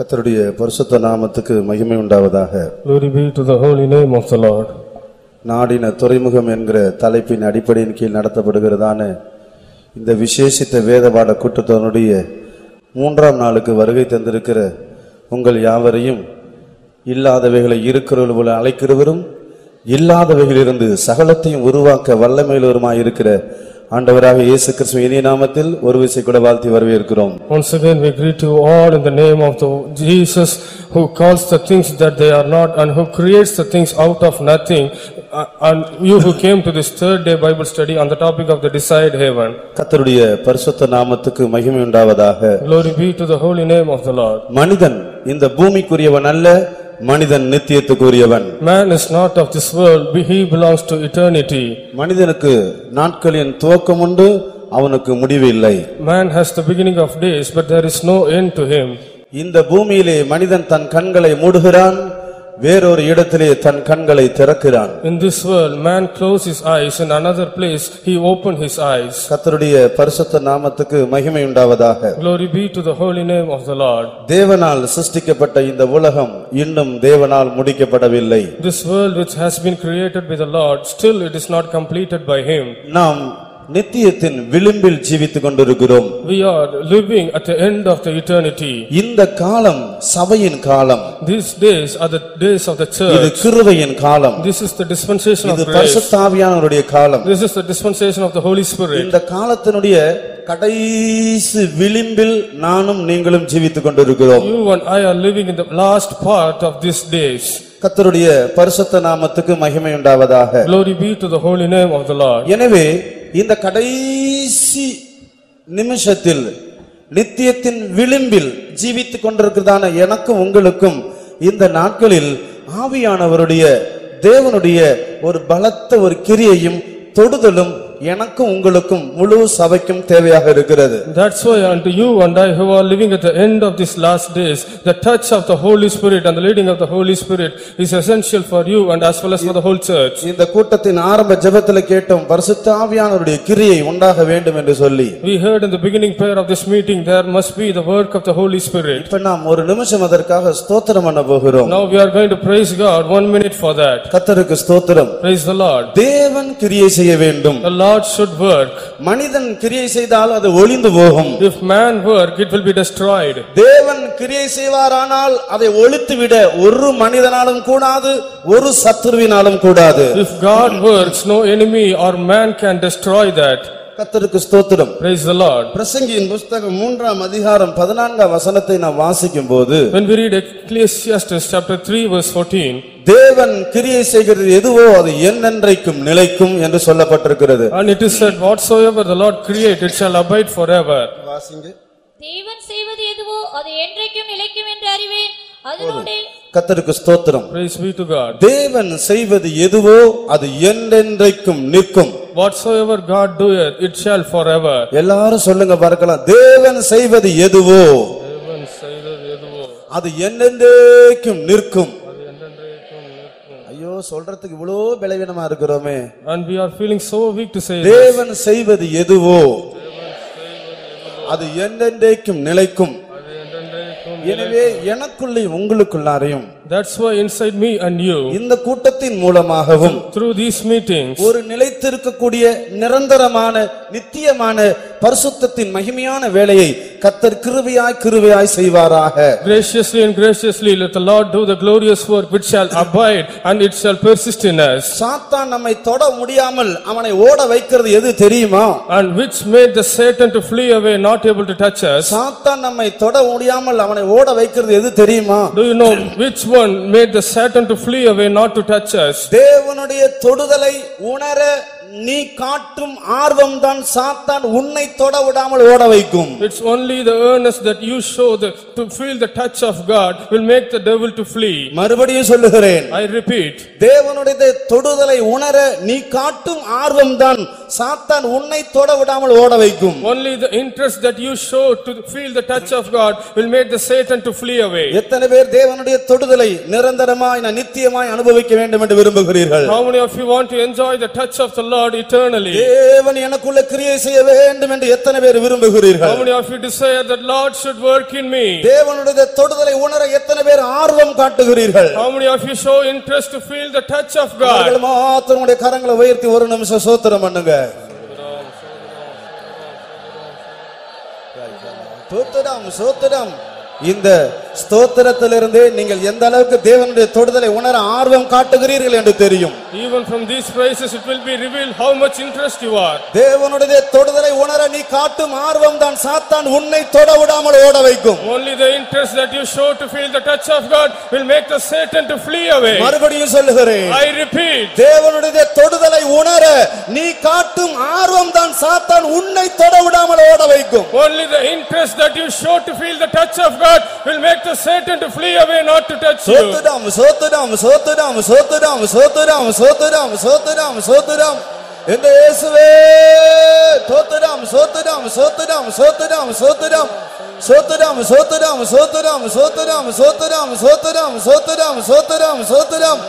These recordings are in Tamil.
கர்த்தருடைய பரிசுத்த நாமத்துக்கு மகிமை உண்டாவதாக Glory be to the holy name of the Lord. நாடின துறைமுகம் என்கிற தலைப்பின் அடிப்படையின் கீழ் நடத்தப்படுகிறதான இந்த விசேஷித்த வேதபாட கூட்டத்தினுடைய மூன்றாம் நாளுக்கு வருகை தந்திருக்கிற உங்கள் யாவரையும் இல்லாதவைகளை இருக்கிறவர்கள் போல அழைக்கிறவரும் இல்லாதவைகளிலிருந்து சகலத்தையும் உருவாக்க வல்லமையுள்ளவருமாயிருக்கிற ஆண்டவராக இயேசு கிறிஸ்துவ இனிய நாமத்தில் ஒரு விசை கூட வாழ்த்தி வரவேற்கிறோம் Once again, we greet you all in the name of the Jesus who calls the things that they are not and who creates the things out of nothing. Uh, And you who came to this third day Bible study on the topic of the desired heaven. கர்த்தருடைய பரிசுத்த நாமத்துக்கு மகிமை உண்டாவதாக Glory be to the holy name of the Lord. மனிதன் இந்த பூமிக்குரியவன் அல்ல மனிதன் நித்தியத்துக்குரியவன் Man is not of this world, but he belongs to eternity. மனிதனுக்கு நாட்களின் துவக்கம் உண்டு அவனுக்கு முடிவு இல்லை Man has the beginning of days, but there is no end to him. இந்த பூமியிலே மனிதன் தன் கண்களை மூடுகிறான் வேறொரு இடத்திலே தன் கண்களை திறக்கிறான் In this world, man closed his eyes, in another place he opened his eyes. கர்த்தருடைய பரிசுத்த நாமத்துக்கு மகிமை உண்டாவதாக Glory be to the holy name of the Lord. தேவனால் சிருஷ்டிக்கப்பட்ட இந்த உலகம் இன்னும் தேவனால் முடிக்கப்படவில்லை This world which has been created by the Lord, still it is not completed by him. நாம் நித்தியத்தின் விளிம்பில் ஜீவித்துக் கொண்டிருக்கிறோம் We are living at the end of the eternity. இந்த காலம் சபையின் காலம் These days are the days of the இது church. கிருபையின் காலம் This is the dispensation of இது grace. பரிசுத்தாவியானவருடைய காலம் This is the dispensation of the Holy Spirit. இந்த காலத்தினுடைய கடைசி விளிம்பில் நானும் நீங்களும் ஜீவித்துக் கொண்டிருக்கிறோம் You and I are living in the last part of these days. கர்த்தருடைய பரிசுத்த நாமத்துக்கு மகிமை உண்டாவதாக Glory be to the holy name of the Lord. எனவே இந்த கடைசி நிமிஷத்தில் நித்தியத்தின் விளிம்பில் ஜீவித்து கொண்டிருக்கிறதான எனக்கும் உங்களுக்கும் இந்த நாட்களில் ஆவியானவருடைய தேவனுடைய ஒரு பலத்த ஒரு கிரியையும் தொடுதலும் எனக்கும் உங்களுக்கும் முழு சபைக்கும் தேவையாக இருக்கிறது That's why unto you and I who are living at the end of these last days, the touch of the Holy Spirit and the leading of the Holy Spirit is essential for you and as well as for the whole church. இந்த கூட்டத்தின் ஆரம்ப ஜெபத்தில் கேட்டோம் பரிசுத்த ஆவியானவருடைய கிரியை உண்டாக வேண்டும் என்று சொல்லி We heard in the beginning prayer of this meeting, there must be the work of the Holy Spirit. இப்ப நாம் ஒரு நிமிஷம் அதற்காக ஸ்தோத்திரம் பண்ண போகிறோம் Now we are going to praise God, one minute for that. கத்தருக்கு ஸ்தோத்திரம் Praise the Lord. தேவன் கிரியை செய்ய வேண்டும் The Lord should work. மனிதன் கிரியை செய்தால் அது ஒளிந்து போகும் If man work, it will be destroyed. தேவன் கிரியை செய்வாரானால் அதை ஒழித்துவிட ஒரு மனிதனாலும் கூடாது ஒரு சத்துருவினாலும் கூடாது If God works, no enemy or man can destroy that. கத்தருக்கு ஸ்தோத்திரம். Praise the Lord. பிரசங்கியின் புஸ்தகம் மூன்றாம் அதிகாரம் பதினான்காம் வசனத்தை நாம் வாசிக்கும் போது When we read Ecclesiastes chapter 3 verse 14, தேவன் கிரியை செய்கிறது எதுவோ அது என்னென்றைக்கும் நிலைக்கும் என்று சொல்லப்பட்டிருக்கிறது. And it is said, whatsoever the Lord create, it shall abide forever. வாசிங்க. தேவன் செய்வது எதுவோ அது என்றைக்கும் நிலைக்கும் என்று அறிவேன். அதனோடு கத்தருக்கு ஸ்தோத்திரம். Praise be to God. தேவன் செய்வது எதுவோ அது என்றென்றைக்கும் நிற்கும். Whatsoever God doeth, it shall forever. எல்லாரும் சொல்லுங்க பார்க்கலாம். தேவன் செய்வது எதுவோ? தேவன் செய்தது எதுவோ, அது என்னென்றைக்கும் நிற்கும். ஐயோ சொல்றதுக்கு இவ்வளோ பலவீனமா இருக்கிறோமே. And we are feeling so weak to say this. தேவன் செய்வது எதுவோ? அது என்னென்றைக்கும் நிலைக்கும். எனவே எனக்குள்ளே உங்களுக்குள்ளாரையும் That's why inside me and you, இந்த கூட்டத்தின் மூலமாகவும் through these meetings, ஒரு நிலைத்திருக்கக்கூடிய நிரந்தரமான நித்தியமான பரிசுத்தத்தின் மகிமையான வேலையை கத்தர் கிருபையாய் கிருபையாய் செய்வாராக graciously and graciously let the Lord do the glorious work which shall abide and it shall persist in us. சாத்தான் நம்மை தொட முடியாமல் அவனை ஓட வைக்கிறது எது தெரியுமா And which made the Satan to flee away, not able to touch us. சாத்தான் நம்மை தொட முடியாமல் அவனை ஓட வைக்கிறது எது தெரியுமா Do you know which one made the Satan to flee away, not to touch us? தேவனுடைய தொடுதலை உணர நீ காட்டும் ஆர்வம் தான் சாத்தான் உன்னை தொட விடாமல் ஓட வைக்கும் It's only the earnest that you show the, to feel the touch of God will make the devil to flee. மறுபடியும் சொல்லுகிறேன் I repeat, தேவனுடைய தொடுதலை உணர நீ காட்டும் ஆர்வம் தான் சாத்தான் உன்னை தொட விடாமல் ஓட வைக்கும் Only the interest that you show to feel the touch of God will make the Satan to flee away. எத்தனை பேர் தேவனுடைய தொடுதலை நிரந்தரமாய் நான் நித்தியமாய் அனுபவிக்க வேண்டும் என்று விரும்புகிறீர்கள் How many of you want to enjoy the touch of the Lord eternally? தேவன் எனக்குள்ள கிரியை செய்ய வேண்டும் என்று எத்தனை பேர் How விரும்புகிறீர்கள் many of you desire that Lord should work in me? தேவனுடைய தொடுதலை உணர எத்தனை பேர் ஆர்வம் காட்டுகிறீர்கள் How many of you show interest to feel the touch of God? அவர்கள் மாத்திரம் கரங்களை உயர்த்தி ஒரு நிமிஷம் சோத்திரம் பண்ணுங்க ஸ்தோத்திரம் ஸ்தோத்திரம் இந்த ஸ்தோத்திரத்திலிருந்தே நீங்கள் எந்த அளவுக்கு தேவனுடைய தொடுதலை உணர ஆர்வம் காட்டுகிறீர்கள் என்று தெரியும் Even from these praises, it will be revealed how much interest you are. தேவனுடைய தொடுதலை உணர நீ காட்டும் ஆர்வம் தான் சாத்தான் உன்னை தொட விடாமல் ஓட வைக்கும் Only the interest that you show to feel the touch of God will make the Satan to flee away. மறுபடியும் சொல்லுகிறேன் I repeat, தேவனுடைய தொடுதலை உணர நீ காட்டும் ஆர்வம் தான் சாத்தான் உன்னை தொட விடாமல் ஓட வைக்கும் only the interest that you show to feel the touch of God will make the Satan to flee away not to touch you. சோத்துடாம் சோத்துடாம் சோத்துடாம் சோத்துடாம் சோத்துடாம் சோத்துடாம் சோத்துடாம் சோத்துடாம் என்ற இயேசுவே தோத்துடாம் சோத்துடாம் சோத்துடாம் சோத்துடாம் சோத்துடாம் சோத்துடாம் சோத்துடாம் சோத்துடாம் சோத்துடாம் சோத்துடாம் சோத்துடாம் சோத்துடாம் சோத்துடாம் சோத்துடாம்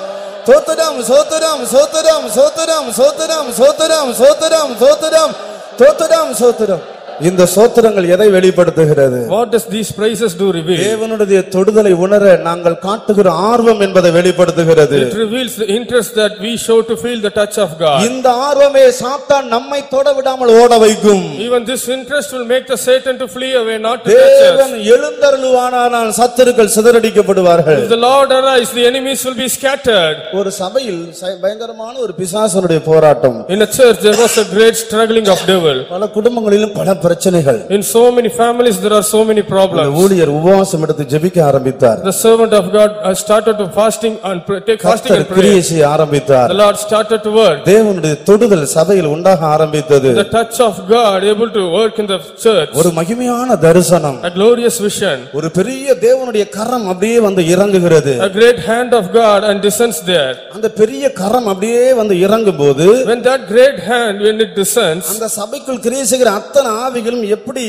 தோத்துடாம் சோத்துடாம் சோத்துடாம் சோத்துடாம் சோத்துடாம் சோத்துடாம் சோத்துடாம் சோத்துடாம் தோத்துடாம் சோத்துடாம் இந்த சோத்திரங்கள் எதை வெளிப்படுத்துகிறது What does these praises do reveal? தேவனுடைய தொடுதலை உணர நாங்கள் காட்டுகிற ஆர்வம் என்பதை வெளிப்படுத்துகிறது It reveals the interest that we show to feel the touch of God. இந்த ஆர்வமே சாத்தான் நம்மை தொட விடாமல் ஓட வைக்கும் Even this interest will make the Satan to flee away not to touch us. தேவன் எழுந்தருளுவானால் சத்துருக்கள் சிதறடிக்கப்படுவார்கள் If the Lord arise, the enemies will be scattered. ஒரு சபையில் பயங்கரமான ஒரு பிசாசனுடைய போராட்டம் In a church, there was a great struggling of devil. பல குடும்பங்களிலும் பல பிரச்சனைகள் In so many families, there are so many problems. ஊழியர் உபவாசம் எடுத்து ஜெபிக்க ஆரம்பித்தார் The servant of God uh, started to fasting and take fasting and கிரியை prayer. செய்ய ஆரம்பித்தார் The Lord started to work. தேவனுடைய தொடுதல் சபையில் உண்டாக ஆரம்பித்தது The touch of God able to work in the church. ஒரு மகிமையான தரிசனம் A glorious vision. ஒரு பெரிய தேவனுடைய கரம் அப்படியே வந்து இறங்குகிறது A great hand of God and descends there. அந்த பெரிய கரம் அப்படியே வந்து இறங்கும் போது When that great hand, when it descends, அந்த சபைக்குள் கிரியை செய்கிற அத்தனை பாவிகளும் எப்படி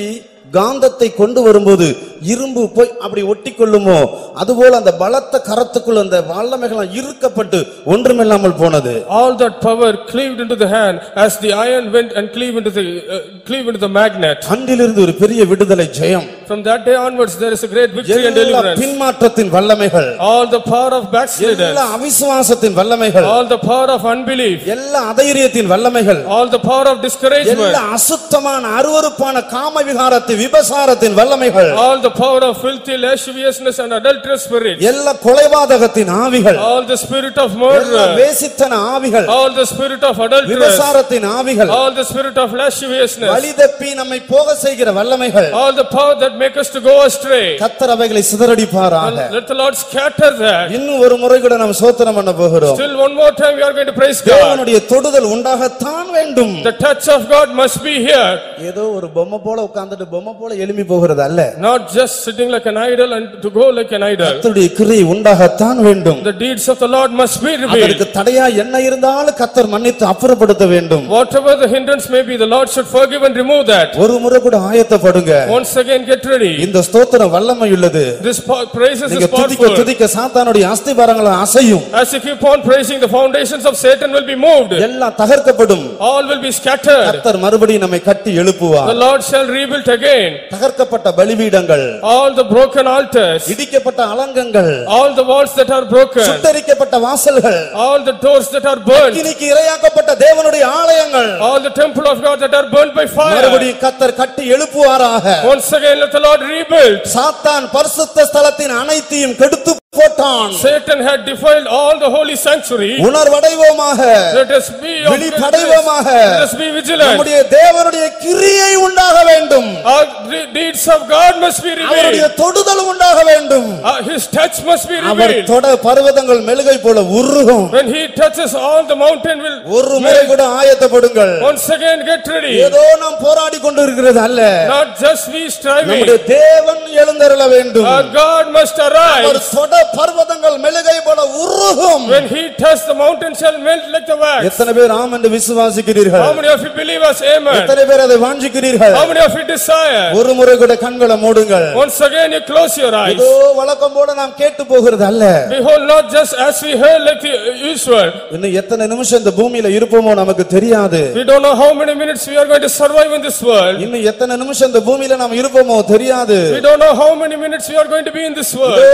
காந்தத்தை கொண்டு வரும்போது இரும்பு போய் அப்படி ஒட்டி கொள்ளுமோ அதுபோல அந்த பலத்த கரத்துக்குள் அந்த வல்லமைகள் இருக்கப்பட்டு ஒன்றுமில்லாமல் போனது all that power cleaved into the hand as the iron went and cleave into the, uh, cleave into the magnet. அன்றிலிருந்து ஒரு பெரிய விடுதலை ஜெயம் From that day onwards, there is a great victory and deliverance. பின்மாற்றத்தின் வல்லமைகள் All the power of backsliders, எல்லா அவிசுவாசத்தின் வல்லமைகள் all the power of unbelief, எல்லா அதෛரியத்தின் வல்லமைகள் all the power of discouragement, எல்லா அசுத்தமான அருவருப்பான காம விகாரத்தின் விபசாரத்தின் வல்லமைகள் all the power of filthy lasciviousness and adulterous spirit, எல்லா கொலைபாதகத்தின் ஆவிகள் all the spirit of எல்லா murder, வேசித்தன ஆவிகள் all the spirit of adulteress, விபசாரத்தின் ஆவிகள் all the spirit of lasciviousness, வழி தப்பி நம்மை போக செய்கிற வல்லமைகள் all the power that make us to go astray. கத்தர் அவைகளை சிதறடிப்பாராக Let the Lord scatter that. இன்னும் ஒரு முறை கூட நாம் சோத்திரம் பண்ண போகிறோம் Still one more time we are going to praise God. தேவனுடைய தொடுதல் உண்டாகத்தான் வேண்டும் The touch of God must be here, ஏதோ ஒரு பொம்மை போல உட்கார்ந்துட்டு பொம்மை போல எழும்பி போகிறது அல்ல not just sitting like an idol and to go like an idol. கத்தருடைய கிரியை உண்டாகத்தான் வேண்டும் The deeds of the Lord must be revealed. அதற்கு தடையா என்ன இருந்தாலும் கத்தர் மன்னித்து அப்புறப்படுத்த வேண்டும் Whatever the hindrance may be, the Lord should forgive and remove that. ஒரு முறை கூட ஆயத்தப்படுங்க Once again, get ready. இந்த ஸ்தோத்திரம் வல்லமை உள்ளது This praises is துதிக்க powerful. துதிக்க சாத்தானுடைய அஸ்திபாரங்கள் அசையும் As you keep on praising, the foundations of Satan will be moved. எல்லாம் தகர்க்கப்படும் All will be scattered. கத்தர் மறுபடியும் நம்மை கட்டி எழுப்புவார் The Lord shall rebuild again. தகர்க்கப்பட்ட பலிபீடங்கள் All the broken altars, இடிக்கப்பட்ட அலங்கங்கள் all the walls that are broken, சுட்டரிக்கப்பட்ட வாசல்கள் all the doors that are burnt, இன்னைக்கு இரையாக்கப்பட்ட தேவனுடைய ஆலயங்கள் all the temple of God that are burnt by fire. மறுபடியும் கத்தர் கட்டி எழுப்புவாராக Once again, let the Lord rebuild. சாத்தான் பரிசுத்த ஸ்தலத்தின் அனைத்தையும் கெடுத்து போட்டான் Satan had defiled all the holy sanctuary. உணர்வடைவோமாக Let us be of விழிப்படைவோமாக Let us be vigilant. நம்முடைய தேவனுடைய கிரியை உண்டாக வேண்டும் Our de- deeds of God must be அவருடைய revealed. தொடுதல் உண்டாக வேண்டும் Uh, His touch must be our revealed. தொட பர்வதங்கள் மெழுகை போல உருகும் When He touches all the mountain will ஒரு முறை கூட ஆயத்தப்படுங்கள் once again get ready. ஏதோ நாம் போராடி கொண்டிருக்கிறது அல்ல Not just we striving. நம்முடைய தேவன் எழுந்தருள வேண்டும் Our God must our arise. தொட பர்வதங்கள் மெழுகை போல உருகும் When he touched the mountain shall melt like the wax. எத்தனை பேர் ஆம் என்று விசுவாசிக்கிறீர்கள் How many of you believe us? Amen. எத்தனை பேர் அதை வாஞ்சிக்கிறீர்கள் How many of you desire? ஒரு முறை கூட கண்களை மூடுங்கள் Once again you close your eyes. ஏதோ வழக்கம் போல நாம் கேட்டு போகிறது அல்ல Behold, not just as we heard like the usual. இன்னும் எத்தனை நிமிஷம் இந்த பூமியில இருப்போமோ நமக்கு தெரியாது We don't know how many minutes we are going to survive in this world. இன்னும் எத்தனை நிமிஷம் இந்த பூமியில நாம் இருப்போமோ தெரியாது We don't know how many minutes we are going to be in this world. இதோ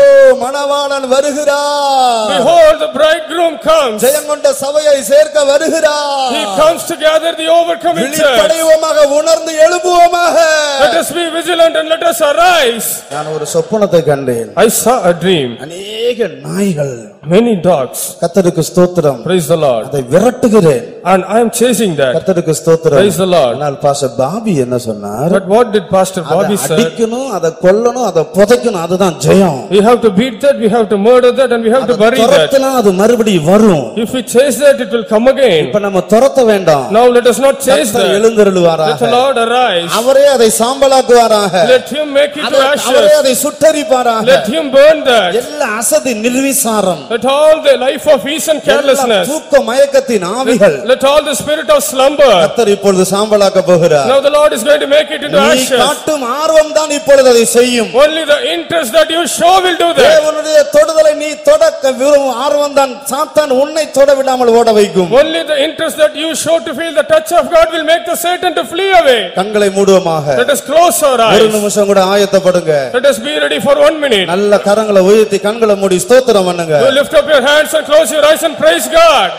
மணவாளன் வருகிறார் Behold, the bridegroom comes. ஜெயங்கொண்ட சபையை சேர்க்க வருகிறார் He comes to gather the overcoming church. விழிப்படைவோமாக உணர்ந்து எழுப்புவோமாக Let us be vigilant and let us arise. நான் ஒரு சொப்பனத்தை கண்டேன் I saw a dream. அநேக நாய்கள் Many dogs. கத்தருக்கு ஸ்தோத்திரம் Praise the Lord. அதை விரட்டுகிறேன் And I am chasing that. கத்தருக்கு ஸ்தோத்திரம் Praise the Lord. ஆனால் பாச பாபி என்ன சொன்னார் But what did Pastor அதை Bobby say? அடிக்கணும் அதை கொல்லணும் அதை புதைக்கணும் அதுதான் ஜெயம் We have to beat that, we have to murder that and we have to அதை bury that. துரத்தினா அது மறுபடியும் வரும் If we chase that, it will come again. இப்ப நம்ம துரத்த வேண்டாம் Now let us not chase கர்த்தர் that. Let the எழுந்தருளுவாராக Lord arise. அவரே அதை சாம்பலாக்குவாராக Let him make it to அதை- அவரே ashes. அதை சுட்டரிப்பாராக Let him burn that. எல்லா அசதி நிர்விசாரம் Let all the life of ease and carelessness. தூக்க மயக்கத்தின் ஆவிகள் Let all the spirit of slumber. கர்த்தர் இப்பொழுது சாம்பலாக்க போகிறார் Now the Lord is going to make it into நீ ashes. காட்டும் ஆர்வம் தான் இப்பொழுது அதை செய்யும் Only the interest that you show will do that. தேவனுடைய தொடுதலை நீ தொடக்க விரும்பும் ஆர்வம் தான் சாத்தான் உன்னை தொட விடாமல் ஓட வைக்கும் Only the interest that you show to feel the touch of God will make the Satan to flee away. கண்களை மூடுவோமாக Let us close our ஒரு eyes. நிமிஷம் கூட ஆயத்தப்படுங்க Let us be ready for one minute. நல்ல கரங்களை உயர்த்தி கண்களை மூடி ஸ்தோத்திரம் பண்ணுங்க lift up your hands and close your eyes and praise God.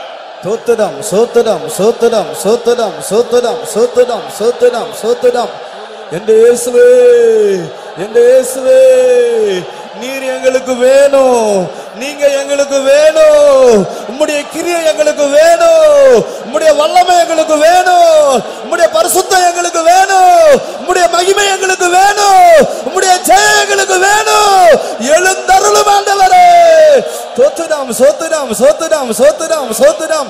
சோத்திடம் சோத்திடம் சோத்திடம் சோத்திடம் சோத்திடம் சோத்திடம் சோத்திடம் சோத்திடம் என்ற இயேசுவே இயேசுவே நீர் எங்களுக்கு வேணும் நீங்க எங்களுக்கு வேணும் உம்முடைய கிரியை எங்களுக்கு வேணும் உம்முடைய வல்லமை எங்களுக்கு வேணும் உம்முடைய பரிசுத்தம் எங்களுக்கு வேணும் உம்முடைய மகிமை எங்களுக்கு வேணும் உம்முடைய ஜெயம் எங்களுக்கு வேணும். எழுந்தருளும் ஆண்டவரே. சோத்துடாம் சோத்துடாம் சோத்துடாம் சோத்துடாம் சோத்துடாம்.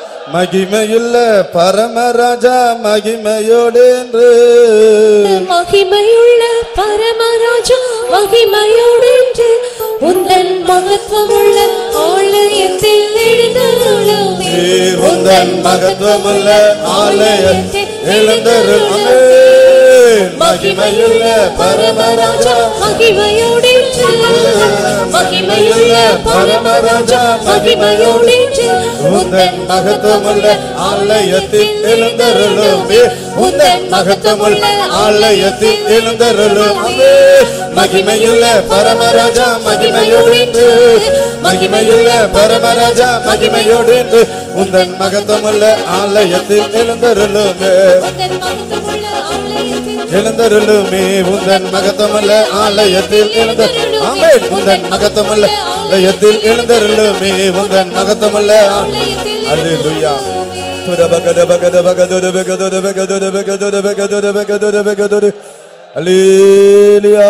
மகிமையுள்ள பரமராஜா மகிமையோடு என்று. மகிமையுள்ள பரமராஜா மகிமையோடு உந்தன் மகத்துவமுள்ள ஆலயத்தில் எழுந்தருளுமே. உந்தன் மகத்துவமுள்ள ஆலயத்தில் எழுந்தருளுமே. மகிமையுள்ள பரமராஜா மகிமையோடு மகிமையுள்ள பரமராஜா மகிமையோடு உந்தன் மகத்துவமுள்ள ஆலயத்தில் எழுந்தருளுமே. உந்தன் மகத்துவமுள்ள ஆலயத்தில் எழுந்தருளுமே. மகிமையுள்ள பரமராஜா மகிமையோடு மகிமையுள்ள பரமராஜா மகிமையோடு உந்தன் மகத்துவமுள்ள ஆலயத்தில் எழுந்தருளுமே. எழுந்தருளுமே உந்தன் மகத்துவமுள்ள ஆலயத்தில் எழுந்த ஆமென் உந்தன் மகத்துவமுள்ள ஆலயத்தில் எழுந்தருளுமே உந்தன் மகத்துவமுள்ள அல்லேலூயா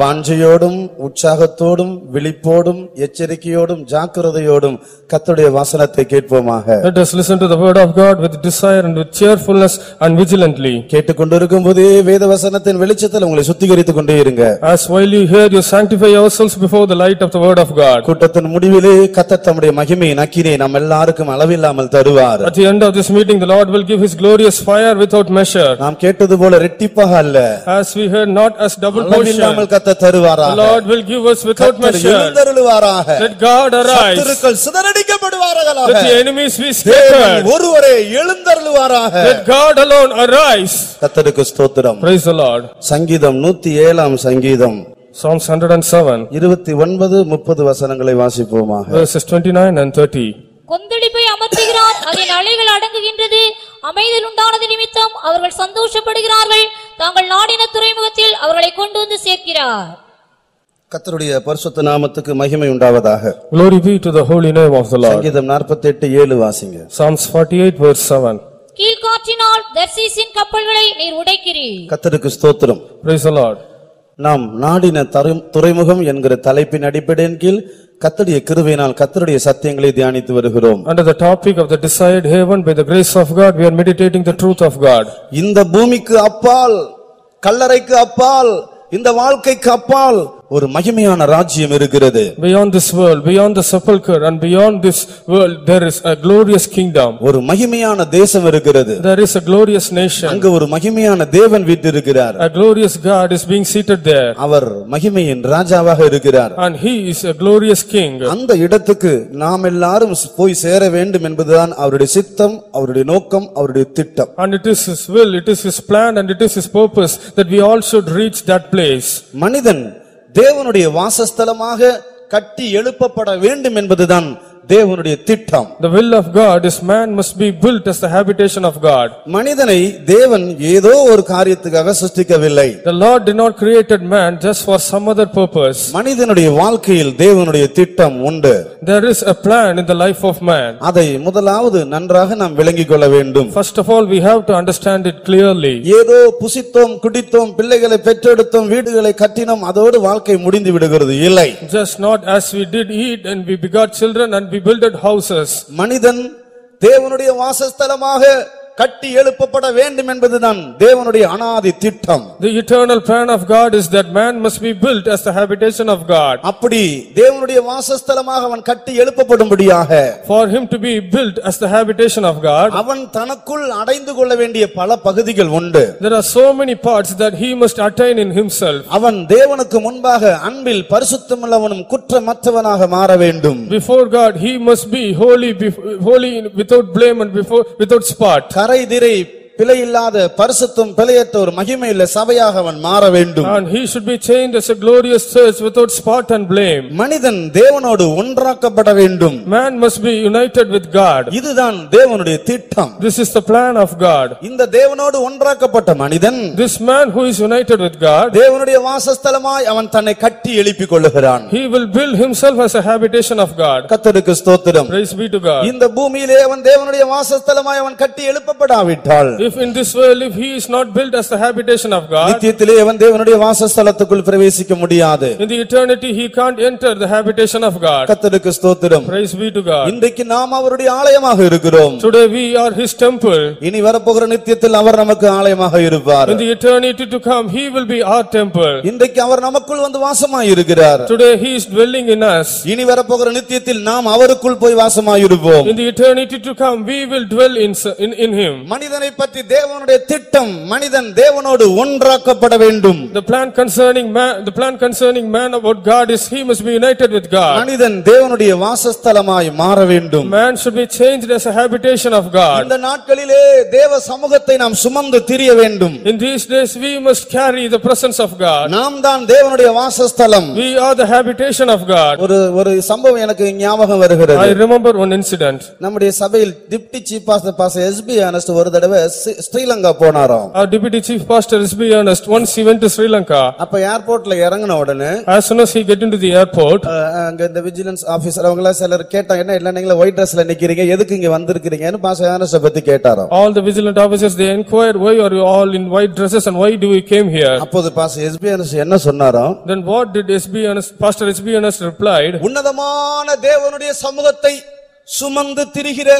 வாஞ்சையோடும் உற்சாகத்தோடும் விழிப்போடும் எச்சரிக்கையோடும் ஜாக்கிரதையோடும் கர்த்தருடைய வசனத்தை கேட்போமாக Let us listen to the word of God with desire and with cheerfulness and vigilantly. கேட்டுக்கொண்டிருக்கும் போதே வேத வசனத்தின் வெளிச்சத்தில் உங்களை சுத்திகரித்துக் கொண்டே இருங்க As while you hear, you sanctify yourselves before the light of the word of God. கூட்டத்தின் முடிவிலே கத்தர் தம்முடைய மகிமையை நக்கினை நம் எல்லாருக்கும் அளவில்லாமல் தருவார் At the end of this meeting, the Lord will give his glorious fire without measure. நாம் கேட்டது போல ரெட்டிப்பாக அல்ல As we heard, not as double portion. அளவில்லாமல் கத்த தருவாரா The Lord will give us without measure. எழுந்தருளுவாராக Let God arise. சத்துருக்கள் சிதறடிக்கப்படுவார்களாக Let the enemies be தேவன் scattered. ஒருவரே எழுந்தருளுவாராக Let God alone arise. கத்தருக்கு ஸ்தோத்திரம் Praise the Lord. சங்கீதம் நூத்தி ஏழாம் சங்கீதம் Psalms 107, இருபத்தி ஒன்பது முப்பது வசனங்களை வாசிப்போமாக verses 29 and 30. கொந்தளிப்பை அமர்த்துகிறார். அதன் அலைகள் அடங்குகின்றது. அமைதல் உண்டானது நிமித்தம் அவர்கள் சந்தோஷப்படுகிறார்கள். தாங்கள் நாடின துறைமுகத்தில் அவர்களை கொண்டு வந்து சேர்க்கிறார். கர்த்தருடைய பரிசுத்த நாமத்துக்கு மகிமை உண்டாவதாக. Glory be to the holy name of the Lord. சங்கீதம் நாற்பத்தெட்டு ஏழு வாசிங்க. Psalms 48 verse 7. கீழ்காற்றினால் தர்சீசின் கப்பல்களை நீர் உடைக்கிறீர். கர்த்தருக்கு ஸ்தோத்திரம். Praise the Lord. நாம் நாடின தரும் துறைமுகம் என்கிற தலைப்பின் அடிப்படையின் கீழ் கர்த்தருடைய கிருபையினால் கர்த்தருடைய சத்தியங்களை தியானித்து வருகிறோம் Under the topic of the desired haven by the grace of God, we are meditating the truth of God. இந்த பூமிக்கு அப்பால் கல்லறைக்கு அப்பால் இந்த வாழ்க்கைக்கு அப்பால் ஒரு மகிமையான ராஜ்யம் இருக்கிறது Beyond this world, beyond the sepulchre and beyond this world, there is a glorious kingdom. ஒரு மகிமையான தேசம் இருக்கிறது There is a glorious nation. அங்கு ஒரு மகிமையான தேவன் வீட்டிருக்கிறார் A glorious God is being seated there. அவர் மகிமையின் ராஜாவாக இருக்கிறார் And he is a glorious king. அந்த இடத்துக்கு நாம் எல்லாரும் போய் சேர வேண்டும் என்பதுதான் அவருடைய சித்தம் அவருடைய நோக்கம் அவருடைய திட்டம் And it is his will, it is his plan and it is his purpose that we all should reach that place. மனிதன் தேவனுடைய வாசஸ்தலமாக கட்டி எழுப்பப்பட வேண்டும் என்பதுதான் தேவனுடைய திட்டம் The will of God is man must be built as the habitation of God. மனிதனை தேவன் ஏதோ ஒரு காரியத்துக்காக சிருஷ்டிக்கவில்லை The Lord did not created man just for some other purpose. மனிதனுடைய வாழ்க்கையில் தேவனுடைய திட்டம் உண்டு There is a plan in the life of man. அதை முதலாவது நன்றாக நாம் விளங்கிக் கொள்ள வேண்டும் First of all, we have to understand it clearly. ஏதோ புசித்தோம் குடித்தோம் பிள்ளைகளை பெற்றெடுத்தோம் வீடுகளை கட்டினோம் அதோடு வாழ்க்கை முடிந்து விடுகிறது இல்லை Just not as we did eat and we begot children and we builded houses. மனிதன் தேவனுடைய வாசஸ்தலமாக கட்டி எழுப்பப்பட வேண்டும் என்பதுதான் தேவனுடைய அனாதி திட்டம் The eternal plan of God is that man must be built as the habitation of God. அப்படி தேவனுடைய வாசஸ்தலமாக அவன் கட்டி எழுப்பப்படும்படியாக For him to be built as the habitation of God, அவன் தனக்குள் அடைந்து கொள்ள வேண்டிய பல பகுதிகள் உண்டு there are so many parts that he must attain in himself. அவன் தேவனுக்கு முன்பாக அன்பில் பரிசுத்தமுள்ளவனும் குற்றமற்றவனாக மாற வேண்டும் Before God, he must be holy, holy without blame and before, without spot. கரை திரை பிழையில்லாத பரிசுத்தம் பிழையற்ற ஒரு மகிமையுள்ள சபையாக அவன் மாற வேண்டும் And he should be changed as a glorious church without spot and blame. மனிதன் தேவனோடு ஒன்றாக்கப்பட வேண்டும் Man must be united with God. இதுதான் தேவனுடைய திட்டம் This is the plan of God. இந்த தேவனோடு ஒன்றாக்கப்பட்ட மனிதன் This man who is united with God, தேவனுடைய வாசஸ்தலமாய் அவன் தன்னை கட்டி எழுப்பிக் கொள்ளுகிறான் he will build himself as a habitation of God. கத்தருக்கு ஸ்தோத்திரம் Praise be to God. இந்த பூமியிலே அவன் தேவனுடைய வாசஸ்தலமாய் அவன் கட்டி எழுப்பப்படாவிட்டால் If in this world, if he is not built as the habitation of God, நித்தியத்திலே அவன் தேவனுடைய வாசஸ்தலத்துக்குள் பிரவேசிக்க முடியாது in the eternity, he can't enter the habitation of God. கத்தருக்கு ஸ்தோத்திரம் Praise be to God. இன்றைக்கு நாம் அவருடைய ஆலயமாக இருக்கிறோம் Today we are his temple. இனி வரப்போகிற நித்தியத்தில் அவர் நமக்கு ஆலயமாக இருப்பார் In the eternity to come, he will be our temple. இன்றைக்கு அவர் நமக்குள் வந்து வாசமாய் இருக்கிறார் Today he is dwelling in us. இனி வரப்போகிற நித்தியத்தில் நாம் அவருக்குள் போய் வாசமாய் இருப்போம் In the eternity to come, we will dwell in, in, in him. மனிதனை பற்றி தேவனுடைய திட்டம் மனிதன் தேவனோடு ஒன்றாக்கப்பட வேண்டும் The plan concerning man, the plan concerning man about God is he must be united with God. மனிதன் தேவனுடைய வாசஸ்தலமாய் மாற வேண்டும் Man should be changed as a habitation of God. இந்த நாட்களிலே தேவ சமூகத்தை நாம் சுமந்து திரிய வேண்டும் In these days, we must carry the presence of God. நாம் தான் தேவனுடைய வாசஸ்தலம் We are the habitation of God. ஒரு ஒரு சம்பவம் எனக்கு ஞாபகம் வருகிறது I remember one incident. நம்முடைய சபையில் deputy chief pastor pastor SP honest ஒரு தடவை ஸ்ரீலங்கா போனாராம் Our deputy chief pastor is be honest, once he went to Sri Lanka, அப்ப ஏர்போர்ட்ல இறங்கின உடனே as soon as he get into the airport, அஹ், அங்க இந்த விஜிலன்ஸ் ஆபீசர் அவங்க எல்லாம் சிலர் கேட்டாங்க என்ன இல்ல நீங்க ஒயிட் ட்ரெஸ்ல நிக்கிறீங்க எதுக்கு இங்க வந்திருக்கிறீங்கன்னு பாஸ்டர் ஆனஸ்ட பத்தி கேட்டாராம் all the vigilant officers, they inquired, why are you all in white dresses and why do we came here? அப்போது பாஸ்டர் எஸ்பி ஆனஸ்ட் என்ன சொன்னாராம் Then what did SB honest, pastor SB honest replied, உன்னதமான தேவனுடைய சமூகத்தை சுமந்து திரிகிற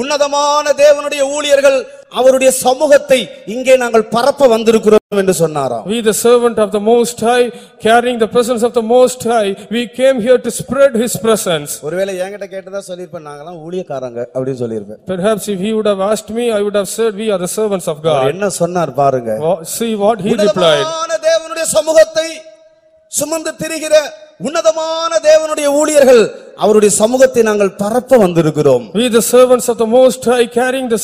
உன்னதமான தேவனுடைய ஊழியர்கள் அவருடைய சமூகத்தை இங்கே நாங்கள் பரப்ப வந்திருக்கிறோம் என்று சொன்னாராம் We the servant of the Most High, carrying the presence of the Most High, we came here to spread His presence. ஒருவேளை என்கிட்ட கேட்டதா சொல்லியிருப்பேன் நாங்கெல்லாம் ஊழியக்காரங்க அப்படின்னு சொல்லியிருப்பேன் Perhaps if he would have asked me, I would have said, we are the servants of God. என்ன சொன்னார் பாருங்க See what he replied. தேவனுடைய சமூகத்தை சுமந்து திரிகிற உன்னதமான தேவனுடைய ஊழியர்கள் அவருடைய சமூகத்தை நாங்கள் பரப்ப வந்திருக்கிறோம் We the servants of the Most High, carrying the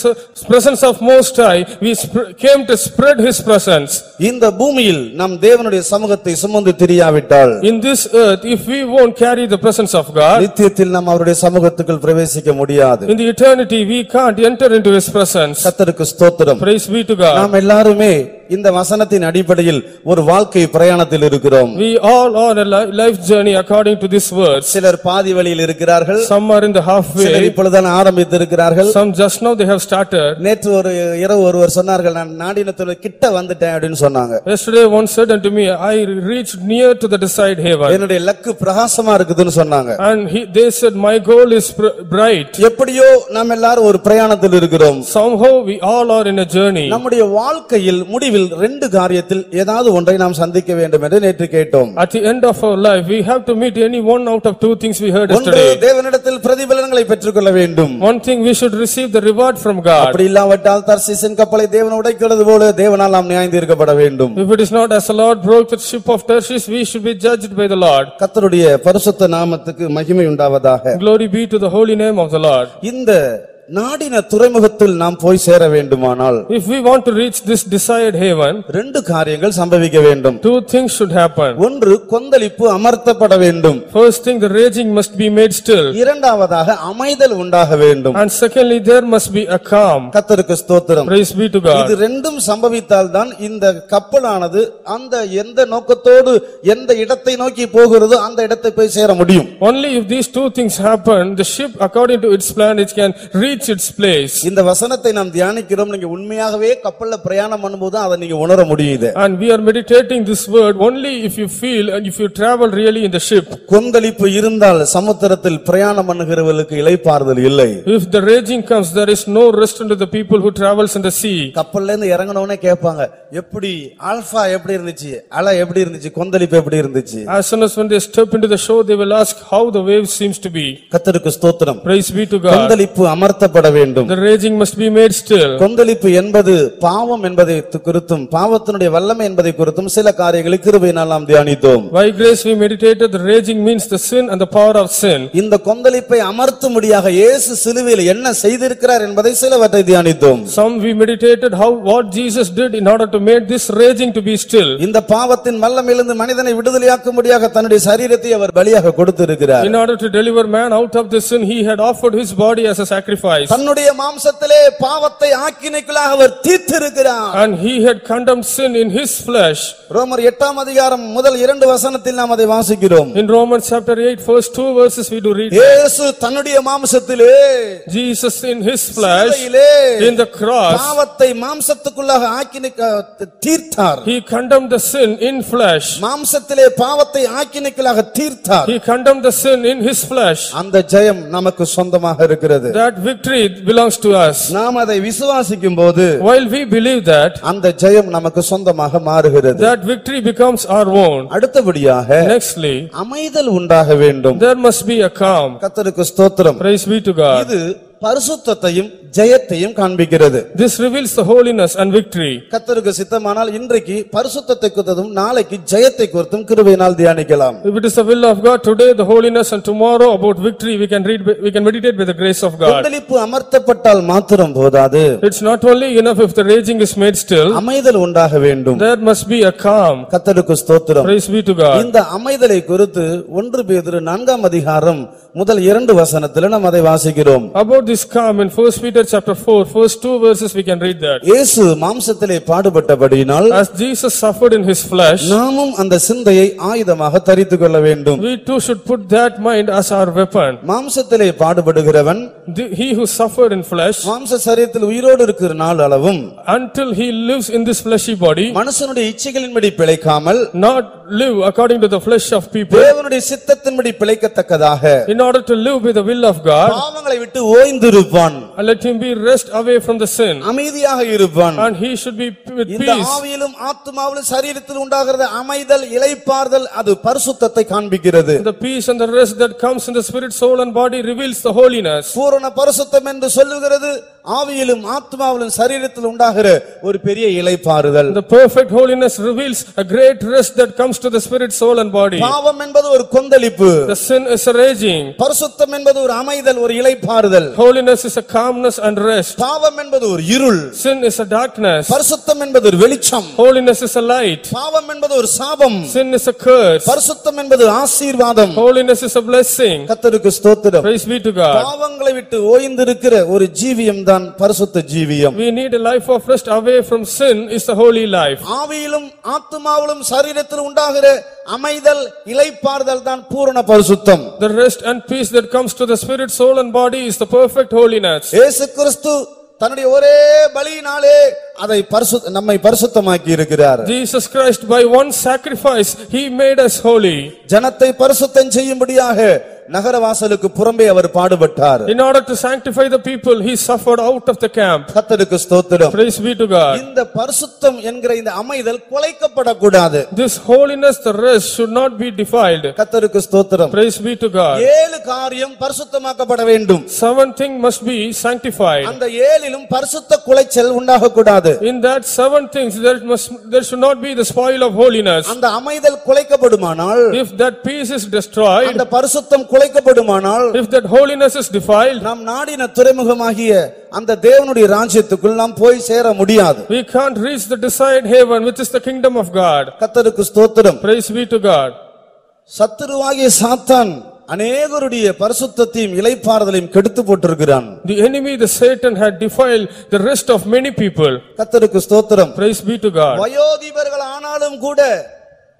presence of Most High, we came to spread His presence. இந்த பூமியில் நம் தேவனுடைய சமூகத்தை சுமந்து திரியாவிட்டால் In this earth, if we won't carry the presence of God, நித்தியத்தில் நாம் அவருடைய சமூகத்துக்குள் பிரவேசிக்க முடியாது in the eternity, we can't enter into His presence. கத்தருக்கு ஸ்தோத்திரம் Praise be to God. நாம் எல்லாருமே இந்த வசனத்தின் அடிப்படையில் ஒரு வாழ்க்கை பிரயாணத்தில் இருக்கிறோம் We all are a li- life journey according to these words. சிலர் பாதி வழியில் இருக்கிறார்கள் Some are in the சிலர் halfway, இப்பொழுதுதான் ஆரம்பித்திருக்கிறார்கள் some just now they have started. நேற்று ஒரு இரவு ஒருவர் சொன்னார்கள் நான் நாடினத்துல கிட்ட வந்துட்டேன் அப்படின்னு சொன்னாங்க Yesterday one said unto me, I reached near to the desired haven. என்னுடைய லக்கு பிரகாசமா இருக்குதுன்னு சொன்னாங்க And he, they said, my goal is br- bright. எப்படியோ நாம் எல்லாரும் ஒரு பிரயாணத்தில் இருக்கிறோம் Somehow we all are in a journey. நம்முடைய வாழ்க்கையில் முடிவில் ரெண்டு காரியத்தில் ஏதாவது ஒன்றை நாம் சந்திக்க வேண்டும் என்று நேற்று கேட்டோம் At the end of our life, we have to meet any one out of two things we heard ஒன்று yesterday. தேவனிடத்தில் பிரதிபலன்களை பெற்றுக்கொள்ள வேண்டும் One thing, we should receive the reward from God. அப்படி இல்லாவிட்டால் தர்சிசன் கப்பலை தேவன் உடைக்கிறது போல தேவனால் நாம் நியாயந்தீர்க்கப்பட வேண்டும் If it is not as the Lord broke the ship of Tarshish, we should be judged by the Lord. கர்த்தருடைய பரிசுத்த நாமத்துக்கு மகிமை உண்டாவதாக Glory be to the holy name of the Lord. இந்த நாடின துறைமுகத்தில் நாம் போய் சேர வேண்டுமானால் If we want to reach this desired haven, ரெண்டு காரியங்கள் சம்பவிக்க வேண்டும் two things should happen. ஒன்று கொந்தளிப்பு அமர்த்தப்பட வேண்டும் First thing, the raging must be made still. இரண்டாவதாக அமைதல் உண்டாக வேண்டும் And secondly, there must be a calm. கர்த்தருக்கு ஸ்தோத்திரம் Praise be to இது God. ரெண்டும் சம்பவித்தால் தான் இந்த கப்பலானது அந்த எந்த நோக்கத்தோடு எந்த இடத்தை நோக்கி போகிறதோ அந்த இடத்தை போய் சேர முடியும் Only if these two things happen, the ship according to its plan, it can reach its place. இந்த வசனத்தை நாம் தியானிக்கிறோம் நீங்க உண்மையாகவே கப்பல்ல பிரயாணம் பண்ணும்போது அதை நீங்க உணர முடியுது And we are meditating this word only if you feel and if you travel really in the ship. கொந்தளிப்பு இருந்தால் சமுத்திரத்தில் பிரயாணம் பண்ணுகிறவர்களுக்கு இளைப்பாறுதல் இல்லை If the raging comes, there is no rest unto the people who travels in the sea. கப்பல்ல இருந்து இறங்கினவனே கேட்பாங்க எப்படி ஆல்பா எப்படி இருந்துச்சு அலை எப்படி இருந்துச்சு கொந்தளிப்பு எப்படி இருந்துச்சு As soon as when they step into the shore, they will ask how the wave seems to be. கத்தருக்கு ஸ்தோத்திரம் Praise be to God. கொந்தளிப்பு அமர்த்தப்பட வேண்டும் The raging must be made still. கொந்தளிப்பு என்பது பாவம் என்பதை குறித்தும் பாவத்தினுடைய வல்லமை என்பதை குறித்தும் சில காரியங்களை கிருபையினால் நாம் தியானித்தோம் By grace we meditated, the raging means the sin and the power of sin. இந்த கொந்தளிப்பை அமர்த்தும்படியாக இயேசு சிலுவையில் என்ன செய்திருக்கிறார் என்பதை சிலவற்றை தியானித்தோம் Some we meditated how, what Jesus did in order to make this raging to be still. இந்த பாவத்தின் வல்லமையிலிருந்து மனிதனை விடுதலையாக்கும்படியாக தன்னுடைய சரீரத்தை அவர் பலியாக கொடுத்திருக்கிறார் In order to deliver man out of the sin, he had offered his body as a sacrifice. தன்னுடைய மாம்சத்திலே பாவத்தை ஆக்கினைக்குள்ளாக அவர் தீர்த்திருக்கிறார் And he had condemned sin in his flesh. ரோமர் எட்டாம் அதிகாரம் முதல் இரண்டு வசனத்தில் நாம் அதை வாசிக்கிறோம் In Romans chapter 8, first two verses we do read. இயேசு தன்னுடைய மாம்சத்திலே Jesus in his flesh, in the cross, பாவத்தை மாம்சத்துக்குள்ளாக ஆக்கினை தீர்த்தார் he condemned the sin in flesh. மாம்சத்திலே பாவத்தை ஆக்கினைக்குள்ளாக தீர்த்தார் He condemned the sin in his flesh. அந்த ஜெயம் நமக்கு சொந்தமாக இருக்கிறது That victory belongs to us. நாம் அதை விசுவாசிக்கும் போது While we believe that, அந்த ஜெயம் நமக்கு சொந்தமாக மாறுகிறது that victory becomes our own. அடுத்தபடியாக Nextly, அமைதல் உண்டாக வேண்டும் there must be a calm. கர்த்தருக்கு ஸ்தோத்திரம் Praise be to God. இது பரிசுத்தத்தையும் ஜெயத்தையும் காண்பிக்கிறது This reveals the holiness and victory. கர்த்தருக்கு சித்தமானால் இன்றைக்கு பரிசுத்தத்தை குறித்தும் நாளைக்கு ஜெயத்தை குறித்தும் கிருபையினால் தியானிக்கலாம் If it is the will of God, today the holiness and tomorrow about victory, we can read, we can meditate by the grace of God. கொந்தளிப்பு அமர்த்தப்பட்டால் மாத்திரம் போதாது It's not only enough if the raging is made still, அமைதல் உண்டாக வேண்டும் there must be a calm. கர்த்தருக்கு ஸ்தோத்திரம் Praise be to God. இந்த அமைதலை குறித்து ஒன்று பேதுரு நான்காம் அதிகாரம் முதல் இரண்டு வசனத்தில் நாம் அதை வாசிக்கிறோம் About this calm in first Peter chapter 4, first two verses we can read that. இயேசு மாம்சத்திலே பாடுபட்டபடியினால் As Jesus suffered in his flesh, நாமும் அந்த சிந்தையை ஆயுதமாக தரித்துக் கொள்ள வேண்டும் we too should put that mind as our weapon. மாம்சத்திலே பாடுபடுகிறவன் He who suffered in flesh, மாம்ச சரீரத்தில் உயிரோடு இருக்கிற நாள் அளவும் until he lives in this fleshy body, மனுஷனுடைய இச்சைகளின்படி பிழைக்காமல் not live according to the flesh of people, தேவனுடைய சித்தத்தின்படி பிழைக்கத்தக்கதாக in order to live with the will of God, பாவங்களை விட்டு ஓய்ந்திருப்பான் and let him be rest away from the sin, அமைதியாக இருப்பான் and he should be with இந்த peace. ஆவியிலும் ஆத்மாவிலும் சரீரத்தில் உண்டாகிறது அமைதல் இளைப்பாறுதல் அது பரிசுத்தத்தை காண்பிக்கிறது The peace and the rest that comes in the spirit, soul and body reveals the holiness. பூரண பரிசுத்தம் என்று சொல்லுகிறது ஆவியிலும் ஆத்மாவிலும் சரீரத்தில் உண்டாகிற ஒரு பெரிய இளைப்பாறுதல் The perfect holiness reveals a great rest that comes to the spirit, soul and body. பாவம் என்பது ஒரு கொந்தளிப்பு The sin is a raging, பரிசுத்தம் என்பது ஒரு அமைதல் ஒரு இளைப்பாறுதல் holiness is a calm. calmness and rest. பாவம் என்பது ஒரு இருள் Sin is a darkness. பரிசுத்தம் என்பது ஒரு வெளிச்சம் Holiness is a light. பாவம் என்பது ஒரு சாபம் Sin is a curse. பரிசுத்தம் என்பது ஆசீர்வாதம் Holiness is a blessing. கத்தருக்கு ஸ்தோத்திரம் Praise be to God. பாவங்களை விட்டு ஓய்ந்திருக்கிற ஒரு ஜீவியம் தான் பரிசுத்த ஜீவியம் We need a life of rest away from sin is the holy life. ஆவியிலும் ஆத்துமாவிலும் சரீரத்தில் உண்டாகிற அமைதல் இலைப்பாறுதல் தான் பூரண பரிசுத்தம் The rest and peace that comes to the spirit, soul and body is the perfect holiness. இயேசு கிறிஸ்து தன்னுடைய ஒரே பலியினாலே அதை பரிசு நம்மை பரிசுத்தமாக்கி இருக்கிறார் Jesus Christ by one sacrifice, He made us holy. ஜனத்தை பரிசுத்தம் செய்யும்படியாக நகரவாசலுக்கு புறம்பே அவர் பாடுபட்டார் In order to sanctify the people, He suffered out of the camp. கத்தருக்கு ஸ்தோத்திரம் Praise be to God. இந்த பரிசுத்தம் என்கிற இந்த அமைதல் குலைக்கப்படக்கூடாது This holiness, the rest should not be defiled. கத்தருக்கு ஸ்தோத்திரம் Praise be to God. ஏழு காரியம் பரிசுத்தமாக்கப்பட வேண்டும் Seven thing must be sanctified. அந்த ஏழிலும் பரிசுத்த குலைச்சல் உண்டாகக்கூடாது In that seven things, there must, there should not be the spoil of holiness. அந்த அமைதல் குலைக்கப்படுமானால் If that peace is destroyed, அந்த பரிசுத்தம் குலைக்கப்படுமானால் if that holiness is defiled, நாம் நாடின துறைமுகமாகிய அந்த தேவனுடைய ராஜ்யத்துக்குள் நாம் போய் சேர முடியாது we can't reach the desired haven, which is the kingdom of God. கத்தருக்கு ஸ்தோத்திரம் Praise be to God. சத்துருவாகிய சாத்தான் அநேகருடைய பரிசுத்தத்தையும் இலைப்பாறுதலையும் கெடுத்து போட்டிருக்கிறான் The enemy, the Satan, had defiled the rest of many people. கத்தருக்கு ஸ்தோத்திரம் Praise be to God. வயோதிபர்கள் ஆனாலும் கூட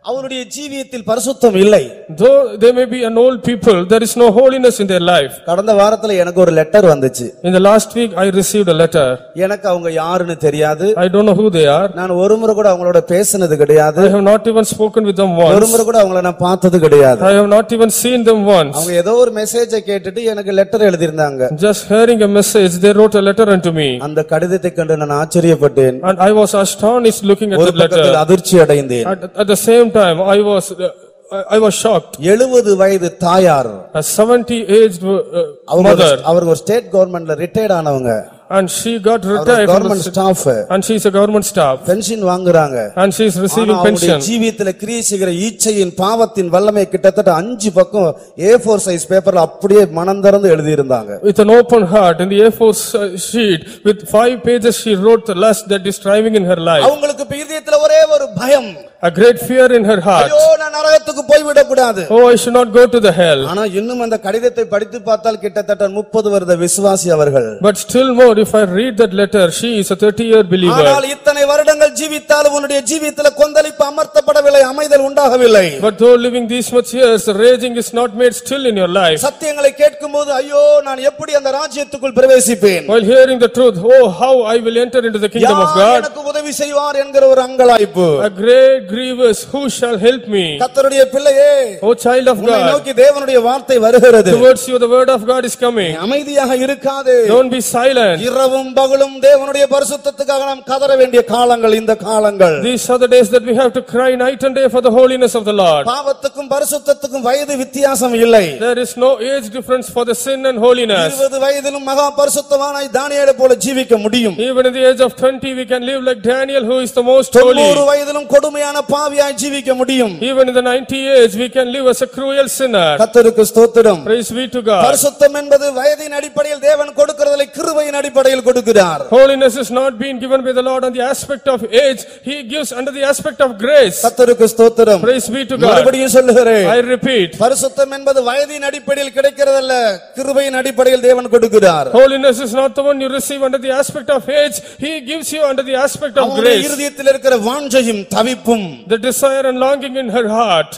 அவருடைய ஜீவியத்தில் பரிசுத்தம் இல்லை Though they may be an old people, there is no holiness in their life. கடந்த வாரத்துல எனக்கு ஒரு லெட்டர் வந்துச்சு In the last week, I received a letter. எனக்கு அவங்க யாருன்னு தெரியாது I don't know who they are. நான் ஒரு முறை கூட அவங்களோட பேசினது கிடையாது I have not even spoken with them ஒரு once. முறை கூட அவங்கள நான் பார்த்தது கிடையாது I have not even seen them once. அவங்க ஏதோ ஒரு மெசேஜை கேட்டுட்டு எனக்கு லெட்டர் எழுதியிருந்தாங்க Just hearing a message, they wrote a letter unto me. அந்த கடிதத்தை கண்டு நான் ஆச்சரியப்பட்டேன் And I was astonished looking at ஒரு the பக்கத்தில் letter. அதிர்ச்சி அடைந்தேன் at the same time, I was, uh, I- was shocked. எழுபது வயது தாயார். A seventy aged uh, அவங்க mother. அவர் ஒரு ஸ்டேட் கவர்மெண்ட்ல ரிட்டையர்ட் ஆனவங்க. And she got retired from the, staff and she is a government staff pension வாங்குறாங்க and she is receiving pension. ஜீவியத்துல கிரியை செய்கிற ஈச்சையின் பாவத்தின் வல்லமை கிட்டத்தட்ட அஞ்சு பக்கம் ஏ போர் சைஸ் பேப்பர்ல அப்படியே மனம் திறந்து எழுதியிருந்தாங்க With an open heart in the A4 s- sheet, with five pages she wrote the lust that is striving in her life. அவங்களுக்கு இதயத்துல ஒரே ஒரு பயம் A great fear in her heart. ஐயோ நான் நரகத்துக்கு போய்விடக் கூடாது Oh, I should not go to the hell. ஆனா இன்னும் அந்த கடிதத்தை படித்து பார்த்தால் கிட்டத்தட்ட முப்பது வருட விசுவாசி அவர்கள் But still more, if I read that letter, she is a thirty-year believer. ஆனால் இத்தனை வருடங்கள் ஜீவித்தாலும் உன்னுடைய ஜீவியத்துல கொந்தளிப்பு அமர்த்தப்படவில்லை அமைதல் உண்டாகவில்லை But though living these much years, raging is not made still in your life. சத்தியங்களை கேட்கும்போது ஐயோ நான் எப்படி அந்த ராஜ்யத்துக்குள் பிரவேசிப்பேன் While hearing the truth, oh, how I will enter into the kingdom of யார் God. எனக்கு உதவி செய்வார் என்கிற ஒரு அங்கலாய்ப்பு A great grievous, who shall help me? கத்தருடைய பிள்ளையே O child of உன்னை God, நோக்கி தேவனுடைய வார்த்தை வருகிறது towards you the word of God is coming. அமைதியாக இருக்காது Don't be silent. இரவும் பகலும் தேவனுடைய பரிசுத்தத்துக்காக நாம் கதற வேண்டிய காலங்கள் இந்த காலங்கள் These are the days that we have to cry night and day for the holiness of the Lord. பாவத்துக்கும் பரிசுத்தத்துக்கும் வயது வித்தியாசம் இல்லை There is no age difference for the sin and holiness. இருபது வயதிலும் மகா பரிசுத்தமானாய் தானியேலை போல ஜீவிக்க முடியும் Even in the age of twenty, we can live like Daniel, who is the most holy. தொண்ணூறு வயதிலும் கொடுமையான பாவியாய் ஜீவிக்க முடியும் Even in the ninety age, we can live as a cruel sinner. கத்தருக்கு ஸ்தோத்திரம் Praise be to God. பரிசுத்தம் என்பது வயதின் அடிப்படையில் தேவன் கொடுக்கிறதில்லை கிருபையின் அடிப்படையில் கொடுக்கிறார் Holiness is not being given by the Lord on the aspect of age, He gives under the aspect of grace. கத்தருக்கு ஸ்தோத்திரம் Praise be to God. மறுபடியும் சொல்லுகிறேன் I repeat, பரிசுத்தம் என்பது வயதின் அடிப்படையில் கிடைக்கிறதல்ல கிருபையின் அடிப்படையில் தேவன் கொடுக்கிறார் holiness is not the one you receive under the aspect of age, He gives you under the aspect of grace. இருதயத்தில் இருக்கிற வாஞ்சையும் தவிப்பும் The desire and longing in her heart,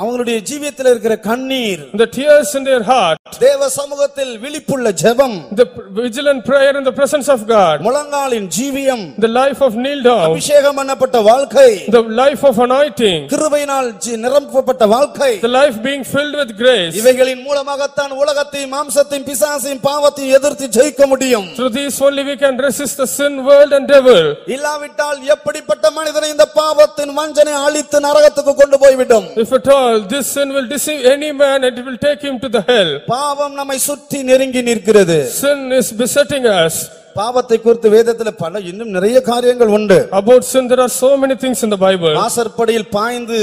அவங்களுடைய ஜீவியத்தில் இருக்கிற கண்ணீர் the tears in their heart, தேவ சமூகத்தில் விழிப்புள்ள ஜெபம் the vigilant prayer in the presence of God, முழங்காலின் ஜீவியம் the life of kneel down, அபிஷேகம் பண்ணப்பட்ட வாழ்க்கை the life of anointing, கிருபையினால் நிரப்பப்பட்ட வாழ்க்கை the life being filled with grace. இவைகளின் மூலமாகத்தான் உலகத்தையும் மாம்சத்தையும் பிசாசையும் பாவத்தையும் எதிர்த்து ஜெயிக்க முடியும் Through these only we can resist the sin, world and devil. இல்லாவிட்டால் எப்படிப்பட்ட மனிதனை இந்த பாவத்தின் வஞ்சனை அழித்து நரகத்துக்கு கொண்டு போய்விடும் If at all, this sin will deceive any man and it will take him to the hell. பாவம் நம்மை சுற்றி நெருங்கி நிற்கிறது Sin is besetting us. பாவத்தை குறித்து வேதத்துல பல இன்னும் நிறைய காரியங்கள் உண்டு About sin, there are so many things in the Bible. வாசற்படியில் பாய்ந்து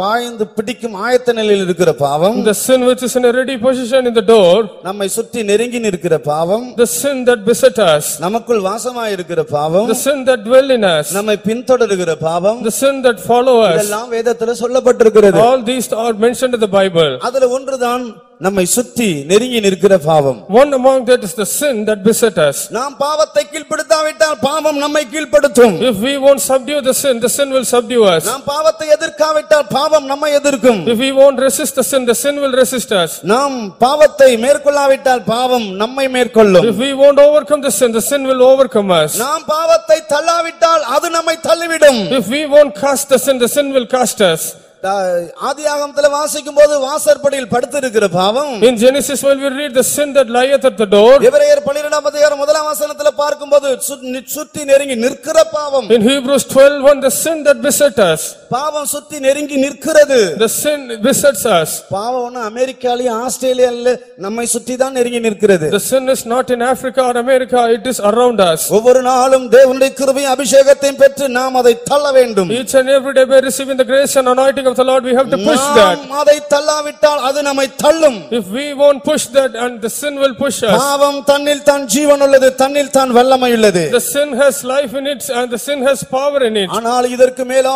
பாய்ந்து பிடிக்கும் ஆயத்த நிலையில் இருக்கிற பாவம் The sin which is in a ready position in the door, நம்மை சுற்றி நெருங்கி நிற்கிற பாவம் the sin that beset us, நமக்குள் வாசமாய் இருக்கிற பாவம் the sin that dwell in us, நம்மை பின்தொடருகிற பாவம் the sin that follow us. இதெல்லாம் வேதத்துல சொல்லப்பட்டிருக்கிறது All these are mentioned in the Bible. அதுல ஒன்றுதான் நம்மை சுற்றி நெருங்கி நிற்கிற பாவம் One among that is the sin that beset us. நாம் பாவத்தை கீழ்ப்படுத்தாவிட்டால் பாவம் நம்மை கீழ்ப்படுத்தும் If we won't subdue the sin, the sin will subdue us. நாம் பாவத்தை எதிர்க்காவிட்டால் பாவம் நம்மை எதிர்க்கும் If we won't resist the sin, the sin will resist us. நாம் பாவத்தை மேற்கொள்ளாவிட்டால் பாவம் நம்மை மேற்கொள்ளும் If we won't overcome the sin, the sin will overcome us. நாம் பாவத்தை தள்ளாவிட்டால் அது நம்மை தள்ளிவிடும் If we won't cast the sin, the sin will cast us. ஆதியாகமத்துல வாசிக்கும் போது வாசற்படியில் படுத்திருக்கிற பாவம். In Genesis, when we read the sin that lieth at the door, எபிரேயர் பன்னிரெண்டாம் அதிகாரம் முதலாம் வசனத்துல பார்க்கும்போது சு- நி- சுற்றி நெருங்கி நிற்கிற பாவம். In Hebrews 12, the sin that beset us, பாவம் சுத்தி நெருங்கி நிற்கிறது. the sin besets us. பாவம் ஒண்ணு அமெரிக்காலயும் ஆஸ்திரேலியால நம்மை சுற்றி தான் நெருங்கி நிற்கிறது. The sin is not in Africa or America, it is around us. ஒவ்வொரு நாளும் தேவனுடைய கிருபையும் அபிஷேகத்தையும் பெற்று நாம் அதை தள்ள வேண்டும். Each and every day by receiving the grace and anointing of the Lord, we have to push that. நாம் அதை தள்ளாவிட்டால் அது நம்மை தள்ளும் If we won't push that and the sin will push us. பாவம் தன்னில் தான் ஜீவன் உள்ளது தன்னில் தான் வல்லமை உள்ளது The sin has life in it and the sin has power in it. ஆனால் இதற்கு மேலான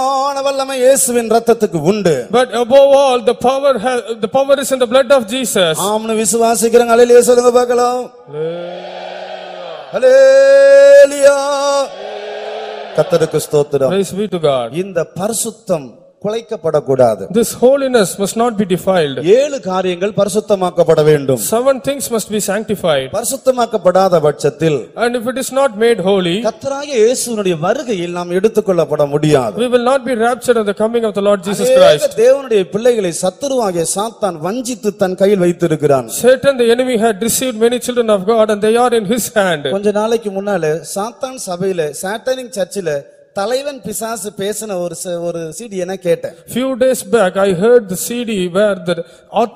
வல்லமை இயேசுவின் ரத்தத்துக்கு உண்டு But above all, the power has, the power is in the blood of Jesus. ஆம்னு விசுவாசிக்கிறவங்க அலையிலே சொல்லுங்க பார்க்கலாம் ஹalleluya கர்த்தருக்கு ஸ்தோத்திரம் Praise be to God. இந்த பரிசுத்தம் குலைக்கப்படக்கூடாது This holiness must not be defiled. ஏழு காரியங்கள் பரிசுத்தமாக்கப்பட வேண்டும் Seven things must be sanctified. பரிசுத்தமாக்கப்படாத பட்சத்தில் And if it is not made holy, கர்த்தராகிய இயேசுவினுடைய வருகையில் நாம் எடுத்துக்கொள்ளப்பட முடியாது we will not be raptured at the coming of the Lord Jesus அநேக Christ. தேவனுடைய பிள்ளைகளை சத்துருவாகிய சாத்தான் வஞ்சித்து தன் கையில் வைத்திருக்கிறான் Satan, the enemy, had deceived many children of God and they are in his hand. கொஞ்ச நாளைக்கு முன்னால சாத்தான் சபையில சாட்டனிக் சர்ச்சில் தலைவன் பிசாசு பேசின ஒரு ஒரு சிடி என கேட்டேன். Few days back i heard the cd where the uh,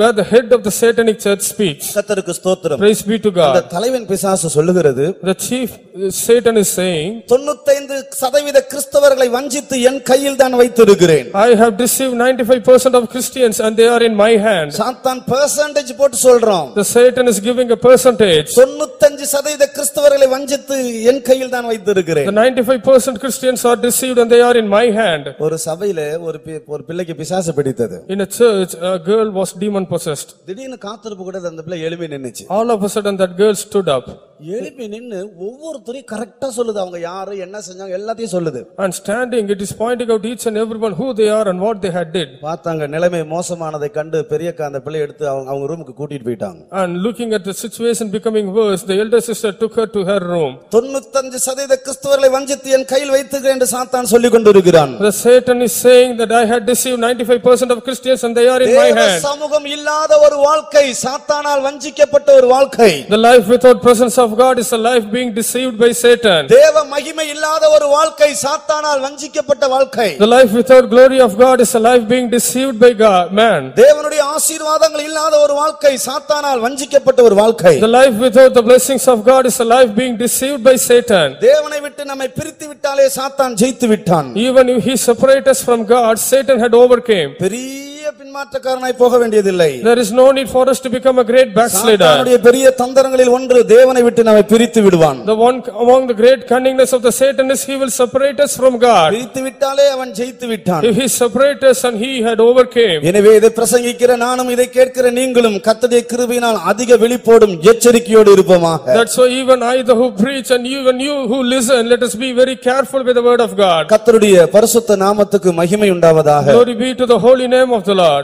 where the head of the satanic church speaks. கர்த்தருக்கு ஸ்தோத்திரம். Praise be to god. அந்த தலைவன் பிசாசு சொல்லுகிறது the chief uh, satan is saying 95 சதவீத கிறிஸ்தவர்களை வஞ்சித்து என் கையில் தான் வைத்திருக்கிறேன். I have deceived 95% of christians and they are in my hand. சாத்தான் percentage போட்டு சொல்றோம். The satan is giving a percentage. 95% கிறிஸ்தவர்களை வஞ்சித்து என் கையில் தான் வைத்திருக்கிறேன். The 95% Christians are deceived and they are in my hand. ஒரு சபையில ஒரு ஒரு பிள்ளைக்கு பிசாசு பிடித்தது In a church, a girl was demon possessed. திடீர்னு காத்திருப்பு கூட அந்த பிள்ளை எழுப்பி நின்னுச்சு All of a sudden, that girl stood up எழுப்பி நின்னு ஒவ்வொருத்தரையும் கரெக்டா சொல்லுது அவங்க யாரு என்ன செஞ்சாங்க எல்லாத்தையும் சொல்லுது and standing, it is pointing out each and everyone who they are and what they had did. பார்த்தாங்க நிலைமை மோசமானதை கண்டு பெரியக்கா அந்த பிள்ளை எடுத்து அவங்க அவங்க ரூமுக்கு கூட்டிட்டு போயிட்டாங்க And looking at the situation becoming worse, the elder sister took her to her room. தொண்ணூத்தஞ்சு சதவீத கிறிஸ்துவர்களை வஞ்சித்து என் கை கையில் வைத்துக்கிறேன் என்று சாத்தான் சொல்லிக் கொண்டிருக்கிறான் The Satan is saying that I had deceived ninety-five percent of Christians and they are in my hand. சமூகம் இல்லாத ஒரு வாழ்க்கை சாத்தானால் வஞ்சிக்கப்பட்ட ஒரு வாழ்க்கை The life without presence of God is a life being deceived by Satan. தேவ மகிமை இல்லாத ஒரு வாழ்க்கை சாத்தானால் வஞ்சிக்கப்பட்ட வாழ்க்கை The life without glory of God is a life being deceived by God, man. தேவனுடைய ஆசீர்வாதங்கள் இல்லாத ஒரு வாழ்க்கை சாத்தானால் வஞ்சிக்கப்பட்ட ஒரு வாழ்க்கை The life without the blessings of God is a life being deceived by Satan. தேவனை விட்டு நம்மை பிரித்து விட்டாலே சாத்தான் ஜெயித்து விட்டான் Even if he separate us from God, Satan had overcame. பெரிய பின்மாற்றக்காரனாய் போக வேண்டியதில்லை There is no need for us to become a great backslider. சாத்தானுடைய பெரிய தந்திரங்களில் ஒன்று தேவனை விட்டு நம்மை பிரித்து விடுவான் The one among the great cunningness of the Satan is he will separate us from God. பிரித்து விட்டாலே அவன் ஜெயித்து விட்டான் If he separate us and he had overcame. எனவே இதை பிரசங்கிக்கிற நானும் இதை கேட்கிற நீங்களும் கர்த்தருடைய கிருபையினால் அதிக வெளிப்போடும் எச்சரிக்கையோடு இருப்போமாக That's why even I the who preach and even you who listen, let us be very careful with the word of God. கர்த்தருடைய பரிசுத்த நாமத்துக்கு மகிமை உண்டாவதாக Glory be to the holy name of the Lord.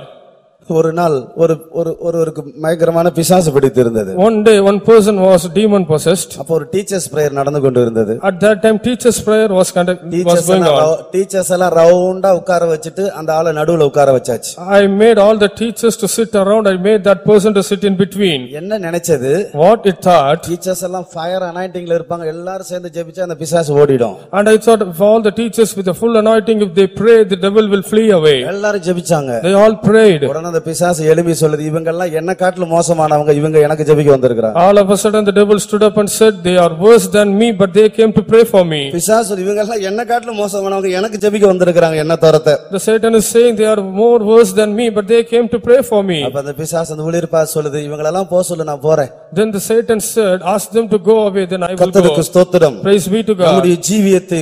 ஒரு நாள் ஒரு ஒரு ஒருவருக்கு பயங்கரமான பிசாசு பிடித்திருந்தது One day, one person was demon possessed. அப்போ ஒரு டீச்சர்ஸ் பிரேயர் நடந்து கொண்டு இருந்தது At that time, teacher's prayer was conduct, was teachers going எல்லாம் on. ரவு- டீச்சர்ஸ் எல்லாம் ரவுண்டா உட்கார வச்சுட்டு அந்த ஆளை நடுவுல உட்கார வச்சாச்சு I made all the teachers to sit around, I made that person to sit in between. என்ன நினைச்சது What it thought, டீச்சர்ஸ் எல்லாம் ஃபயர் அனாயிண்டிங்ல இருப்பாங்க எல்லாரும் சேர்ந்து ஜெபிச்சா அந்த பிசாசு ஓடிடும் and I thought if all the teachers with the full anointing, if they pray, the devil will flee away. எல்லாரும் ஜெபிச்சாங்க They all prayed. உடனே அந்த பிசாசு எழுப்பி சொல்லுது இவங்க எல்லாம் என்ன காட்டிலும் மோசமானவங்க இவங்க எனக்கு ஜெபிக்க வந்திருக்கிறாங்க All of a sudden, the devil stood up and said, "They are worse than me, but they came to pray for me." பிசாசு இவங்க எல்லாம் என்ன காட்டிலும் மோசமானவங்க எனக்கு ஜெபிக்க வந்திருக்கிறாங்க என்ன தரத்தை The Satan is saying, "They are more worse than me, but they came to pray for me." அப்ப அந்த பிசாசு அந்த ஊழியர்ப்பா சொல்லுது இவங்களெல்லாம் போக சொல்லு நான் போறேன் Then the Satan said, "Ask them to go away, then I will go." கர்த்தருக்கு ஸ்தோத்திரம் Praise be to God. நம்முடைய ஜீவியத்தை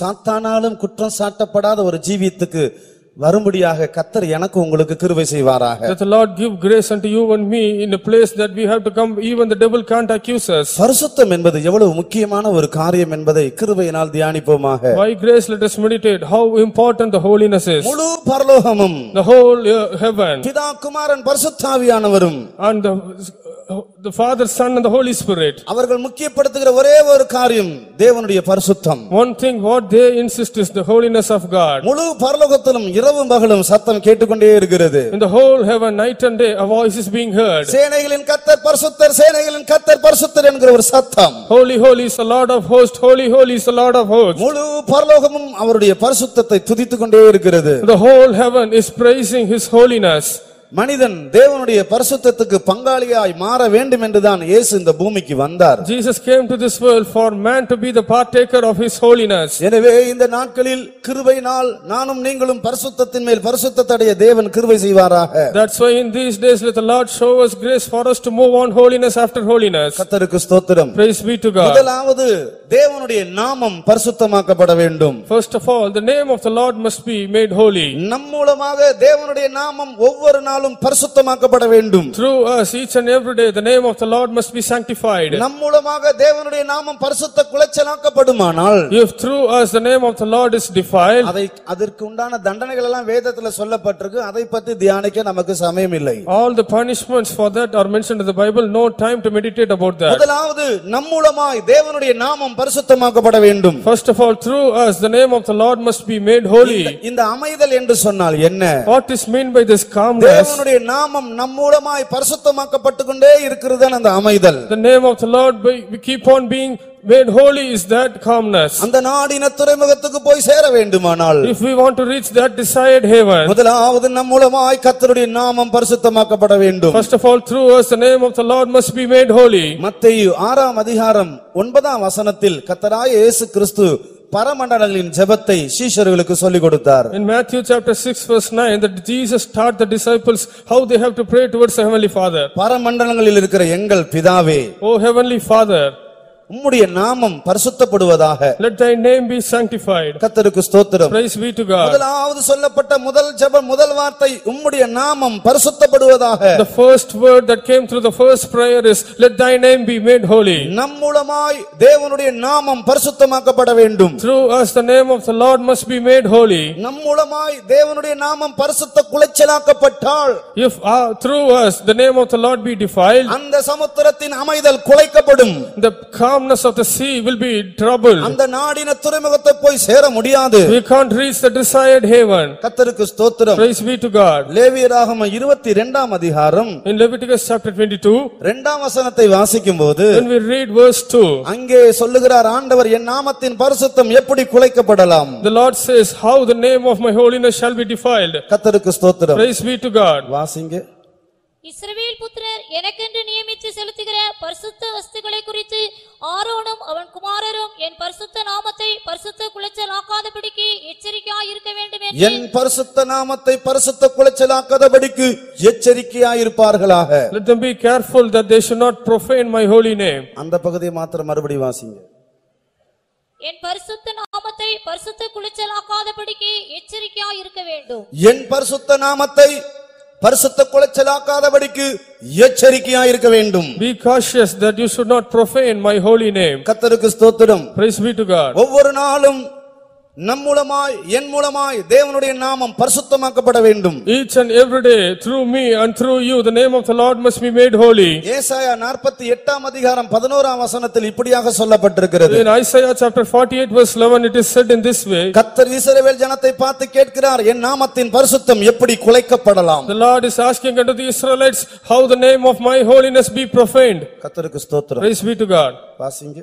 சாத்தானாலும் குற்றம் சாட்டப்படாத ஒரு ஜீவியத்துக்கு வரும்படியாக கத்தர் எனக்கு உங்களுக்கு கிருபை செய்வாராக That the Lord give grace unto you and me in a place that we have to come, even the devil can't accuse us. பரிசுத்தம் என்பது எவ்வளவு முக்கியமான ஒரு காரியம் என்பதை கிருபையினால் தியானிப்போமாக By grace, let us meditate how important the holiness is. முழு பரலோகமும் The whole uh, heaven பிதா குமாரன் பரிசுத்தாவியானவரும் and the, the Father, Son and the Holy Spirit. அவர்கள் முக்கியப்படுத்துகிற ஒரே ஒரு காரியம் தேவனுடைய பரிசுத்தம் One thing what they insist is the holiness of God. முழு பரலோகத்திலும் இரவும் பகலும் சத்தம் கேட்டுக்கொண்டே இருக்கிறது In the whole heaven, night and day, a voice is being heard. சேனைகளின் கத்தர் பரிசுத்தர் சேனைகளின் கத்தர் பரிசுத்தர் என்கிற ஒரு சத்தம் Holy, holy is the Lord of hosts, holy, holy is the Lord of hosts. முழு பரலோகமும் அவருடைய பரிசுத்தத்தை துதித்துக் கொண்டே இருக்கிறது The whole heaven is praising His holiness. மனிதன் தேவனுடைய பரிசுத்தத்துக்கு பங்காளியாய் மாற வேண்டும் என்றுதான் இயேசு இந்த பூமிக்கு வந்தார் Jesus came to this world for man to be the partaker of His holiness. எனவே இந்த நாட்களில் கிருபையினால் நானும் நீங்களும் பரிசுத்தத்தின் மேல் பரிசுத்தத்தடைய தேவன் கிருபை செய்வாராக That's why in these days let the Lord show us grace for us to move on holiness after holiness. கத்தருக்கு ஸ்தோத்திரம் Praise be to God. முதலாவது தேவனுடைய நாமம் பரிசுத்தமாக்கப்பட வேண்டும் First of all, the name of the Lord must be made holy. நம் மூலமாக தேவனுடைய நாமம் ஒவ்வொரு நாளும் பரிசுத்தமாக்கப்பட வேண்டும் Through us, each and every day, the name of the Lord must be sanctified. நம் மூலமாக தேவனுடைய நாமம் பரிசுத்த குலைச்சலாக்கப்படுமானால் If through us the name of the Lord is defiled, அதை அதற்கு உண்டான தண்டனைகள் எல்லாம் வேதத்துல சொல்லப்பட்டிருக்கு அதை பத்தி தியானிக்க நமக்கு சமயம் இல்லை all the punishments for that are mentioned in the Bible, no time to meditate about that. முதலாவது நம் மூலமாய் தேவனுடைய நாமம் பரிசுத்தமாக்கப்பட வேண்டும் First of all, through us, the name of the Lord must be made holy. இந்த அமைதல் என்று சொன்னால் என்ன What is meant by this calmness? தேவனுடைய நாமம் நம் மூலமாய் பரிசுத்தமாக்கப்பட்டு கொண்டே இருக்கிறது அந்த அமைதல் The name of the Lord, we keep on being made holy is that calmness. அந்த நாடின துறைமுகத்துக்கு போய் சேர வேண்டுமானால் If we want to reach that desired heaven, முதலாவது நம் மூலமாய் கர்த்தருடைய நாமம் பரிசுத்தமாக்கப்பட வேண்டும் first of all, through us, the name of the Lord must be made holy. மத்தேயு ஆறாம் அதிகாரம் ஒன்பதாம் வசனத்தில் கத்தராய இயேசு கிறிஸ்து பரமண்டலங்களின் ஜெபத்தை சீஷர்களுக்கு சொல்லிக் கொடுத்தார் In Matthew chapter 6 verse 9, that Jesus taught the disciples how they have to pray towards the heavenly Father. பரமண்டலங்களில் இருக்கிற எங்கள் பிதாவே O heavenly Father, உம்முடைய நாமம் பரிசுத்தப்படுவதாக let thy name be sanctified. கத்தருக்கு ஸ்தோத்திரம் Praise be to God. முதலாவது சொல்லப்பட்ட முதல் ஜெபம் முதல் வார்த்தை உம்முடைய நாமம் பரிசுத்தப்படுவதாக The first word that came through the first prayer is, let thy name be made holy. நம் மூலமாய் தேவனுடைய நாமம் பரிசுத்தமாக்கப்பட வேண்டும் Through us, the name of the Lord must be made holy. நம் மூலமாய் தேவனுடைய நாமம் பரிசுத்த குலைச்சலாக்கப்பட்டால் If uh, through us, the name of the Lord be defiled, அந்த சமுத்திரத்தின் அமைதல் குலைக்கப்படும் the calmness of the sea will be troubled. அந்த நாடின துறைமுகத்தை போய் சேர முடியாது We can't reach the desired haven. கத்தருக்கு ஸ்தோத்திரம் Praise be to God. லேவியராகம இருபத்தி இரண்டாம் அதிகாரம் In Leviticus chapter 22, இரண்டாம் வசனத்தை வாசிக்கும் போது when we read verse 2, அங்கே சொல்லுகிறார் ஆண்டவர் என் நாமத்தின் பரிசுத்தம் எப்படி குலைக்கப்படலாம் the Lord says, how the name of my holiness shall be defiled. கத்தருக்கு ஸ்தோத்திரம் Praise be to God. வாசிங்க இஸ்ரவேல் புத்திரர் எனக்கென்று நியமித்து செலுத்துகிற பரிசுத்த வஸ்துகளை குறித்து ஆரோனும் அவன் குமாரரும் என் பரிசுத்த நாமத்தை பரிசுத்த குலைச்சல் ஆக்காதபடிக்கு எச்சரிக்கையாய் இருக்க வேண்டும் என் பரிசுத்த நாமத்தை பரிசுத்த குலைச்சலாக்காதபடிக்கு எச்சரிக்கையாயிருப்பார்களாக. Let them be careful that they should not profane my holy name. அந்த பகுதியை மாத்திரம் மறுபடி வாசிங்க. என் பரிசுத்த நாமத்தை பரிசுத்த குலைச்சல் ஆக்காதபடிக்கு எச்சரிக்கையாய் இருக்க வேண்டும். என் பரிசுத்த நாமத்தை பரிசுத்த குலைச்சலாக்காதபடிக்கு எச்சரிக்கையாயிருக்க வேண்டும் Be cautious that you should not profane my holy name. கத்தருக்கு ஸ்தோத்திரம் Praise be to God. ஒவ்வொரு நாளும் நம் மூலமாய் என் மூலமாய் தேவனுடைய நாமம் பரிசுத்தமாக்கப்பட வேண்டும் Each and every day, through me and through you, the name of the Lord must be made holy. ஏசாயா நாற்பத்தி எட்டாம் அதிகாரம் பதினோராம் வசனத்தில் இப்படியாக சொல்லப்பட்டிருக்கிறது In Isaiah chapter 48 verse 11, it is said in this way, கத்தர் இஸ்ரவேல் ஜனத்தை பார்த்து கேட்கிறார் என் நாமத்தின் பரிசுத்தம் எப்படி குலைக்கப்படலாம் The Lord is asking unto the Israelites, how the name of my holiness be profaned. கத்தருக்கு ஸ்தோத்திரம் Praise be to God. வாசிங்க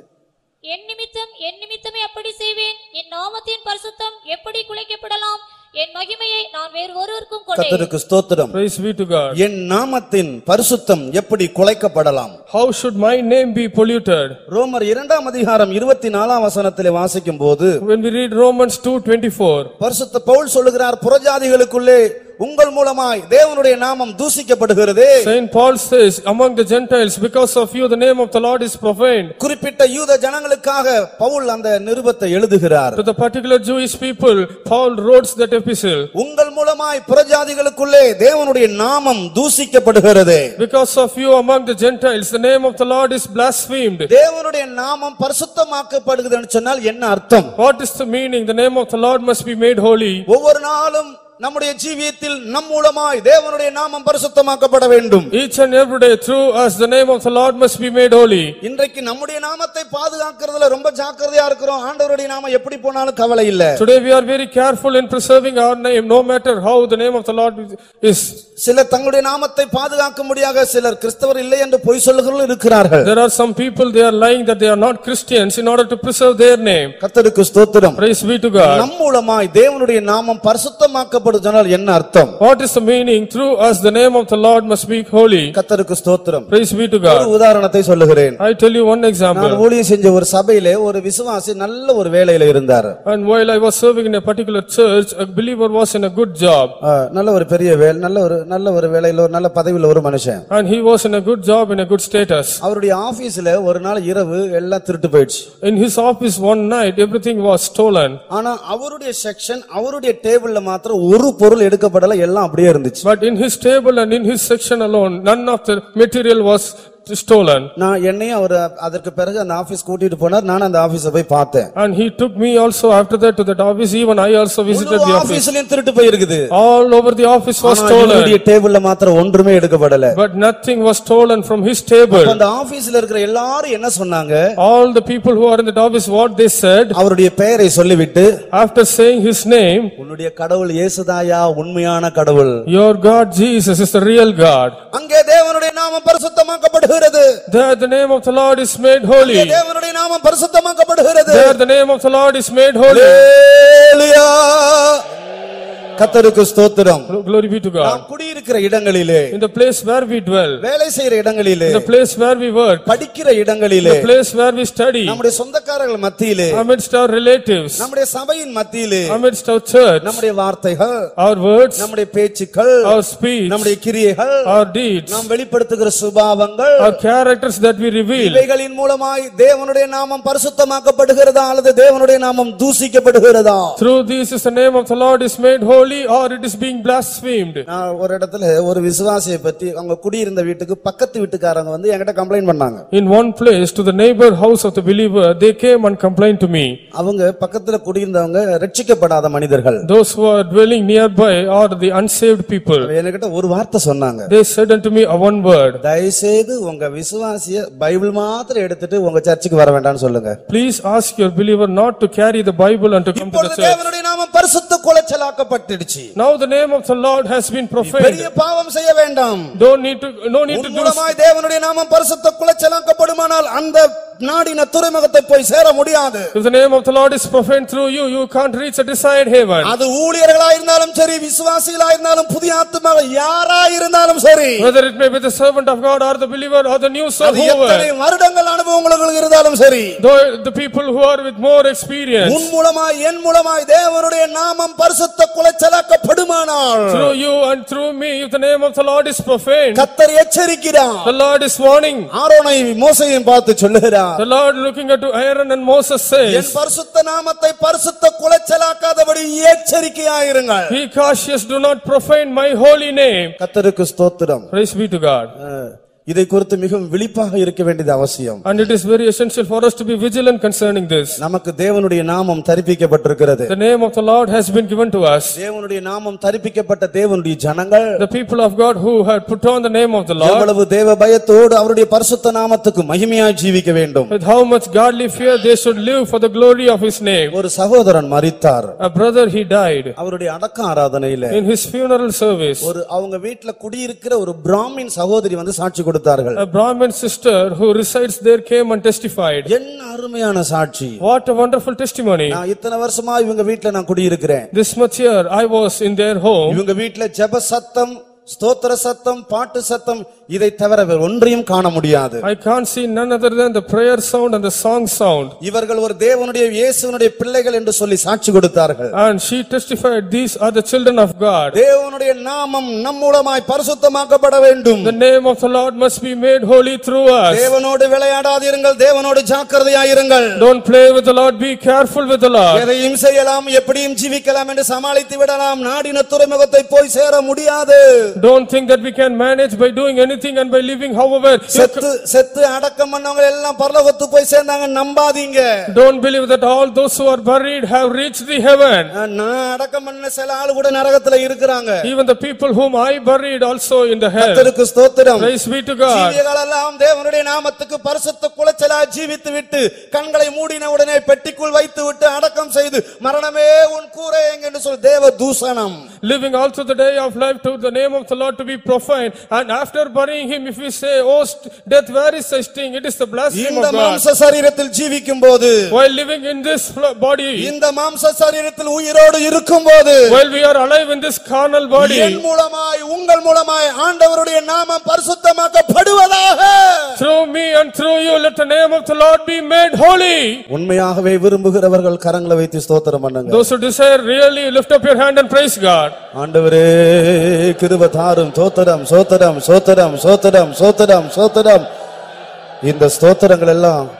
என் நிமித்தம் என் நிமித்தமே அப்படி செய்வேன். என் நாமத்தின் பரிசுத்தம் எப்படி குலைக்கப்படலாம்? என் மகிமையை நான் வேறு ஒருவருக்கும் கத்தருக்கு ஸ்தோத்திரம். Praise be to God. என் நாமத்தின் பரிசுத்தம் எப்படி குலைக்கப்படலாம்? How should my name be polluted? ரோமர் இரண்டாம் அதிகாரம் இருபத்தி நாலாம் வசனத்திலே வாசிக்கும் போது When we read Romans 2:24, பரிசுத்த பவுல் சொல்லுகிறார் புறஜாதிகளுக்குள்ளே உங்கள் மூலமாய் தேவனுடைய நாமம் தூசிக்கப்படுகிறது Saint Paul says, among the Gentiles, because of you the name of the Lord is profaned. குறிப்பிட்ட யூத ஜனங்களுக்காக பவுல் அந்த நிருபத்தை எழுதுகிறார் To the particular Jewish people, Paul wrote that epistle. உங்கள் மூலமாய் புறஜாதிகளுக்குள்ளே தேவனுடைய நாமம் தூசிக்கப்படுகிறது Because of you among the Gentiles, the name of the Lord is blasphemed. தேவனுடைய நாமம் பரிசுத்தமாக்கப்படுகிறதுன்னு சொன்னால் என்ன அர்த்தம் What is the meaning? The name of the Lord must be made holy. ஒவ்வொரு நாளும் நம்முடைய ஜீவியத்தில் நம் மூலமாய் தேவனுடைய நாமம் பரிசுத்தமாக்கப்பட வேண்டும் Each and every day through us, the name of the Lord must be made holy. இன்றைக்கு நம்முடைய நாமத்தை பாதுகாக்கிறதுல ரொம்ப ஜாக்கிரதையா இருக்கிறோம் ஆண்டவருடைய நாமம் எப்படி போனாலும் கவலை இல்ல Today we are very careful in preserving our name, no matter how the name of the Lord is. சிலர் தங்களுடைய நாமத்தை பாதுகாக்க முடியாத சிலர் கிறிஸ்தவர் இல்லை என்று பொய் சொல்லுகிறவர்கள் இருக்கிறார்கள் There are some people, they are lying that they are not Christians in order to preserve their name. கர்த்தருக்கு ஸ்தோத்திரம் Praise be to God. நம் மூலமாய் தேவனுடைய நாமம் பரிசுத்தமாக்கப்படுதனால் என்ன அர்த்தம் What is the meaning? Through us, the name of the Lord must be holy. கர்த்தருக்கு ஸ்தோத்திரம் Praise be to ஒரு God. உதாரணத்தை சொல்லுகிறேன் I tell you one நான் example. ஊழியம் செஞ்ச ஒரு சபையிலே ஒரு விசுவாசி நல்ல ஒரு வேலையில இருந்தார் And while I was serving in a particular church, a believer was in a good job. ஆ, நல்ல ஒரு பெரிய வேலை நல்ல ஒரு நல்ல ஒரு வேலையில ஒரு நல்ல பதவியில ஒரு மனுஷன் And he was in a good job, in a good status. அவருடைய ஆபீஸ்ல ஒரு நாள் இரவு எல்லாம் திருட்டு போயிடுச்சு In his office one night, everything was stolen. ஆனா அவருடைய செக்ஷன் அவருடைய டேபிள்ல மாத்திரம் ஒரு பொருள் எடுக்கப்படல எல்லாம் அப்படியே இருந்துச்சு But in his table and in his section alone, none of the material was stolen. நான் என்னையும் அவர் அதற்கு பிறகு அந்த ஆபீஸ் கூட்டிட்டு போனார் நான் அந்த ஆபீஸ போய் பார்த்தேன் And he took me also after that to that office, even I also visited the office. ஆபீஸ்லயும் திருட்டு போயிருக்குது All over the office was ஆனா stolen. இவருடைய டேபிள்ல மாத்திரம் ஒன்றுமே எடுக்கப்படல But nothing was stolen from his table. அந்த ஆபீஸ்ல இருக்கிற எல்லாரும் என்ன சொன்னாங்க All the people who are in that office, what they said, அவருடைய பெயரை சொல்லிவிட்டு after saying his name, உன்னுடைய கடவுள் இயேசுதாயா உண்மையான கடவுள் your God Jesus is the real God. அங்கே தேவனுடைய நாமம் பரிசுத்தமாக்கப்படுகிறது There the name of the Lord is made holy. தேவனுடைய நாமம் பரிசுத்தமாக்கப்படுகிறது There the name of the Lord is made holy. அல்லேலூயா. கர்த்தருக்கு ஸ்தோத்திரம் Glory be to God. நாம் குடியிருக்கிற இடங்களிலே In the place where we dwell, வேலை செய்யற இடங்களிலே in the place where we work, படிக்கிற இடங்களிலே the place where we study, நம்முடைய சொந்தக்காரர்கள் மத்தியிலே amidst our relatives, நம்முடைய சபையின் மத்தியிலே amidst our church, நம்முடைய வார்த்தைகள் our words, நம்முடைய பேச்சுக்கள் our speech, நம்முடைய கிரியைகள் our deeds, நாம் வெளிப்படுத்துகிற சுபாவங்கள் our characters that we reveal. இவைகளின் மூலமாய் தேவனுடைய நாமம் பரிசுத்தமாக்கப்படுகிறதா அல்லது தேவனுடைய நாமம் தூசிக்கப்படுகிறதா Through this is the name of the Lord is made holy or it is being blasphemed. நான் ஒரு இடத்துல ஒரு விசுவாசியை பத்தி அவங்க குடியிருந்த வீட்டுக்கு பக்கத்து வீட்டுக்காரங்க வந்து என்கிட்ட கம்ப்ளைண்ட் பண்ணாங்க In one place to the neighbor house of the believer, they came and complained to me. அவங்க பக்கத்துல குடியிருந்தவங்க ரட்சிக்கப்படாத மனிதர்கள் Those who are dwelling nearby are the unsaved people. என்கிட்ட ஒரு வார்த்தை சொன்னாங்க They said unto me a one word, தயவுசெய்து உங்க விசுவாசிய பைபிள் மாத்திரம் எடுத்துட்டு உங்க சர்ச்சுக்கு வர வேண்டாம்னு சொல்லுங்க please ask your believer not to carry the Bible and to come to the இப்பொழுது church. தேவனுடைய நாமம் பரிசுத்த குலைச்சலாக்கப்பட்டுடுச்சு Now the name of the Lord has been profaned. பெரிய பாவம் செய்ய வேண்டாம் Don't need to, no need to உன் do. மூலமாய் தேவனுடைய நாமம் பரிசுத்த குலைச்சலாக்கப்படுமானால் அந்த நாடின துறைமுகத்தை போய் சேர முடியாது If the name of the Lord is profaned through you, you can't reach a desired haven. அது ஊழியர்களா இருந்தாலும் சரி விசுவாசிகளா இருந்தாலும் புதிய ஆத்துமாக யாரா இருந்தாலும் சரி Whether it may be the servant of God or the believer or the new soul, அது எத்தனை whoever. வருடங்கள் அனுபவங்களுக்கு இருந்தாலும் சரி the people who are with more experience, உன் மூலமாய் என் மூலமாய் தேவனுடைய நாமம் பரிசுத்த குலைச்சலாக்கப்படுமானால் through you and through me, if the name of the Lord is profaned, கத்தர் எச்சரிக்கிறார் the Lord is warning. ஆரோனை மோசையும் பார்த்து சொல்லுகிறார் The Lord looking unto Aaron and Moses N says, பரிசுத்த நாமத்தை பரிசுத்த குலைச்சலாக்காதபடி எச்சரிக்கையாயிருங்கள் Be cautious, do not profane my holy name. கத்தருக்கு ஸ்தோத்திரம் Praise be to God. இதை குறித்து மிகவும் விழிப்பாக இருக்க வேண்டியது அவசியம் And it is very essential for us to be vigilant concerning this. நமக்கு தேவனுடைய நாமம் தரிப்பிக்கப்பட்டிருக்கிறது The name of the Lord has been given to us. தேவனுடைய நாமம் தரிப்பிக்கப்பட்ட தேவனுடைய ஜனங்கள் The people of God who had put on the name of the Lord, எவ்வளவு தேவ பயத்தோடு அவருடைய பரிசுத்த நாமத்துக்கு மகிமையாய் ஜீவிக்க வேண்டும் with how much godly fear they should live for the glory of his name. ஒரு சகோதரன் மரித்தார் A brother, he died. அவருடைய அடக்க ஆராதனையில In his funeral service, ஒரு அவங்க வீட்டுல குடியிருக்கிற ஒரு பிராமின் சகோதரி வந்து சாட்சி கொடுத்தார்கள் A Brahmin sister who resides there came and testified. என்ன அருமையான சாட்சி What a wonderful testimony. நான் இத்தனை வருஷமா இவங்க வீட்ல நான் குடியிருக்கிறேன் This much year I was in their home. இவங்க வீட்ல ஜெப சத்தம் ஸ்தோத்திர சத்தம் பாட்டு சத்தம் இதை தவிர வேறு ஒன்றையும் காண முடியாது I can't see none other than the prayer sound and the song sound. இவர்கள் ஒரு தேவனுடைய இயேசுவனுடைய பிள்ளைகள் என்று சொல்லி சாட்சி கொடுத்தார்கள் And she testified, these are the children of God. தேவனுடைய நாமம் நம் மூலமாய் பரிசுத்தமாக்கப்பட வேண்டும் The name of the Lord must be made holy through us. தேவனோடு விளையாடாதிருங்கள் தேவனோடு ஜாக்கிரதையாயிருங்கள் Don't play with the Lord, be careful with the Lord. எதையும் செய்யலாம் எப்படியும் ஜீவிக்கலாம் என்று சமாளித்து விடலாம் நாடின துறைமுகத்தை போய் சேர முடியாது Don't think that we can manage by doing anything and by living however. செத்து செத்து அடக்கம் பண்ணவங்க எல்லாம் பரலோகத்து போய் சேர்ந்தாங்க நம்பாதீங்க Don't believe that all those who are buried have reached the heaven. நான் அடக்கம் பண்ண சில ஆளு கூட நரகத்துல இருக்கிறாங்க Even the people whom I buried also in the hell. கர்த்தருக்கு ஸ்தோத்திரம் Praise be to God. ஜீவிகளெல்லாம் தேவனுடைய நாமத்துக்கு பரிசுத்த குலைச்சலா ஜீவித்து விட்டு கண்களை மூடின உடனே பெட்டிக்குள் வைத்து விட்டு அடக்கம் செய்து மரணமே உன் கூரை என்று சொல் தேவ தூஷணம் Living through the day of life to the name of the Lord to be profane. And after burying him, if we say, Oh death, where is thy sting? It is the blasphemy இந்த of God. மாம்ச சரீரத்தில் ஜீவிக்கும் போது While living in this body, இந்த மாம்ச சரீரத்தில் உயிரோடு இருக்கும் போது while we are alive in this carnal N body, மூலமாய் உங்கள் மூலமாய் ஆண்டவருடைய நாமம் பரிசுத்தமாக்கப்படுவதாக through me and through you, let the name of the Lord be made holy. உண்மையாகவே விரும்புகிறவர்கள் கரங்களை வைத்து ஸ்தோத்திரம் பண்ணுங்க Those who desire really lift up your hand and praise God. ஆண்டவரே கிருப தாரும் சோத்திரம் சோத்திரம் சோத்திரம் சோத்திரம் சோத்திரம் சோத்திரம். இந்த ஸ்தோத்திரங்கள் எல்லாம்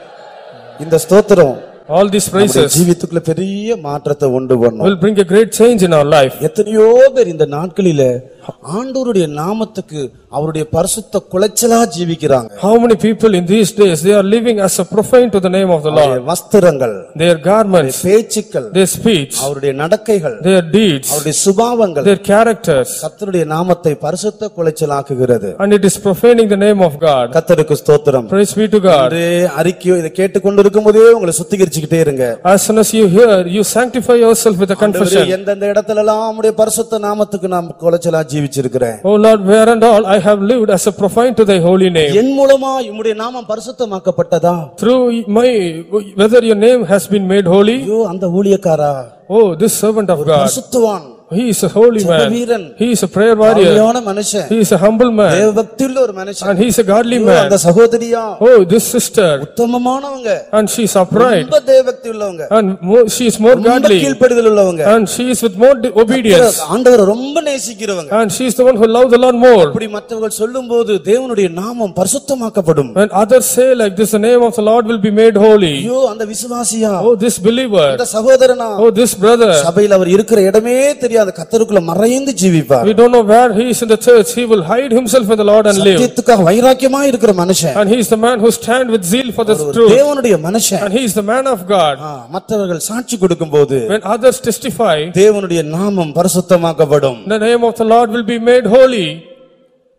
இந்த ஸ்தோத்திரம் All these நம்முடைய praises ஜீவித்துக்குள்ள பெரிய மாற்றத்தை உண்டு பண்ணும் will bring a great change in our life. எத்தனையோ பேர் இந்த நாட்களில ஆண்டவருடைய நாமத்துக்கு அவருடைய பரிசுத்த குலைச்சலா ஜீவிக்கிறாங்க How many people in these days, they are living as a profane to the name of the Lord. வஸ்திரங்கள் Their garments, பேச்சுக்கள் their speech, அவருடைய நடக்கைகள் their deeds, அவருடைய சுபாவங்கள் their characters, கர்த்தருடைய நாமத்தை பரிசுத்த குலைச்சலாக்குகிறது and it is profaning the name of God. கர்த்தருக்கு ஸ்தோத்திரம் Praise be to God. அறிக்கையோ இதை கேட்டுக்கொண்டிருக்கும் போதே உங்களை சுத்திகரிச்சுக்கிட்டே இருங்க As soon as you hear, you sanctify yourself with a confession. எந்தெந்த இடத்துல எல்லாம் உம்முடைய பரிசுத்த நாமத்துக்கு நான் குலைச்சலா ஜீவிச்சிருக்கிறேன் Oh Lord, where and all I have lived as a profane to thy holy name. என் மூலமா உம்முடைய நாமம் பரிசுத்தமாக்கப்பட்டதா Through my, whether your name has been made holy, ஐயோ அந்த ஊழியக்காரா oh, this servant of God, பரிசுத்தவான் he is a holy man. வீரன் He is a prayer warrior. உண்மையான மனுஷன் He is a humble man. தேவ பக்தியுள்ள ஒரு மனுஷன் And he is a godly ஐயோ, man. அந்த சகோதரியா Oh, this sister. உத்தமமானவங்க And she is upright. ரொம்ப தேவபக்தி உள்ளவங்க And more, she is more ரொம்ப godly. கீழ்ப்படிதல் உள்ளவங்க And she is with more di- obedience. ஆண்டவரை ரொம்ப நேசிக்கிறவங்க And she is the one who loves the Lord more. இப்படி மற்றவர்கள் சொல்லும்போது தேவனுடைய நாமம் பரிசுத்தமாக்கப்படும் When others say like this, the name of the Lord will be made holy. ஐயோ அந்த விசுவாசியா Oh, this believer. அந்த சகோதரனா Oh, this brother. சபையில் அவர் இருக்கிற இடமே தெரியாத கத்தருக்குள்ள மறைந்து ஜீவிப்பார் We don't know where he is in the church. He will hide himself in the Lord and live. சத்தியத்துக்காக வைராக்கியமா இருக்கிற மனுஷன் And he is the man who stand with zeal for the truth. தேவனுடைய மனுஷன் And he is the man of God. மற்றவர்கள் சாட்சி கொடுக்கும்போது When others testify, தேவனுடைய நாமம் பரிசுத்தமாக்கப்படும் the name of the Lord will be made holy.